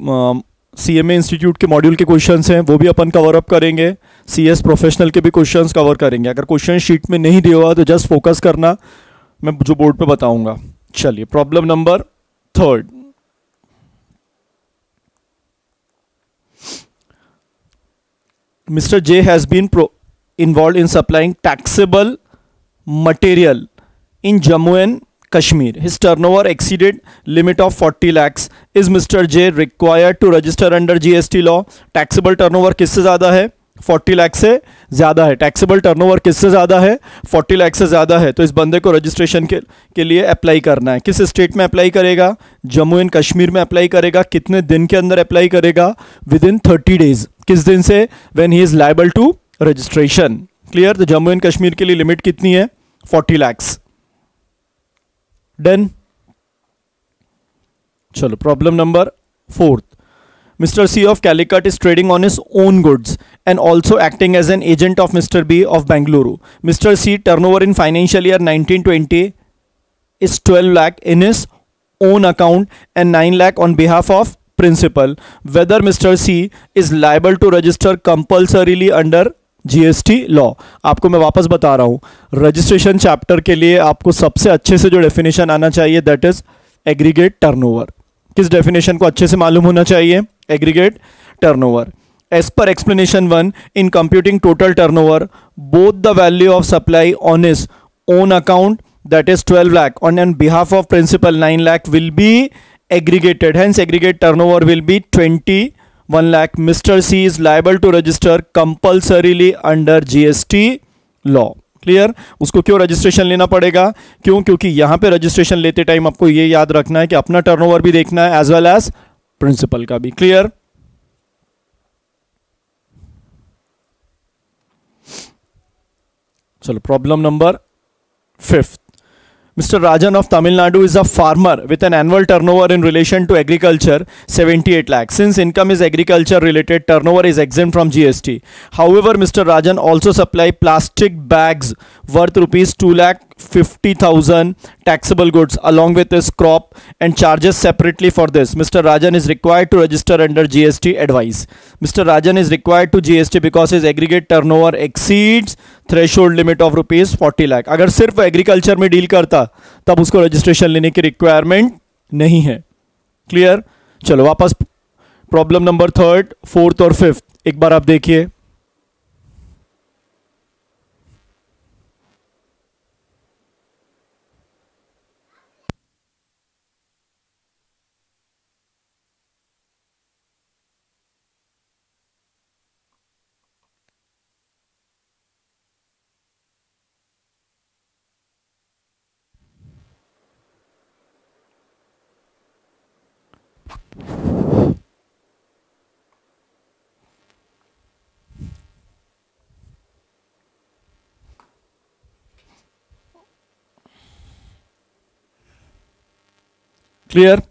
सी एम इंस्टीट्यूट के मॉड्यूल के क्वेश्चंस हैं, वो भी अपन कवर अप करेंगे। सी एस प्रोफेशनल के भी क्वेश्चंस कवर करेंगे। अगर क्वेश्चन शीट में नहीं दिया हुआ तो जस्ट फोकस करना। मैं जो बोर्ड पे बताऊँगा। चलिए problem number third mister J has been pro involve in supplying taxable material in Jammu and Kashmir. His turnover exceeded limit of 40 lakhs. Is Mr. J required to register under GST law? Taxable turnover किससे ज़्यादा है 40 लाख से ज़्यादा है टैक्सेबल टर्नओवर किससे ज़्यादा है 40 लाख से ज़्यादा है तो इस बंदे को रजिस्ट्रेशन के के लिए अप्लाई करना है किस स्टेट में अप्लाई करेगा जम्मू एंड कश्मीर में अप्लाई करेगा कितने दिन के अंदर अप्लाई करेगा विद इन थर्टी डेज़ किस दिन से when he is liable to registration clear तो जम्मू एंड कश्मीर के लिए लिमिट कितनी है फोर्टी लैक्स डन चलो problem number fourth Mr. C of Calicut is trading on his own goods and also acting as an agent of Mr. B of Bangalore. Mr. C turnover in financial year 1920 is 12 lakh in his own account and 9 lakh on behalf of principal. Whether Mr. C is liable to register compulsorily under GST law आपको मैं वापस बता रहा हूँ रजिस्ट्रेशन चैप्टर के लिए आपको सबसे अच्छे से जो डेफिनेशन आना चाहिए दैट इज़ एग्रीगेट टर्नओवर किस डेफिनेशन को अच्छे से मालूम होना चाहिए aggregate turnover as per explanation 1 in computing total turnover both the value of supply on his own account that is 12 lakh on behalf of principal 9 lakh will be aggregated. Hence, aggregate turnover will be 21 lakh. Mr c is liable to register compulsorily under gst law. Clear उसको क्यों रजिस्ट्रेशन लेना पड़ेगा? क्यों? क्योंकि यहाँ पे रजिस्ट्रेशन लेते टाइम आपको ये याद रखना है कि अपना टर्नओवर भी देखना है एज वेल एज प्रिंसिपल का भी. क्लियर चलो problem number fifth Mr. Rajan of Tamil Nadu is a farmer with an annual turnover in relation to agriculture 78 lakhs. Since income is agriculture related, turnover is exempt from GST. However, Mr. Rajan also supply plastic bags worth rupees 2 lakh 50,000 taxable goods along with his crop and charges separately for this. Mr. Rajan is required to register under GST advice. Mr. Rajan is required to GST because his aggregate turnover exceeds threshold limit of rupees forty lakh अगर सिर्फ़ एग्रीकल्चर में डील करता तब उसको रजिस्ट्रेशन लेने की रिक्वायरमेंट नहीं है क्लियर चलो वापस प्रॉब्लम नंबर थर्ड फोर्थ और फिफ्थ एक बार आप देखिए क्लियर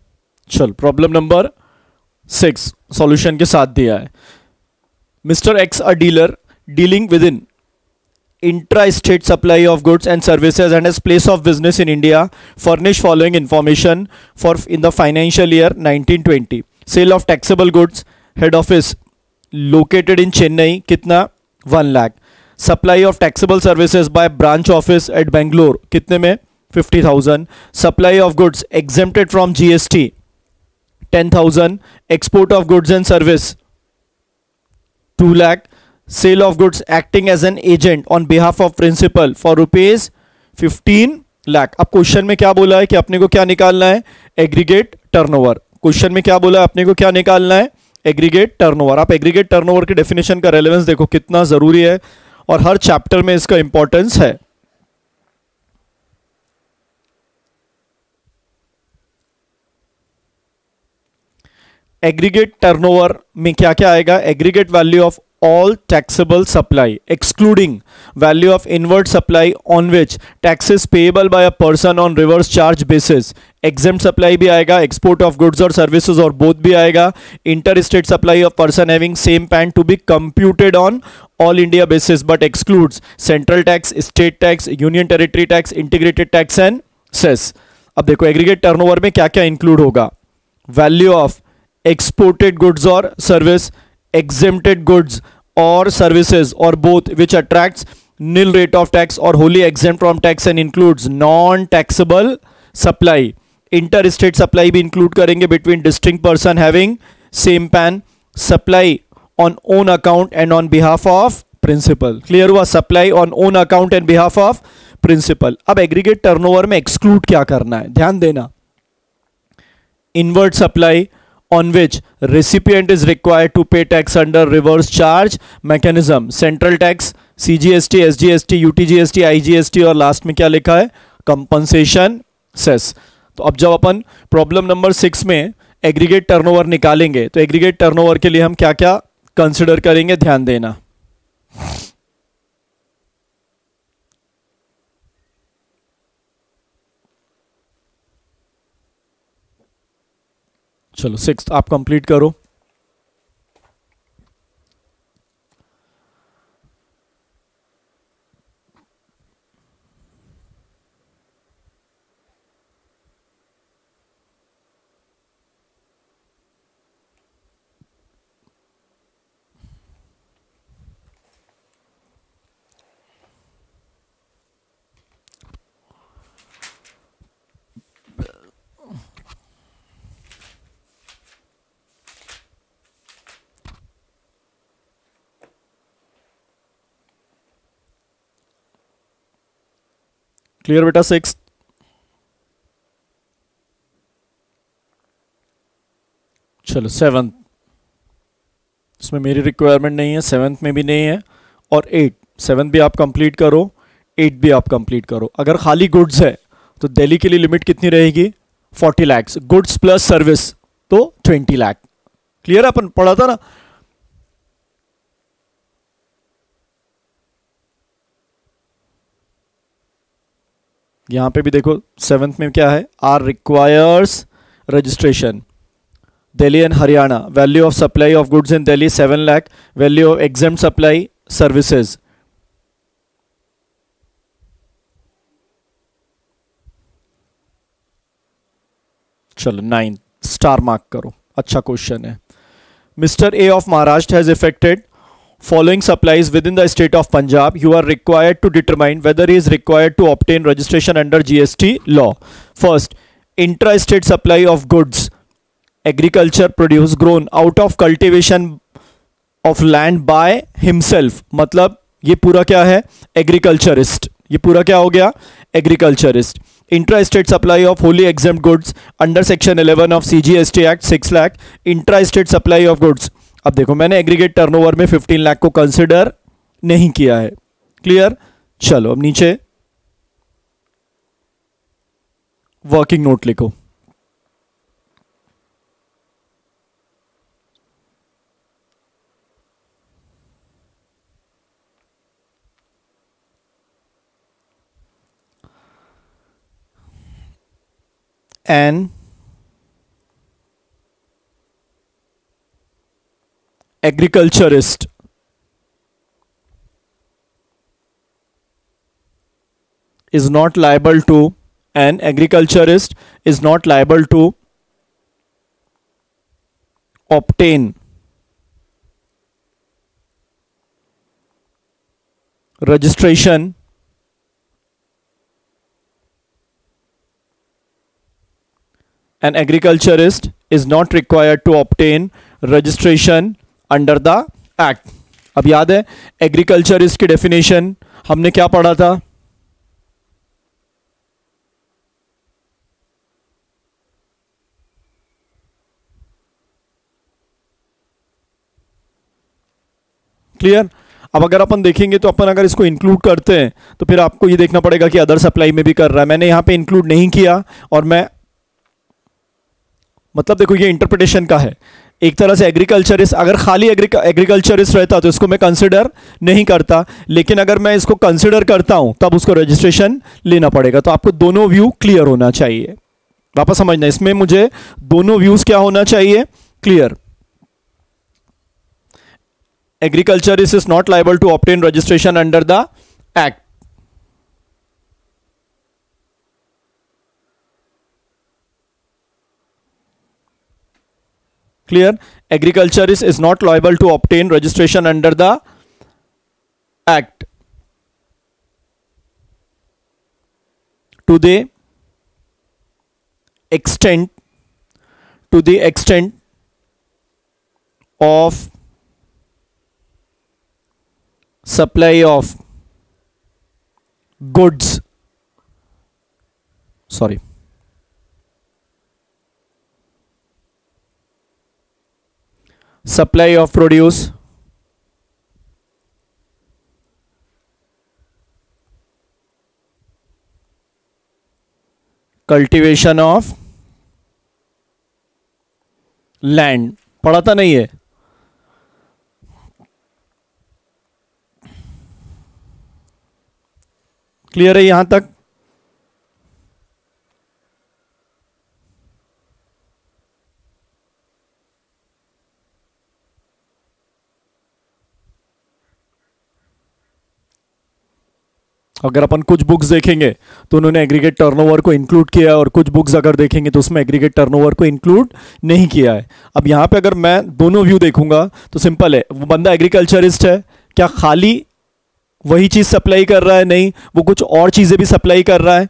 चल प्रॉब्लम नंबर सिक्स सॉल्यूशन के साथ दिया है। Mister X a dealer dealing within intra state supply of goods and services and has place of business in India furnish following information for in the financial year 1920 sale of taxable goods head office located in Chennai कितना? One lakh supply of taxable services by branch office at Bangalore कितने में? 50,000 supply of goods exempted from GST 10,000 export of goods and service. 2 lakh. Sale of goods acting as an agent on behalf of principal for rupees 15 lakh अब क्वेश्चन में क्या बोला है कि अपने को क्या निकालना है? एग्रीगेट टर्नओवर क्वेश्चन में क्या बोला है? अपने को क्या निकालना है? एग्रीगेट टर्नओवर आप एग्रीगेट टर्नओवर की डेफिनेशन का रेलेवेंस देखो कितना ज़रूरी है और हर चैप्टर में इसका इंपॉर्टेंस है। एग्रीगेट टर्न ओवर में क्या क्या आएगा? Aggregate value of all taxable supply excluding value of inward supply on which taxes payable by a person on reverse charge basis exempt supply भी आएगा एक्सपोर्ट ऑफ़ गुड्स और सर्विसेज़ और बोथ भी आएगा inter state supply of person having same PAN to be computed on all India basis but exclude central tax state tax union territory tax integrated tax and cess अब देखो एग्रीगेट टर्नओवर में क्या क्या इंक्लूड होगा? Value of exported goods or service exempted goods or services or both which attracts nil rate of tax or wholly exempt from tax and includes non taxable supply interstate supply भी include करेंगे between distinct person having same pan supply on own account and on behalf of principal clear हुआ supply on own account and behalf of principal अब एग्रीगेट टर्नओवर में एक्सक्लूड क्या करना है ध्यान देना inward supply on which recipient is required to pay tax under reverse charge mechanism central tax cgst sgst utgst igst और लास्ट में क्या लिखा है कंपनसेशन सेस तो अब जब अपन प्रॉब्लम नंबर सिक्स में एग्रीगेट टर्नओवर निकालेंगे तो एग्रीगेट टर्नओवर के लिए हम क्या क्या कंसिडर करेंगे ध्यान देना चलो सिक्स आप कंप्लीट करो। क्लियर बेटा सिक्स चलो सेवंथ इसमें मेरी रिक्वायरमेंट नहीं है सेवन्थ में भी नहीं है, और एट सेवन्थ भी आप कंप्लीट करो एट भी आप कंप्लीट करो. अगर खाली गुड्स है तो दिल्ली के लिए लिमिट कितनी रहेगी? Forty lakhs goods plus service तो ट्वेंटी लैख क्लियर अपन पढ़ा था ना? यहाँ पे भी देखो सेवंथ में क्या है? R requires registration Delhi and Haryana value of supply of goods in Delhi seven lakh value of exempt supply services चलो नाइन स्टार मार्क करो. अच्छा क्वेश्चन है. Mister A of Maharashtra has effected following supplies within the state of Punjab, you are required to determine whether he is required to obtain registration under GST law. First, intra-state supply of goods, agriculture produce grown out of cultivation of land by himself. मतलब ये पूरा क्या है एग्रीकल्चरिस्ट ये पूरा क्या हो गया agriculturist intra state supply of wholly exempt goods under section 11 of CGST act 6 lakh intra state supply of goods अब देखो, मैंने एग्रीगेट टर्नओवर में 15 लाख को कंसिडर नहीं किया है। क्लियर चलो, अब नीचे वर्किंग नोट लिखो। An agriculturist. Is not liable to an agriculturist is not liable to obtain registration an agriculturist is not required to obtain registration under the act अब याद है एग्रीकल्चर इसकी डेफिनेशन हमने क्या पढ़ा था? क्लियर अब अगर अपन देखेंगे तो अपन अगर इसको इंक्लूड करते हैं तो फिर आपको ये देखना पड़ेगा कि अदर सप्लाई में भी कर रहा है। मैंने यहाँ पे इंक्लूड नहीं किया और मैं मतलब देखो ये इंटरप्रिटेशन का है। एक तरह से एग्रीकल्चरिस्ट अगर खाली एग्रीकल्चरिस्ट रहता तो इसको मैं कंसिडर नहीं करता। लेकिन अगर मैं इसको कंसिडर करता हूँ, तब उसको रजिस्ट्रेशन लेना पड़ेगा। तो आपको दोनों व्यू क्लियर होना चाहिए। वापस समझना, इसमें मुझे दोनों व्यूज़ क्या होना चाहिए? Clear agriculturist is not liable to obtain registration under the act clear. Agriculturist is not liable to obtain registration under the act. To the extent to the extent of supply of goods. Sorry supply of produce. Cultivation of land पढ़ाता नहीं है क्लियर है यहाँ तक? अगर अपन कुछ बुक्स देखेंगे तो उन्होंने एग्रीगेट टर्नओवर को इंक्लूड किया है और कुछ बुक्स अगर देखेंगे तो उसमें एग्रीगेट टर्नओवर को इंक्लूड नहीं किया है। अब यहाँ पे अगर मैं दोनों व्यू देखूँगा तो सिंपल है। वो बंदा एग्रीकल्चरिस्ट है, क्या खाली वही चीज़ सप्लाई कर रहा है? नहीं, वो कुछ और चीज़ें भी सप्लाई कर रहा है,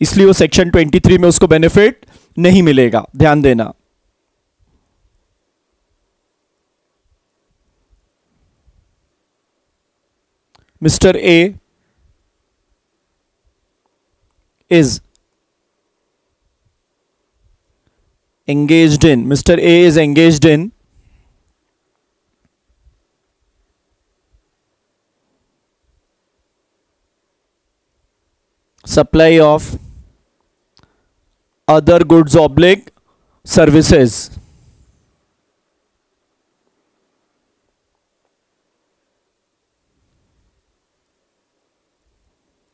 इसलिए वो सेक्शन 23 में उसको बेनिफिट नहीं मिलेगा। ध्यान देना। Mister A is engaged in Mr. A is engaged in supply of other goods oblique services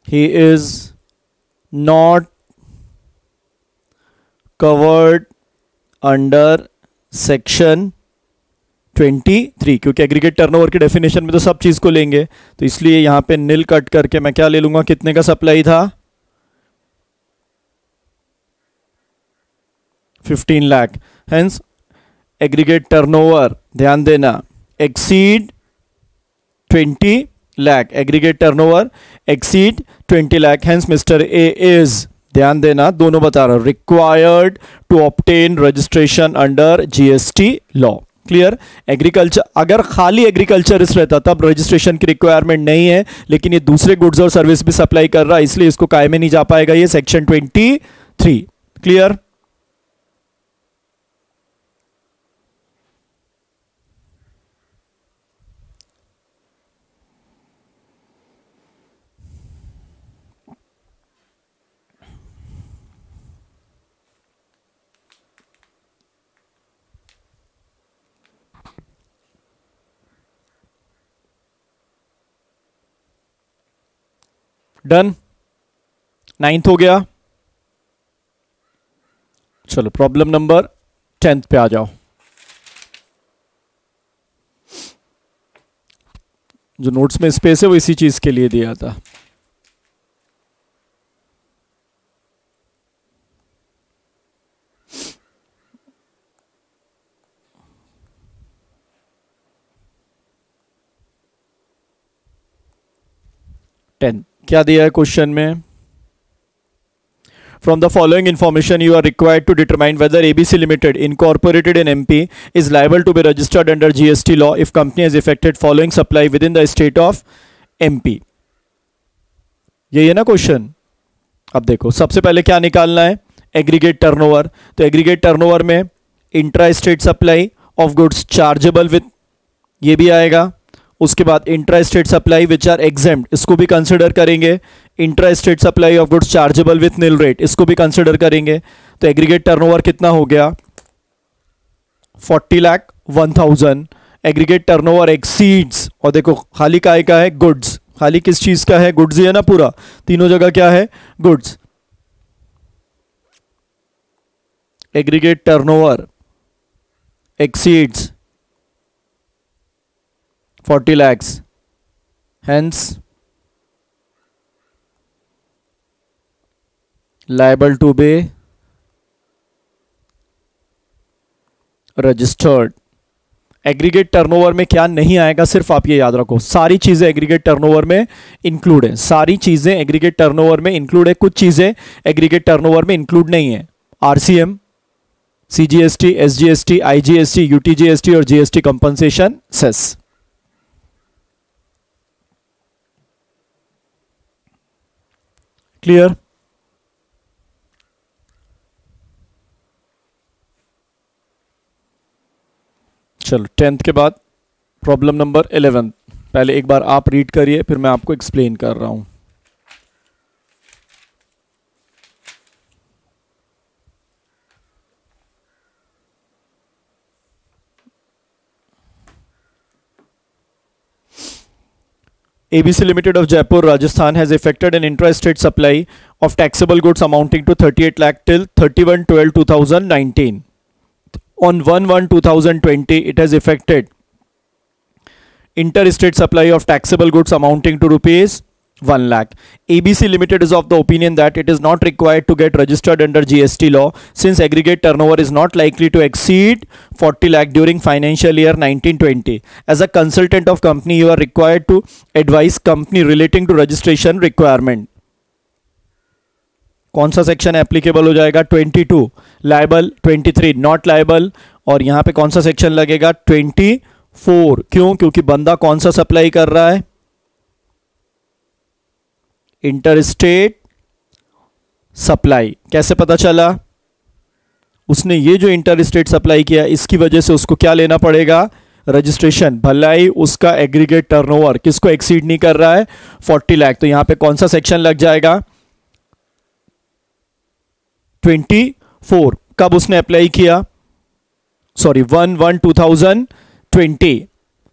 he is not covered under section 23 क्योंकि एग्रीगेट टर्नओवर की डेफिनेशन में तो सब चीज़ को लेंगे तो इसलिए यहाँ पे नील कट करके मैं क्या ले लूँगा? कितने का सप्लाई था? 15 लाख हेंस एग्रीगेट टर्नओवर ध्यान देना exceed 20 lakh. Aggregate turnover exceed 20 lakh. Hence mr a is, ध्यान देना, दोनों बता रहा हूँ required to obtain registration under GST law clear agriculture अगर खाली एग्रीकल्चरिस्ट रहता, तब रजिस्ट्रेशन की रिक्वायरमेंट नहीं है, लेकिन ये दूसरे गुड्स और सर्विस भी सप्लाई कर रहा है, इसलिए इसको काय में नहीं जा पाएगा ये section twenty three clear done ninth हो गया. चलो प्रॉब्लम नंबर टेंथ पे आ जाओ. जो नोट्स में स्पेस है, वो इसी चीज़ के लिए दिया था. टेंथ क्या दिया है क्वेश्चन में From the following information, you are required to determine whether ABC Limited, incorporated in MP, is liable to be registered under GST law if company has effected following supply within the state of MP. ये है ना क्वेश्चन अब देखो सबसे पहले क्या निकालना है एग्रीगेट टर्नओवर तो एग्रीगेट टर्नओवर में intra state supply of goods chargeable with ये भी आएगा उसके बाद intra state supply which are exempt इसको भी कंसिडर करेंगे। Intra state supply of goods chargeable with nil rate इसको भी कंसिडर करेंगे। तो एग्रीगेट टर्नओवर कितना हो गया? 40 लाख 1000 एग्रीगेट टर्नओवर एक्सीड्स और देखो, खाली काय का है? गुड्स खाली किस चीज़ का है? गुड्स ही है ना पूरा? तीनों जगह क्या है? Goods aggregate turnover exceeds 40 lakhs. Hence, liable to be registered aggregate turnover में क्या नहीं आएगा, सिर्फ़ आप ये याद रखो। सारी चीज़ें एग्रीगेट टर्नओवर में इंक्लूड है। सारी चीज़ें एग्रीगेट टर्नओवर में इंक्लूड है। कुछ चीज़ें एग्रीगेट टर्नओवर में इंक्लूड नहीं है। RCM CGST SGST IGST UTGST और जीएसटी कंपनसेशन सेस क्लियर चलो टेंथ के बाद प्रॉब्लम नंबर एलेवेंथ पहले एक बार आप रीड करिए, फिर मैं आपको एक्सप्लेन कर रहा हूँ। ABC Limited of Jaipur, Rajasthan has effected an intra-state supply of taxable goods amounting to 38 lakh till 31 12 2019. On 1 1 2020, it has effected interstate supply of taxable goods amounting to rupees 1 lakh. ABC Limited is of the opinion that it is not required to get registered under GST law since aggregate turnover is not likely to exceed 40 lakh during financial year 1920. As a consultant of company, you are required to advise company relating to registration requirement. कौन सा सेक्शन एप्लीकेबल हो जाएगा 22 लाइबल 23 नॉट लाइबल और यहाँ पे कौन सा सेक्शन लगेगा 24 क्यों क्योंकि बंदा कौन सा सप्लाई कर रहा है इंटरस्टेट सप्लाई। कैसे पता चला? उसने ये जो इंटर स्टेट सप्लाई किया, इसकी वजह से उसको क्या लेना पड़ेगा? रजिस्ट्रेशन। भलाई, उसका एग्रीगेट टर्नओवर किसको एक्सीड नहीं कर रहा है? 40 लाख। तो यहाँ पे कौन सा सेक्शन लग जाएगा? 24 कब उसने अप्लाई किया? Sorry one one two thousand twenty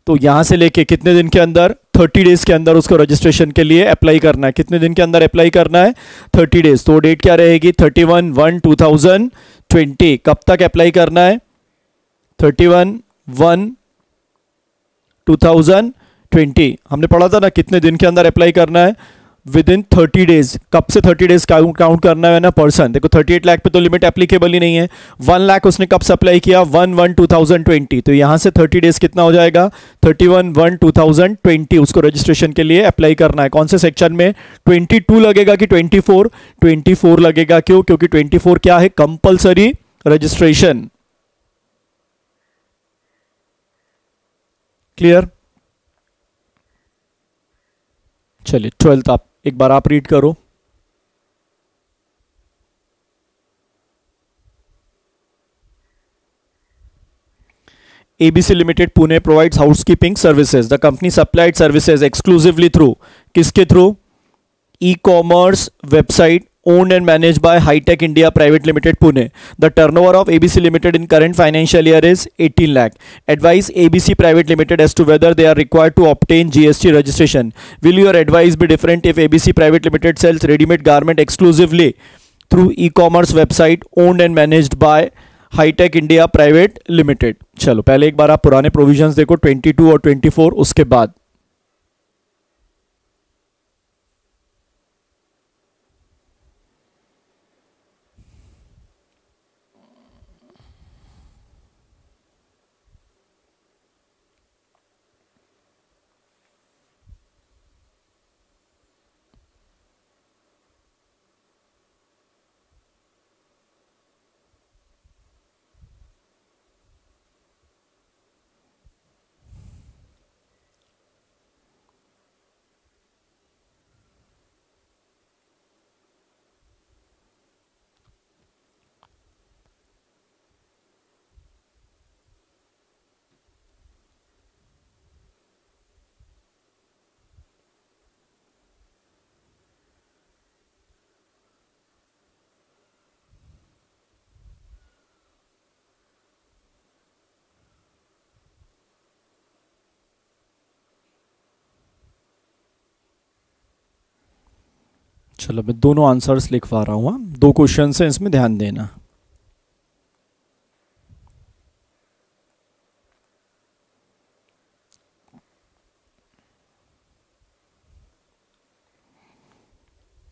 तो यहाँ से लेके कितने दिन के अंदर? थर्टी डेज़ के अंदर उसको रजिस्ट्रेशन के लिए अप्लाई करना है। कितने दिन के अंदर अप्लाई करना है? Thirty days. तो डेट क्या रहेगी? Thirty one one two thousand twenty कब तक अप्लाई करना है? Thirty one one two thousand twenty हमने पढ़ा था ना कितने दिन के अंदर अप्लाई करना है? विद इन थर्टी डेज़ कब से थर्टी डेज़ काउंट करना है ना पर्सन देखो थर्टी एट लाख पे तो लिमिट एप्लीकेबल ही नहीं है। वन लाख उसने कब से अप्लाई किया? One one two thousand twenty तो यहाँ से थर्टी डेज़ कितना हो जाएगा? Thirty one one two thousand twenty उसको रजिस्ट्रेशन के लिए अप्लाई करना है। कौन से सेक्शन में? ट्वेंटी टू लगेगा कि ट्वेंटी फोर ट्वेंटी फोर लगेगा क्यों? क्योंकि ट्वेंटी फोर क्या है? कंपल्सरी रजिस्ट्रेशन क्लियर चलिए ट्वेल्थ आप एक बार आप रीड करो ABC Limited Pune provides housekeeping services. The company supplied services exclusively through किसके through e-commerce website owned and managed by Hightech India Private Limited Pune. The turnover of ABC Limited in current financial year is 18 lakh. Advise ABC Private Limited as to whether they are required to obtain GST registration. Will your advice be different if ABC Private Limited sells ready-made garment exclusively through e-commerce website owned and managed by hitech India private limited चलो पहले एक बार आप पुराने प्रोविजंस देखो 22 और 24 उसके बाद चलो मैं दोनों आंसर्स लिखवा रहा हूँ हाँ। दो क्वेश्चन हैं, इसमें ध्यान देना।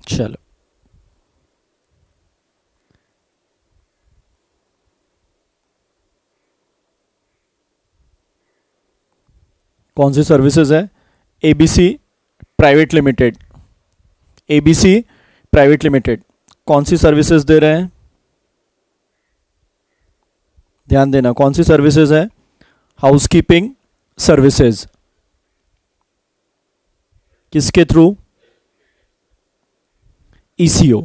चलो। कौन सी सर्विसेज़ है? ABC private limited ABC private limited कौन सी सर्विसेज़ दे रहे हैं? ध्यान देना, कौन सी सर्विसेज़ है? हाउसकीपिंग सर्विसेज़ किसके थ्रू ईसीओ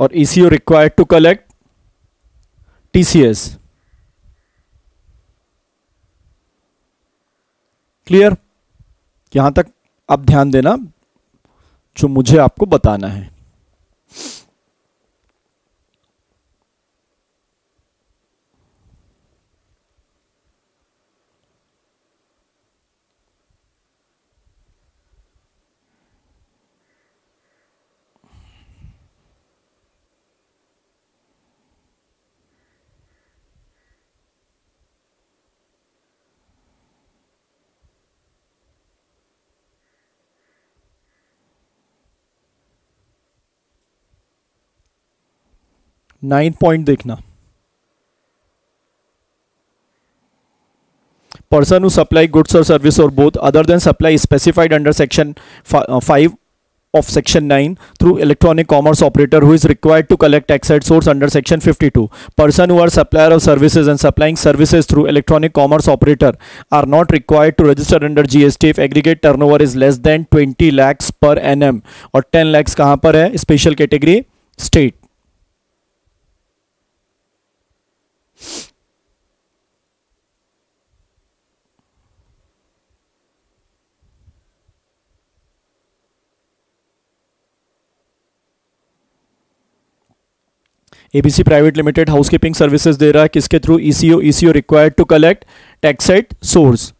और ECO required to collect S clear यहाँ तक आप ध्यान देना जो मुझे आपको बताना है। नाइन पॉइंट देखना। पर्सन हू सप्लाई गुड्स और सर्विस और both other than supply specified under section five of section nine through electronic commerce operator who is required to collect tax at source under section fifty two person are supplier of services and supplying services through electronic commerce operator are not required to register under G S T if aggregate turnover is less than twenty lakhs पर एन एम और टेन लैक्स कहाँ पर है? Special category state ABC private limited housekeeping services दे रहा है, किसके through ECO ECO required to collect tax at source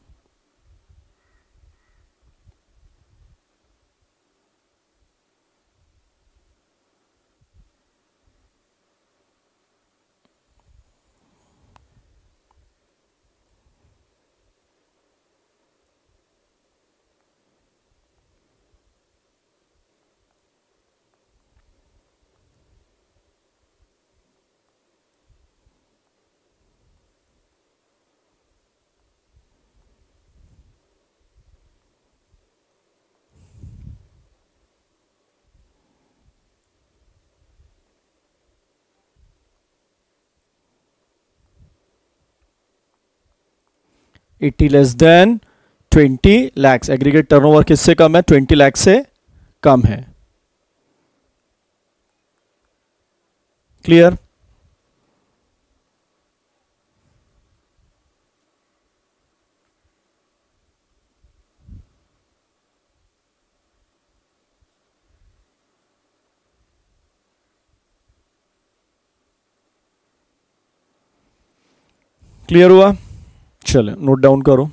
eighty less than twenty lakhs aggregate turnover किससे कम है? ट्वेंटी लैक्स से कम है। क्लियर क्लियर हुआ? चले नोट डाउन करो।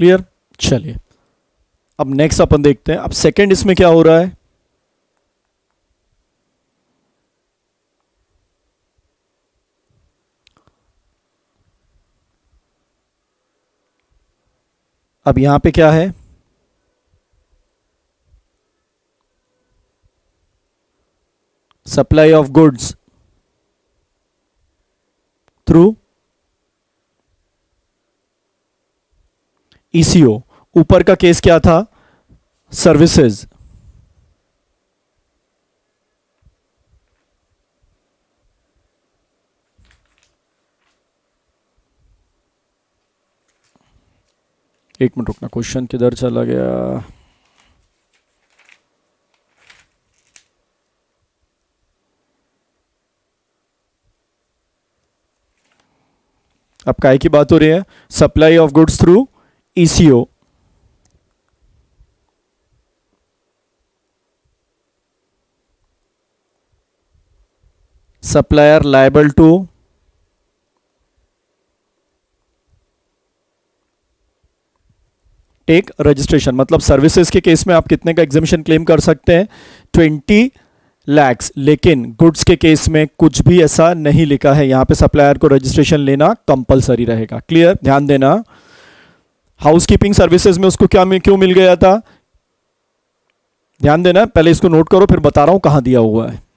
क्लियर चलिए। अब नेक्स्ट अपन देखते हैं। अब सेकंड इसमें क्या हो रहा है? अब यहाँ पे क्या है? Supply of goods through ECO, ऊपर का केस क्या था? सर्विसेज़। एक मिनट रुकना, क्वेश्चन किधर चला गया? अब काय की बात हो रही है? Supply of goods through ECO supplier liable to take registration मतलब सर्विसेज़ के केस में आप कितने का एग्जामेशन क्लेम कर सकते हैं? ट्वेंटी लैक्स लेकिन गुड्स के केस में कुछ भी ऐसा नहीं लिखा है। यहाँ पे सप्लायर को रजिस्ट्रेशन लेना कंपलसरी रहेगा। क्लियर ध्यान देना। हाउस कीपिंग सर्विसेज़ में उसको क्या क्यों मिल गया था? ध्यान देना, पहले इसको नोट करो, फिर बता रहा हूँ कहाँ दिया हुआ है।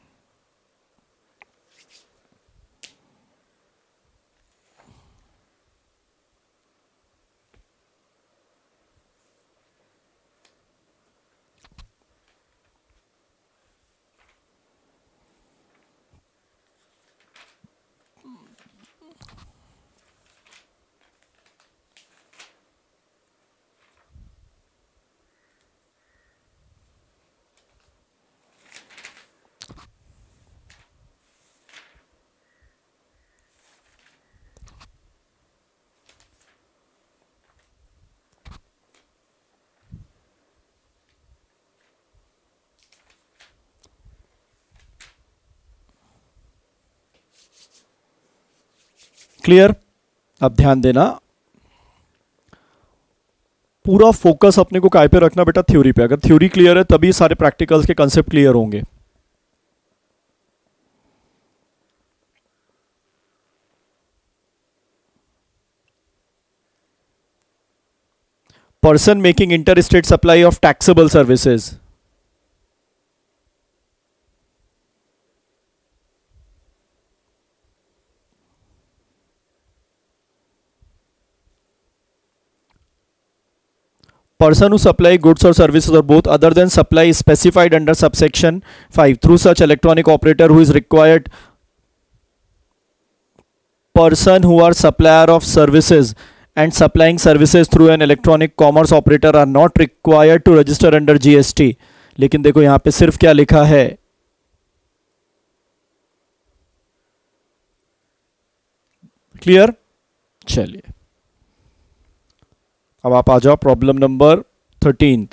क्लियर अब ध्यान देना। पूरा फोकस अपने को काय पे रखना बेटा थ्योरी पे। अगर थ्योरी क्लियर है, तभी सारे प्रैक्टिकल्स के कंसेप्ट क्लियर होंगे। Person making interstate supply of taxable services person who supply goods or services or both other than supply is specified under subsection 5 through such electronic operator who is required person who are supplier of services and supplying services through an electronic commerce operator are not required to register under GST लेकिन देखो यहाँ पे सिर्फ़ क्या लिखा है क्लियर चलिए अब आप आ जाओ प्रॉब्लम नंबर थर्टीन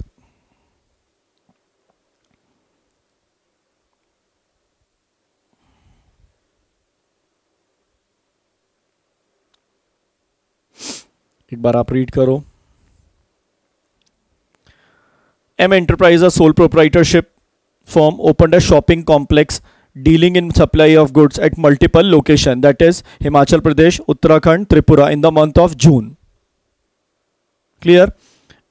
एक बार आप रीड करो. M enterprise sole proprietorship form open a shopping complex dealing in supply of goods at multiple location that is Himachal Pradesh Uttarakhand Tripura in the month of June clear?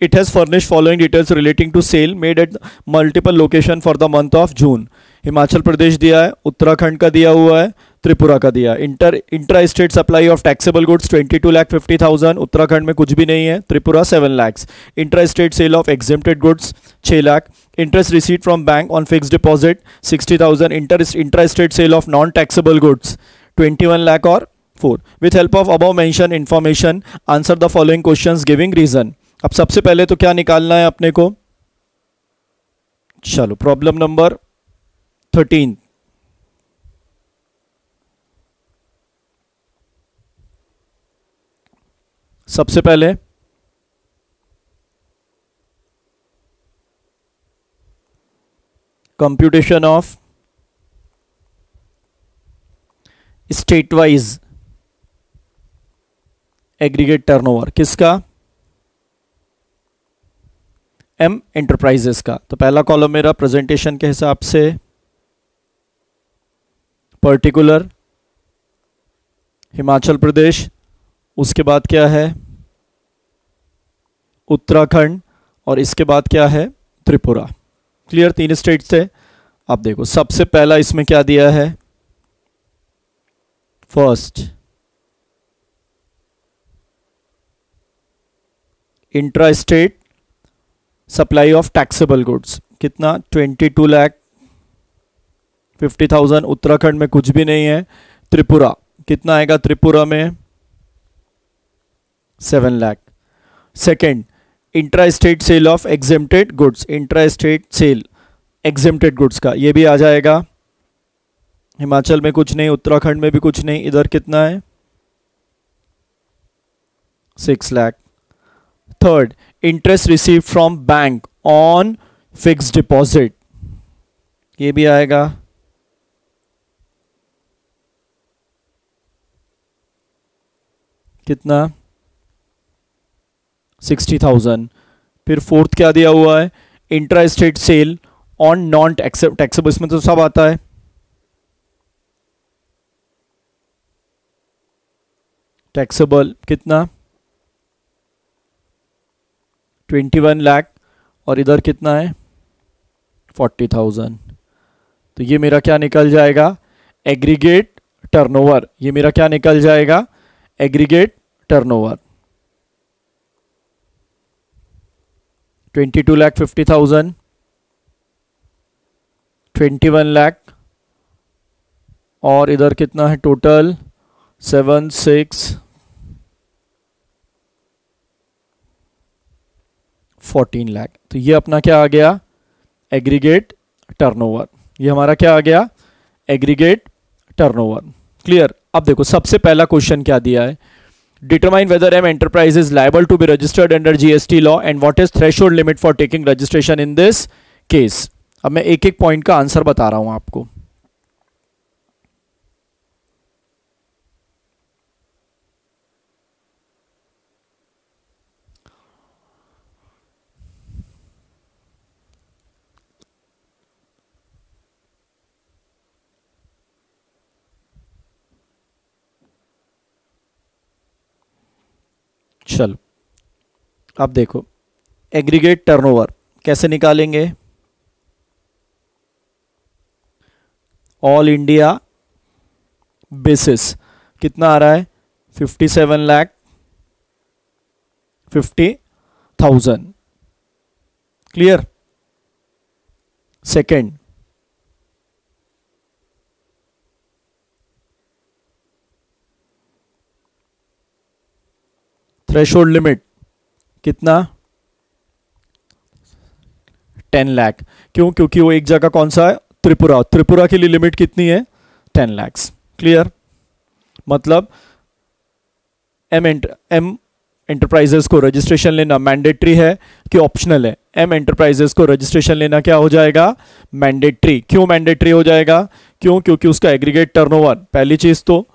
It has furnished following details relating to sale made at multiple location for the month of June. Himachal Pradesh दिया है उत्तराखंड का दिया हुआ है, त्रिपुरा का दिया inter intra state supply of taxable goods 22 lakh fifty thousand Uttarakhand में कुछ भी नहीं है, Tripura seven lakhs intra state sale of exempted goods छः lakh. Interest receipt from bank on fix deposit sixty thousand inter intra state sale of non taxable goods twenty one lakh और four with help of above mentioned information answer the following question giving reason अब सबसे पहले तो क्या निकालना है अपने को? चलो प्रॉब्लम नंबर थर्टीन सबसे पहले computation of state wise aggregate turnover किसका? एम एंटरप्राइजेस का। तो पहला कॉलम मेरा प्रेजेंटेशन के हिसाब से पर्टिकुलर हिमाचल प्रदेश, उसके बाद क्या है? उत्तराखंड और इसके बाद क्या है? त्रिपुरा। क्लियर तीन स्टेट से आप देखो, सबसे पहला इसमें क्या दिया है? First intra state supply of taxable goods कितना? Twenty two lakh fifty thousand Uttarakhand में कुछ भी नहीं है। त्रिपुरा, कितना आएगा त्रिपुरा में? Seven lakh second intra state sale of exempted goods intra state sale exempted goods का। ये भी आ जाएगा। हिमाचल में कुछ नहीं, उत्तराखंड में भी कुछ नहीं, इधर कितना है? Six lakh third interest receive from bank on fix deposit ये भी आएगा। कितना? Sixty thousand. फिर फोर्थ क्या दिया हुआ है? Intra state sale on non taxable इसमें तो सब आता है। टैक्सेबल कितना? ट्वेंटी वन लाख और इधर कितना है? फोर्टी थाउज़ेंड तो ये मेरा क्या निकल जाएगा? एग्रीगेट टर्नओवर ये मेरा क्या निकल जाएगा? Aggregate turnover twenty two lakh fifty thousand twenty one lakh और इधर कितना है? Total seven six fourteen lakh तो ये अपना क्या आ गया? एग्रीगेट टर्नओवर ये हमारा क्या आ गया? एग्रीगेट टर्नओवर क्लियर अब देखो, सबसे पहला क्वेश्चन क्या दिया है? Determine whether M enterprise is liable to be registered under GST law and what is threshold limit for taking registration in this case अब मैं एक एक पॉइंट का आंसर बता रहा हूँ आपको. चलो। अब देखो एग्रीगेट टर्नओवर कैसे निकालेंगे? ऑल इंडिया बेसिस कितना आ रहा है? Fifty seven lakh fifty thousand clear second threshold limit कितना? टेन लैख। क्यों? क्योंकि वो एक जगह कौन सा है? त्रिपुरा। त्रिपुरा के लिए लिमिट कितनी है? टेन लैक्स क्लियर मतलब एम एम एंटरप्राइजेस को रजिस्ट्रेशन लेना मैंडेटरी है कि ऑप्शनल है? एम एंटरप्राइजेस को रजिस्ट्रेशन लेना क्या हो जाएगा? मैंडेटरी क्यों मैंडेटरी हो जाएगा? क्यों? क्योंकि उसका एग्रीगेट टर्नओवर पहली चीज़ तो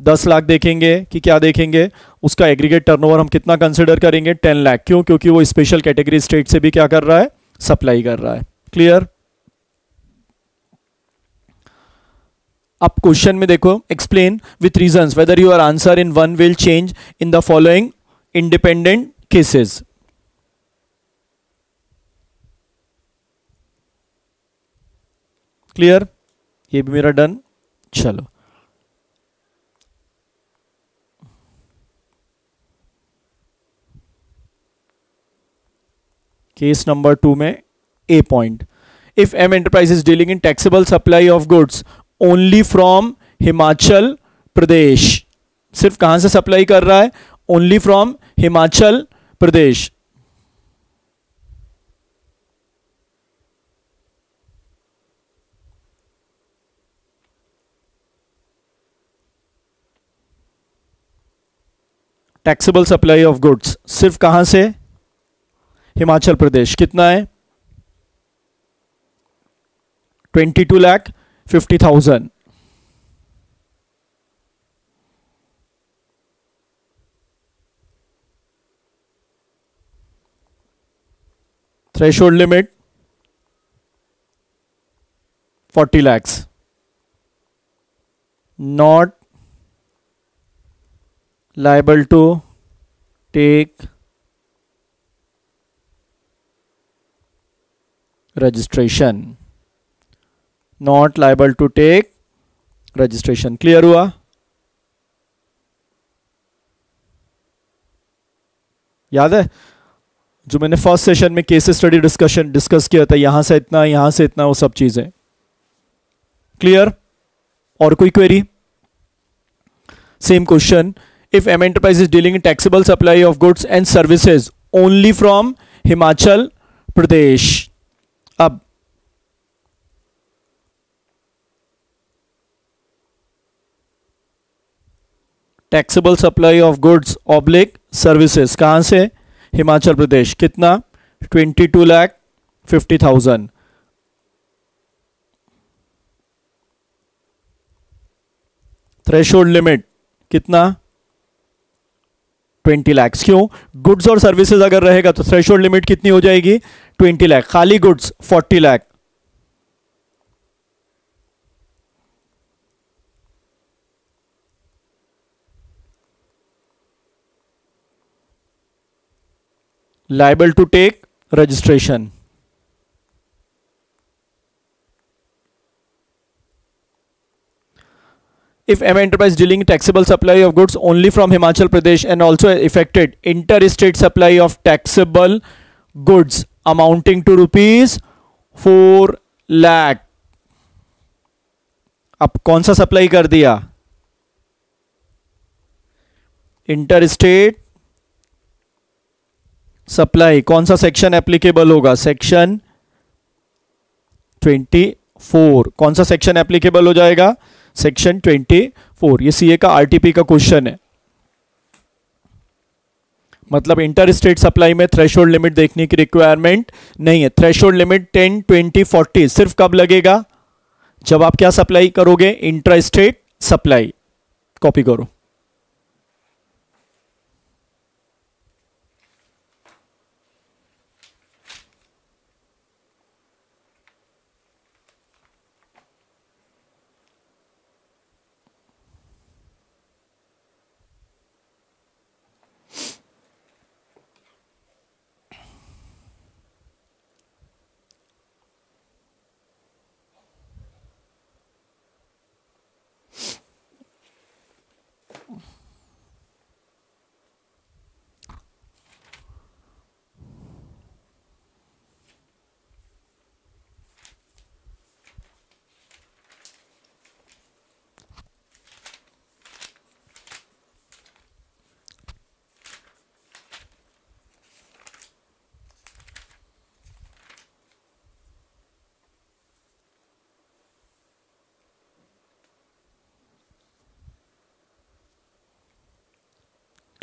दस लाख देखेंगे कि क्या देखेंगे, उसका एग्रीगेट टर्नओवर हम कितना कंसिडर करेंगे? टेन लाख क्यों? क्योंकि वो स्पेशल कैटेगरी स्टेट से भी क्या कर रहा है? सप्लाई कर रहा है। क्लियर अब क्वेश्चन में देखो explain with reason whether your answer in one will change in the following independent cases clear ये भी मेरा डन चलो। केस नंबर टू में A point if M enterprise is dealing in taxable supply of goods only from Himachal Pradesh सिर्फ़ कहाँ से सप्लाई कर रहा है? Only from Himachal Pradesh taxable supply of goods सिर्फ़ कहाँ से? हिमाचल प्रदेश कितना है? Twenty two lakh fifty thousand threshold limit forty lakhs not liable to take registration. Not liable to take registration clear हुआ? याद है? जो मैंने फ़र्स्ट सेशन में केस स्टडी डिस्कशन डिस्कस किया था, यहाँ से इतना, यहाँ से इतना, वो सब चीज़ें। क्लियर और कोई query same question if M enterprise is dealing taxable supply of goods and services only from Himachal Pradesh अब taxable supply of goods oblique services कहाँ से? हिमाचल प्रदेश, कितना? Twenty two lakh fifty thousand threshold limit कितना? ट्वेंटी लैक्स क्यों? गुड्स और सर्विसेज़ अगर रहेगा तो थ्रेश लिमिट कितनी हो जाएगी? ट्वेंटी लैख खाली goods forty lakh liable to take registration if M Enterprise dealing taxable supply of goods only from Himachal Pradesh and also affected interstate supply of taxable goods amounting to rupees four lakh अब कौन सा सप्लाई कर दिया इंटर स्टेट सप्लाई कौन सा सेक्शन एप्लीकेबल होगा सेक्शन 24 कौन सा सेक्शन एप्लीकेबल हो जाएगा सेक्शन 24 ये सीए का आरटीपी का क्वेश्चन है। मतलब इंटर स्टेट सप्लाई में थ्रेश लिमिट देखने की रिक्वायरमेंट नहीं है। थ्रेश लिमिट 10, 20, 40 सिर्फ़ कब लगेगा? जब आप क्या सप्लाई करोगे? इंटर स्टेट सप्लाई कॉपी करो।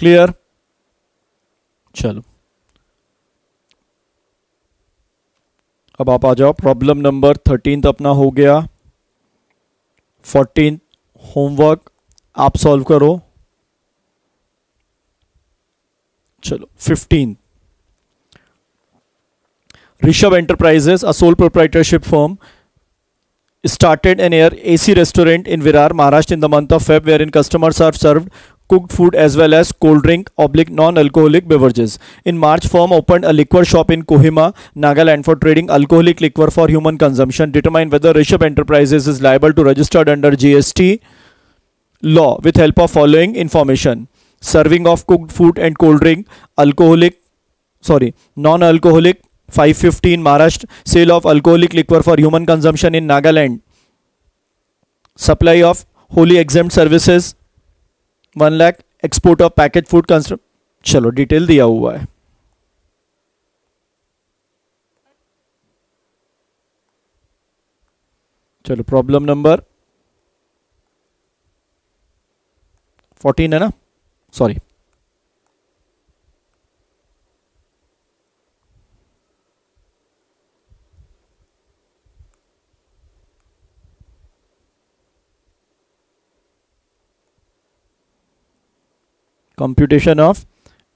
क्लियर चलो अब आप आ जाओ प्रॉब्लम नंबर थर्टीन अपना हो गया फोर्टीन होमवर्क आप सॉल्व करो चलो fifteen Rishabh enterprises a sole proprietorship firm started an air AC restaurant in Virar, Maharashtra in the month of Feb wherein customers are served cooked food as well as cold drink oblique non-alcoholic beverages. In March, firm opened a liquor shop in Kohima, Nagaland for trading alcoholic liquor for human consumption. Determine whether Rishabh Enterprises is liable to registered under GST law with help of following information. Serving of cooked food and cold drink, alcoholic, sorry, non-alcoholic 515 Maharashtra, sale of alcoholic liquor for human consumption in Nagaland. Supply of wholly exempt services one lakh export of package food construct चलो, डिटेल दिया हुआ है। चलो प्रॉब्लम नंबर फोर्टीन है ना? Sorry computation of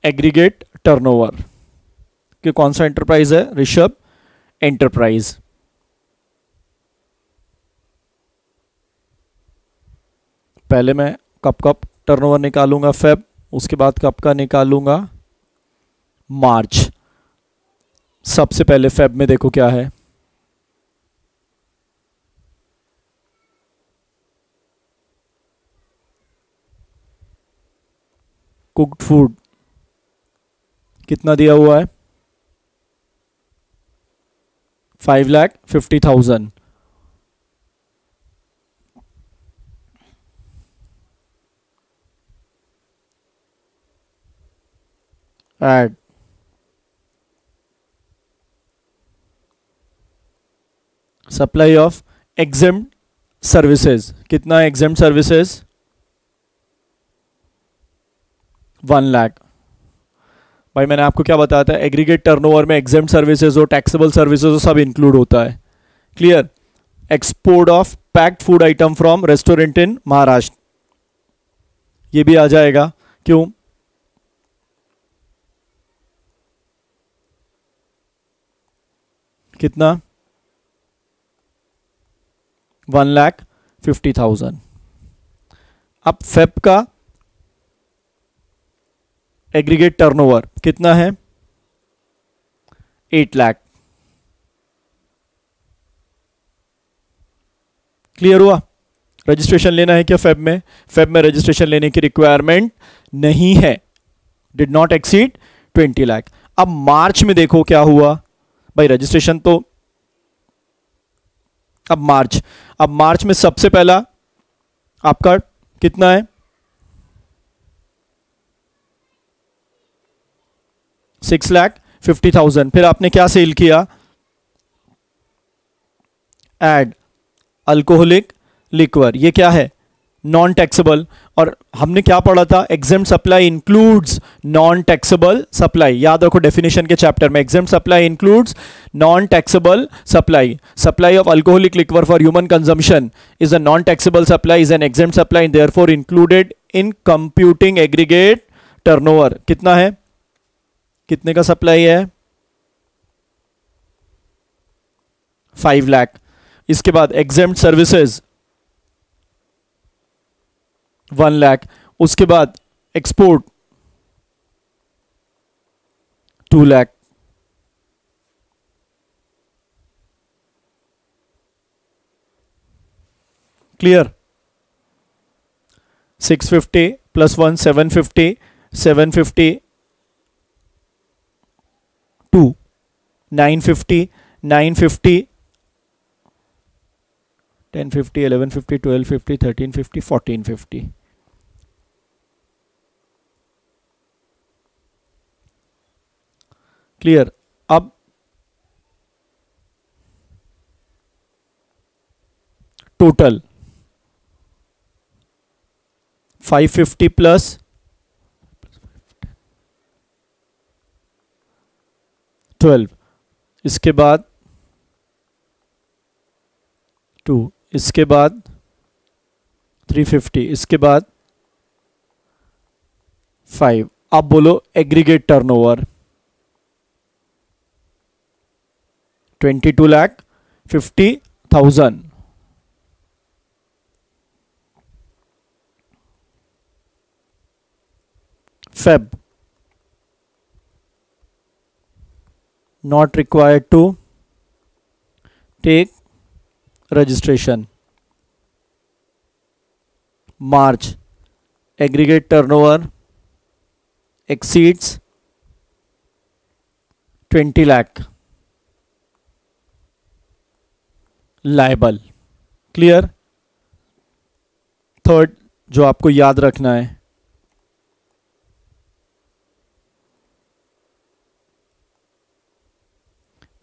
aggregate turnover, कि कौन सा एंटरप्राइज है? ऋषभ एंटरप्राइज पहले मैं कब कब टर्नओवर निकालूँगा फेब उसके बाद कब का निकालूँगा? मार्च। सबसे पहले फेब में देखो क्या है। कुक्ड फ़ूड कितना दिया हुआ है? Five lakh fifty thousand add supply of exempt services कितना एग्ज़ाम सर्विसेज़ वन लाख। भाई, मैंने आपको क्या बताया था? एग्रीगेट टर्नओवर में एग्ज़ाम सर्विसेज़ हो टैक्सेबल सर्विसेज़ हो सब इंक्लूड होता है। Clear export of packed food item from restaurant in Maharashtra ये भी आ जाएगा। क्यों? कितना? One lakh fifty thousand. अब फेप का एग्रीगेट टर्नओवर कितना है? एट लाख क्लियर हुआ? रजिस्ट्रेशन लेना है क्या फेब में? फेब में रजिस्ट्रेशन लेने की रिक्वायरमेंट नहीं है। Did not exceed twenty lakh अब मार्च में देखो क्या हुआ? भाई रजिस्ट्रेशन तो अब मार्च अब मार्च में सबसे पहला आपका कितना है? Six lakh fifty thousand. फिर आपने क्या सेल किया? एड अल्कोहलिक लिक्वर ये क्या है? नॉन टैक्सेबल और हमने क्या पढ़ा था? Exempt supply includes non taxable supply याद रखो डेफिनेशन के चैप्टर में। Exempt supply includes non taxable supply supply of alcoholic liquor for human consumption is a non taxable supply is an exempt supply therefore included in computing aggregate turnover कितना है? कितने का सप्लाई है? फाइव लाख इसके बाद एग्ज़ाम सर्विसेज़ वन लाख उसके बाद export two lakh clear six fifty plus one seven fifty seven fifty two, nine fifty nine fifty, ten fifty eleven fifty, twelve fifty, thirteen fifty, fourteen fifty. Clear अब टोटल 550 प्लस ट्वेल्व। इसके बाद टू। इसके बाद थ्री फिफ्टी। इसके बाद फाइव। आप बोलो aggregate turnover twenty two lakh fifty thousand. Feb. Not required to take registration march aggregate turnover exceeds 20 lakh liable clear third जो आपको याद रखना है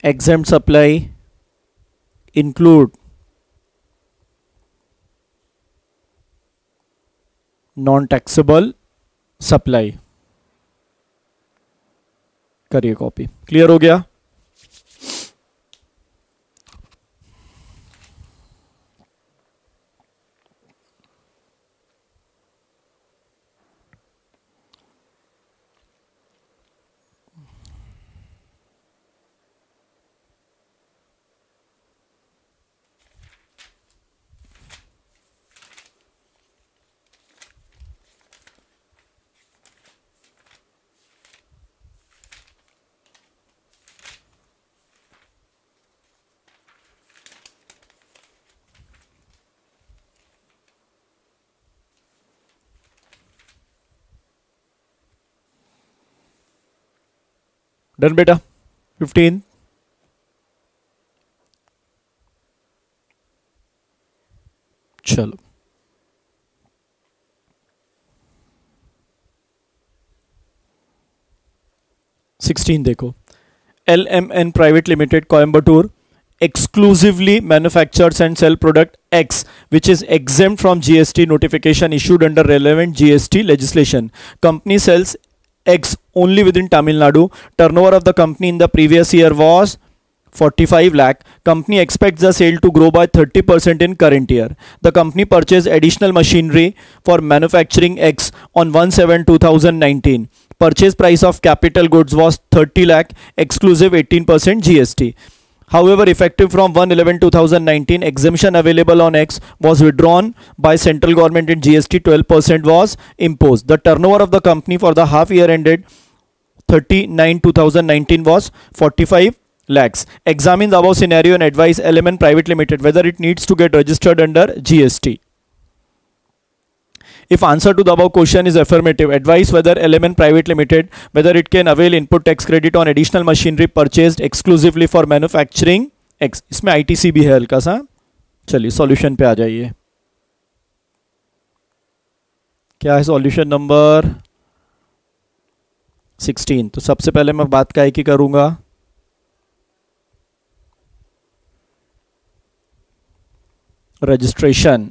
exempt supply include non taxable supply करिए कॉपी क्लियर हो गया? डन बेटा फिफ्टीन चलो सिक्सटीन देखो L M N private limited Coimbatore exclusively manufactures and sell product X which is exempt from GST notification issued under relevant GST legislation. Company sells X only within Tamil Nadu. Turnover of the company in the previous year was 45 lakh. Company expects the sale to grow by 30% in current year. The company purchased additional machinery for manufacturing X on 1/7/2019. Purchase price of capital goods was 30 lakh, exclusive 18% GST. However, effective from 1-11-2019, exemption available on X was withdrawn by central government and GST 12% was imposed. The turnover of the company for the half year ended 39-2019 was 45 lakhs. Examine the above scenario and advise LMN Private Limited whether it needs to get registered under GST. If answer to the above question is affirmative, advise whether LMN Private Limited whether it can avail input tax credit on additional machinery purchased exclusively for manufacturing X. इसमें ITC भी है हल्का सा चलिए सॉल्यूशन पे आ जाइए क्या है सॉल्यूशन नंबर 16 तो सबसे पहले मैं बात काय की करूँगा रजिस्ट्रेशन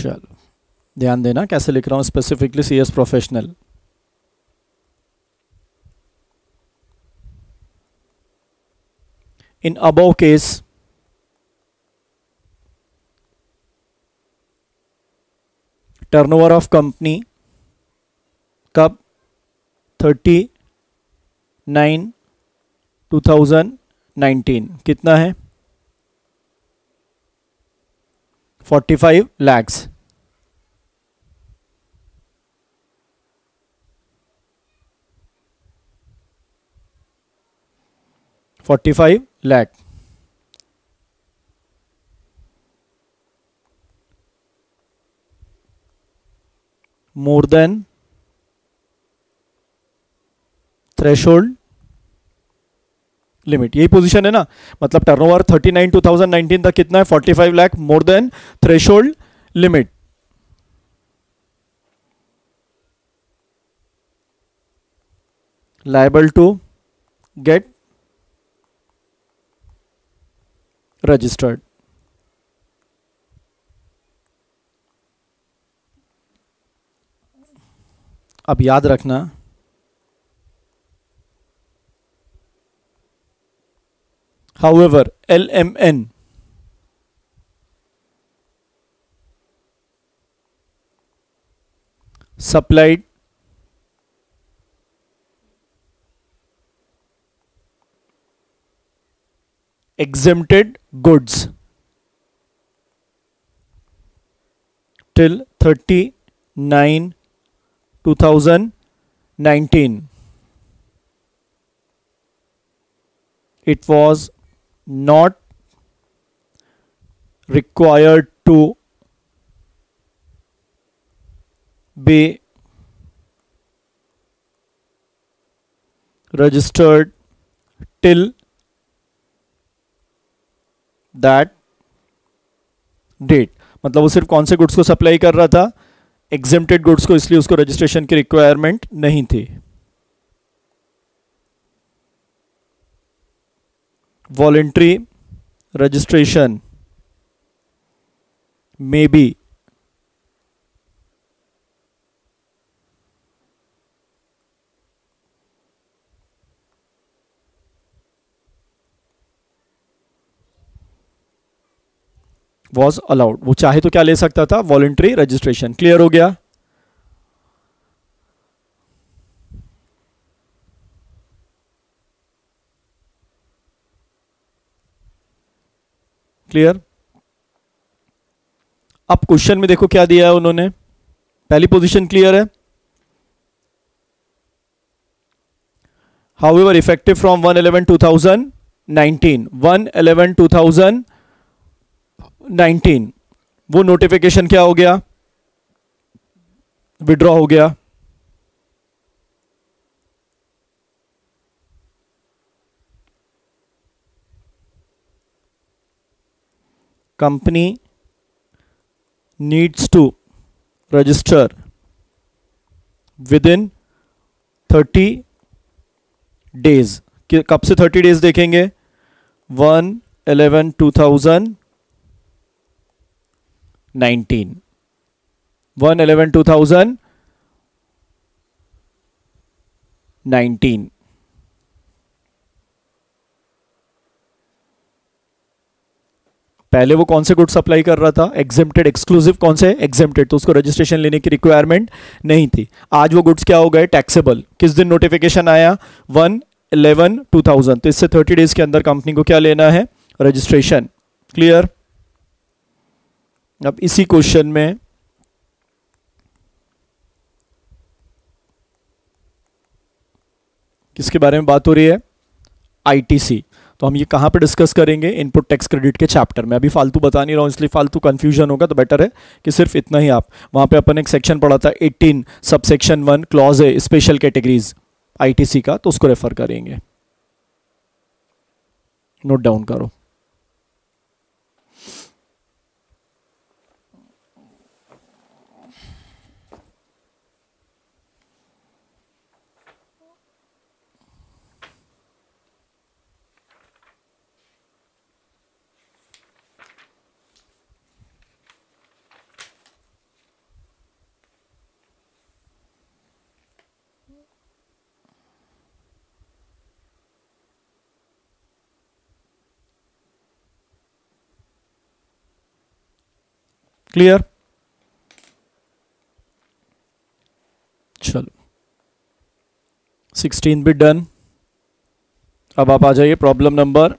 चलो ध्यान देना कैसे लिख रहा हूँ specifically C S professional in above case turnover of company कब? Thirty nine two thousand nineteen कितना है? Forty five lakhs forty five lakh more than threshold limit यही पोजीशन है ना? मतलब टर्नओवर 39 2019 तक कितना है? 45 lakh more than threshold limit liable to get registered. अब याद रखना However, LMN supplied exempted goods till 39 2019 it was not required to be registered till that date मतलब वो सिर्फ़ कौन से गुड्स को सप्लाई कर रहा था? एग्जेम्प्टेड गुड्स को, इसलिए उसको रजिस्ट्रेशन की रिक्वायरमेंट नहीं थी। Voluntary registration may be. Was allowed वो चाहे तो क्या ले सकता था? वॉलेंट्री रजिस्ट्रेशन क्लियर हो गया? क्लियर अब क्वेश्चन में देखो क्या दिया है उन्होंने। पहली पोजीशन क्लियर है। However effective from one eleven two thousand nineteen one eleven two thousand nineteen वो नोटिफिकेशन क्या हो गया? विड्रॉ हो गया। Company needs to register within 30 days. कब से 30 डेज़ देखेंगे? One eleven two thousand nineteen one eleven two thousand nineteen पहले वो कौन से गुड्स अप्लाई कर रहा था? एग्जेप्टेड एक्सक्लूसिव कौन से? एग्जेप्टेड तो उसको रजिस्ट्रेशन लेने की रिक्वायरमेंट नहीं थी। आज वो गुड्स क्या हो गए? टैक्सेबल किस दिन नोटिफिकेशन आया? वन इलेवन टू थाउज़ेंड तो इससे थर्टी डेज़ के अंदर कंपनी को क्या लेना है? रजिस्ट्रेशन क्लियर अब इसी क्वेश्चन में किसके बारे में बात हो रही है? आईटीसी तो हम ये कहाँ पे डिस्कस करेंगे? इनपुट टैक्स क्रेडिट के चैप्टर में। अभी फालतू बता नहीं रहा हूँ, इसलिए फालतू कन्फ्यूज़न होगा तो बेटर है कि सिर्फ़ इतना ही आप। वहाँ पे अपन एक सेक्शन पढ़ा था 18 सब सेक्शन वन क्लॉज है स्पेशल कैटेगरीज आईटीसी का तो उसको रेफर करेंगे। नोट डाउन करो। क्लियर चलो। सिक्सटीन भी डन अब आप आ जाइए problem number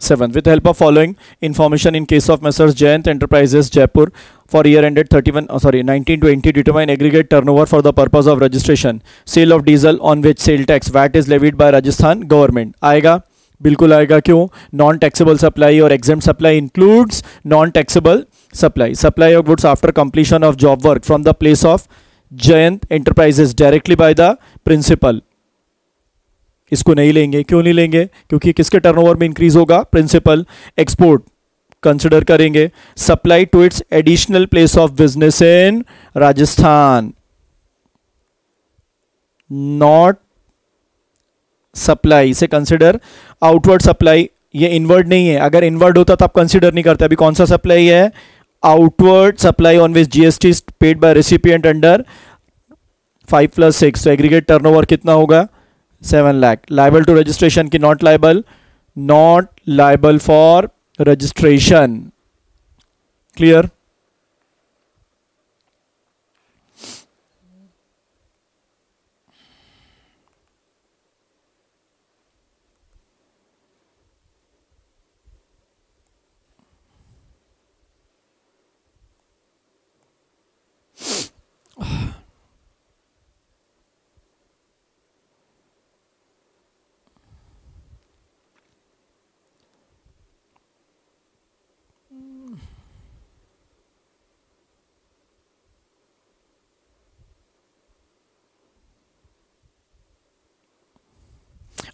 seven with help of following information in case of messrs Jayant enterprises Jaipur for year ended 31 sorry 1920 determine aggregate turnover for the purpose of registration sale of diesel on which sale tax VAT is levied by Rajasthan government आएगा बिल्कुल आएगा क्यों नॉन टैक्सेबल सप्लाई और exempt supply includes non taxable supply. Supply of goods after completion of job work from the place of Jayant enterprises directly by the principal इसको नहीं लेंगे, क्यों नहीं लेंगे? क्योंकि किसके टर्नओवर में इंक्रीज होगा? प्रिंसिपल एक्सपोर्ट कंसिडर करेंगे. Supply to its additional place of business in Rajasthan not supply से कंसिडर आउटवर्ड सप्लाई ये इनवर्ड नहीं है. अगर इनवर्ड होता तो आप कंसिडर नहीं करते. अभी कौन सा सप्लाई है? Outward supply on which GST is paid by recipient under 5 plus 6 तो एग्रीगेट turnover कितना होगा 7 lakh लाइबल टू रजिस्ट्रेशन की not liable not liable for registration clear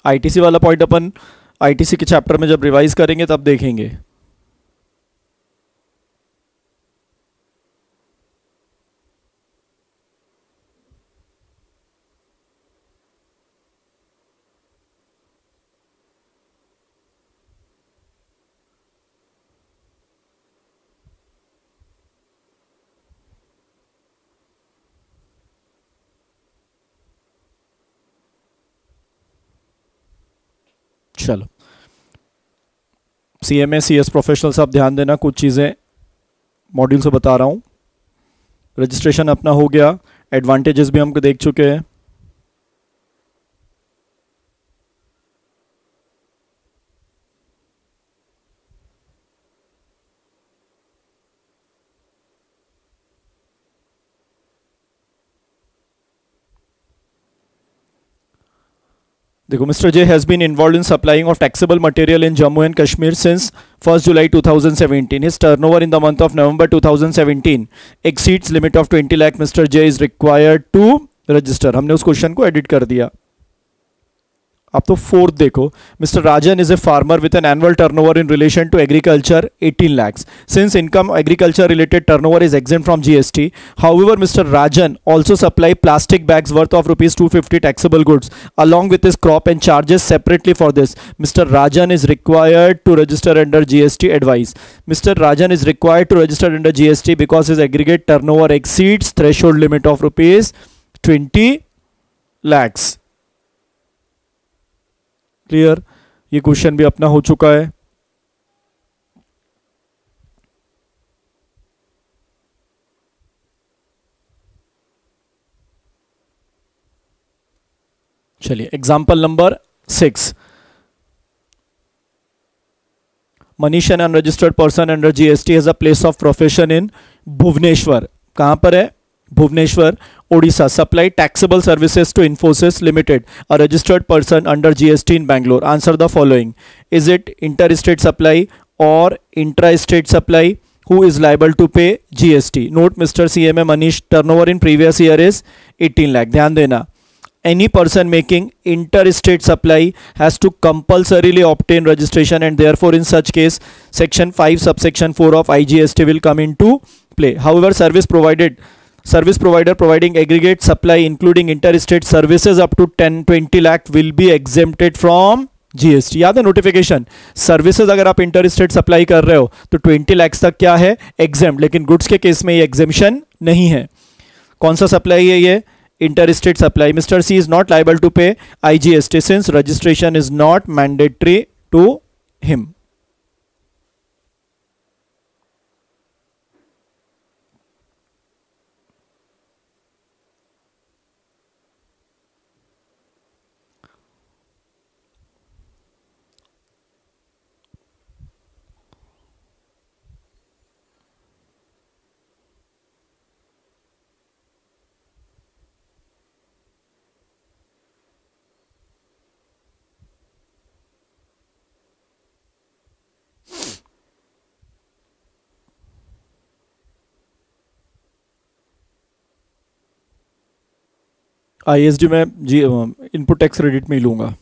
ITC वाला पॉइंट अपन आईटीसी के चैप्टर में जब रिवाइज करेंगे तब देखेंगे। चलो C M A C S आप ध्यान देना, कुछ चीज़ें मॉड्यूल से बता रहा हूँ। रजिस्ट्रेशन अपना हो गया। एडवांटेजेस भी हमको देख चुके हैं। देखो mister J has been involve in supplying of taxable material in Jammu and Kashmir since first July 2017 his turnover in the month of November 2017 exceeds limit of 20 lakh mister J is required to register हमने उस क्वेश्चन को एडिट कर दिया। अब तो फोर्थ देखो mister Rajan is a farmer with an annual turnover in relation to agriculture 18 lakhs since income agriculture related turnover is exempt from gst however mr rajan also supply plastic bags worth of rupees 250 taxable goods along with his crop and charges separately for this mr rajan is required to register under gst advice mr rajan is required to register under gst because his aggregate turnover exceeds threshold limit of rupees 20 lakhs Clear ये क्वेश्चन भी अपना हो चुका है। चलिए example number six Manish an unregistered person under GST as a place of profession in Bhubaneswar कहाँ पर है? Bhuvneshwar, Odisha supply taxable services to Infosys Limited, a registered person under GST in Bangalore. Answer the following. Is it interstate supply or intrastate supply? Who is liable to pay GST? Note Mr. CMA Manish turnover in previous year is 18 lakh. Dhyan dena. Any person making interstate supply has to compulsorily obtain registration and therefore in such case section 5 subsection 4 of IGST will come into play. However, service provided service provider providing aggregate supply, including interstate services, up to 10 20 lakh will be exempted from GST याद है नोटिफिकेशन सर्विसेज़ अगर आप इंटर स्टेट सप्लाई कर रहे हो तो 20 लैक्स तक क्या है? एग्ज़ाम लेकिन गुड्स के केस में ये एग्जेमशन नहीं है। कौन सा सप्लाई है ये? Inter state supply mister C is not liable to pay I G S T since registration is not mandatory to him ISD में जी इनपुट टैक्स क्रेडिट में ही लूँगा।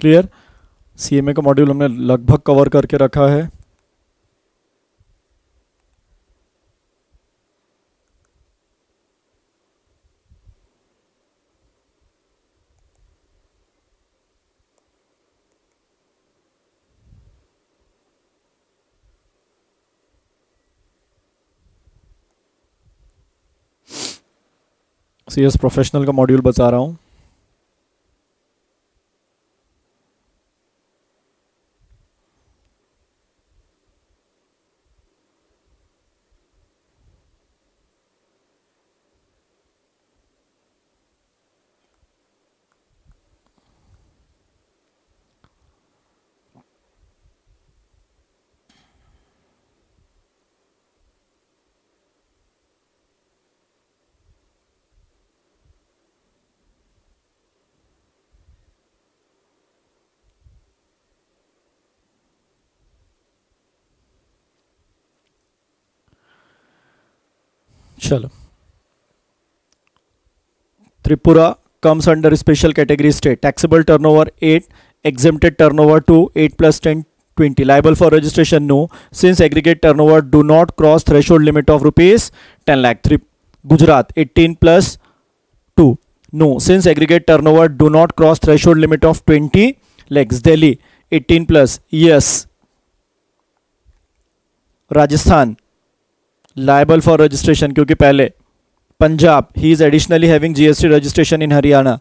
क्लियर सीएमए का मॉड्यूल हमने लगभग कवर करके रखा है। सी एस प्रोफेशनल का मॉड्यूल बता रहा हूँ। चलो Tripura comes under special category state taxable turnover eight exempted turnover two eight plus ten twenty liable for registration no since aggregate turnover do not cross threshold limit of rupees ten lakh three Gujarat eighteen plus two no since aggregate turnover do not cross threshold limit of twenty lakhs Delhi eighteen plus yes Rajasthan liable for registration क्योंकि पहले पंजाब ही is additionally having GST registration in Haryana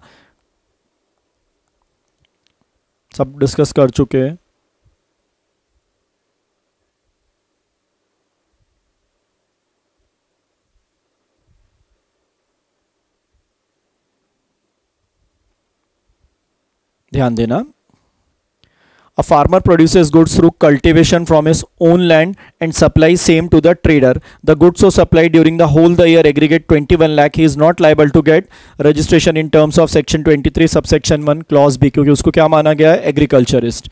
सब डिस्कस कर चुके हैं। ध्यान देना। A farmer produces goods through cultivation from his own land and supplies same to the trader. The goods so supplied during the whole the year aggregate 21 lakh. He is not liable to get registration in terms of section 23 subsection 1 clause B क्योंकि उसको क्या माना गया है एग्रीकल्चरिस्ट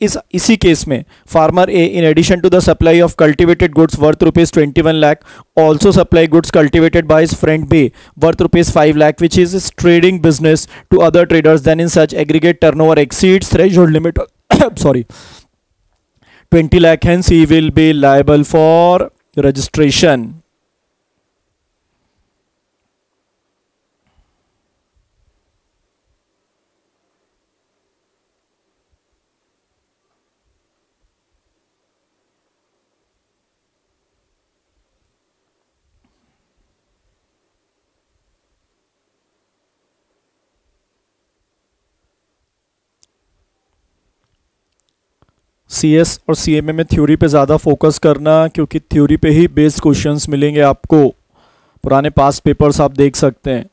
इस इसी केस में farmer A in addition to the supply of cultivated goods worth rupees twenty one lakh also supply goods cultivated by his friend B worth rupees five lakh which is trading business to other traders then in such aggregate turnover exceeds threshold limit sorry. 20 lakh hence he will be liable for registration C S और सी एम ए में थ्योरी पे ज़्यादा फोकस करना, क्योंकि थ्योरी पे ही बेस्ड क्वेश्चंस मिलेंगे आपको। पुराने पास पेपर्स आप देख सकते हैं।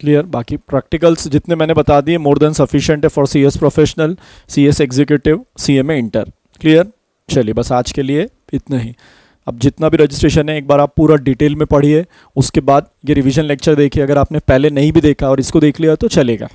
क्लियर बाकी प्रैक्टिकल्स जितने मैंने बता दिए मोर देन सफिशिएंट है for C S professional C S executive C M A inter clear चलिए, बस आज के लिए इतना ही। अब जितना भी रजिस्ट्रेशन है, एक बार आप पूरा डिटेल में पढ़िए, उसके बाद ये रिविजन लेक्चर देखिए। अगर आपने पहले नहीं भी देखा और इसको देख लिया तो चलेगा।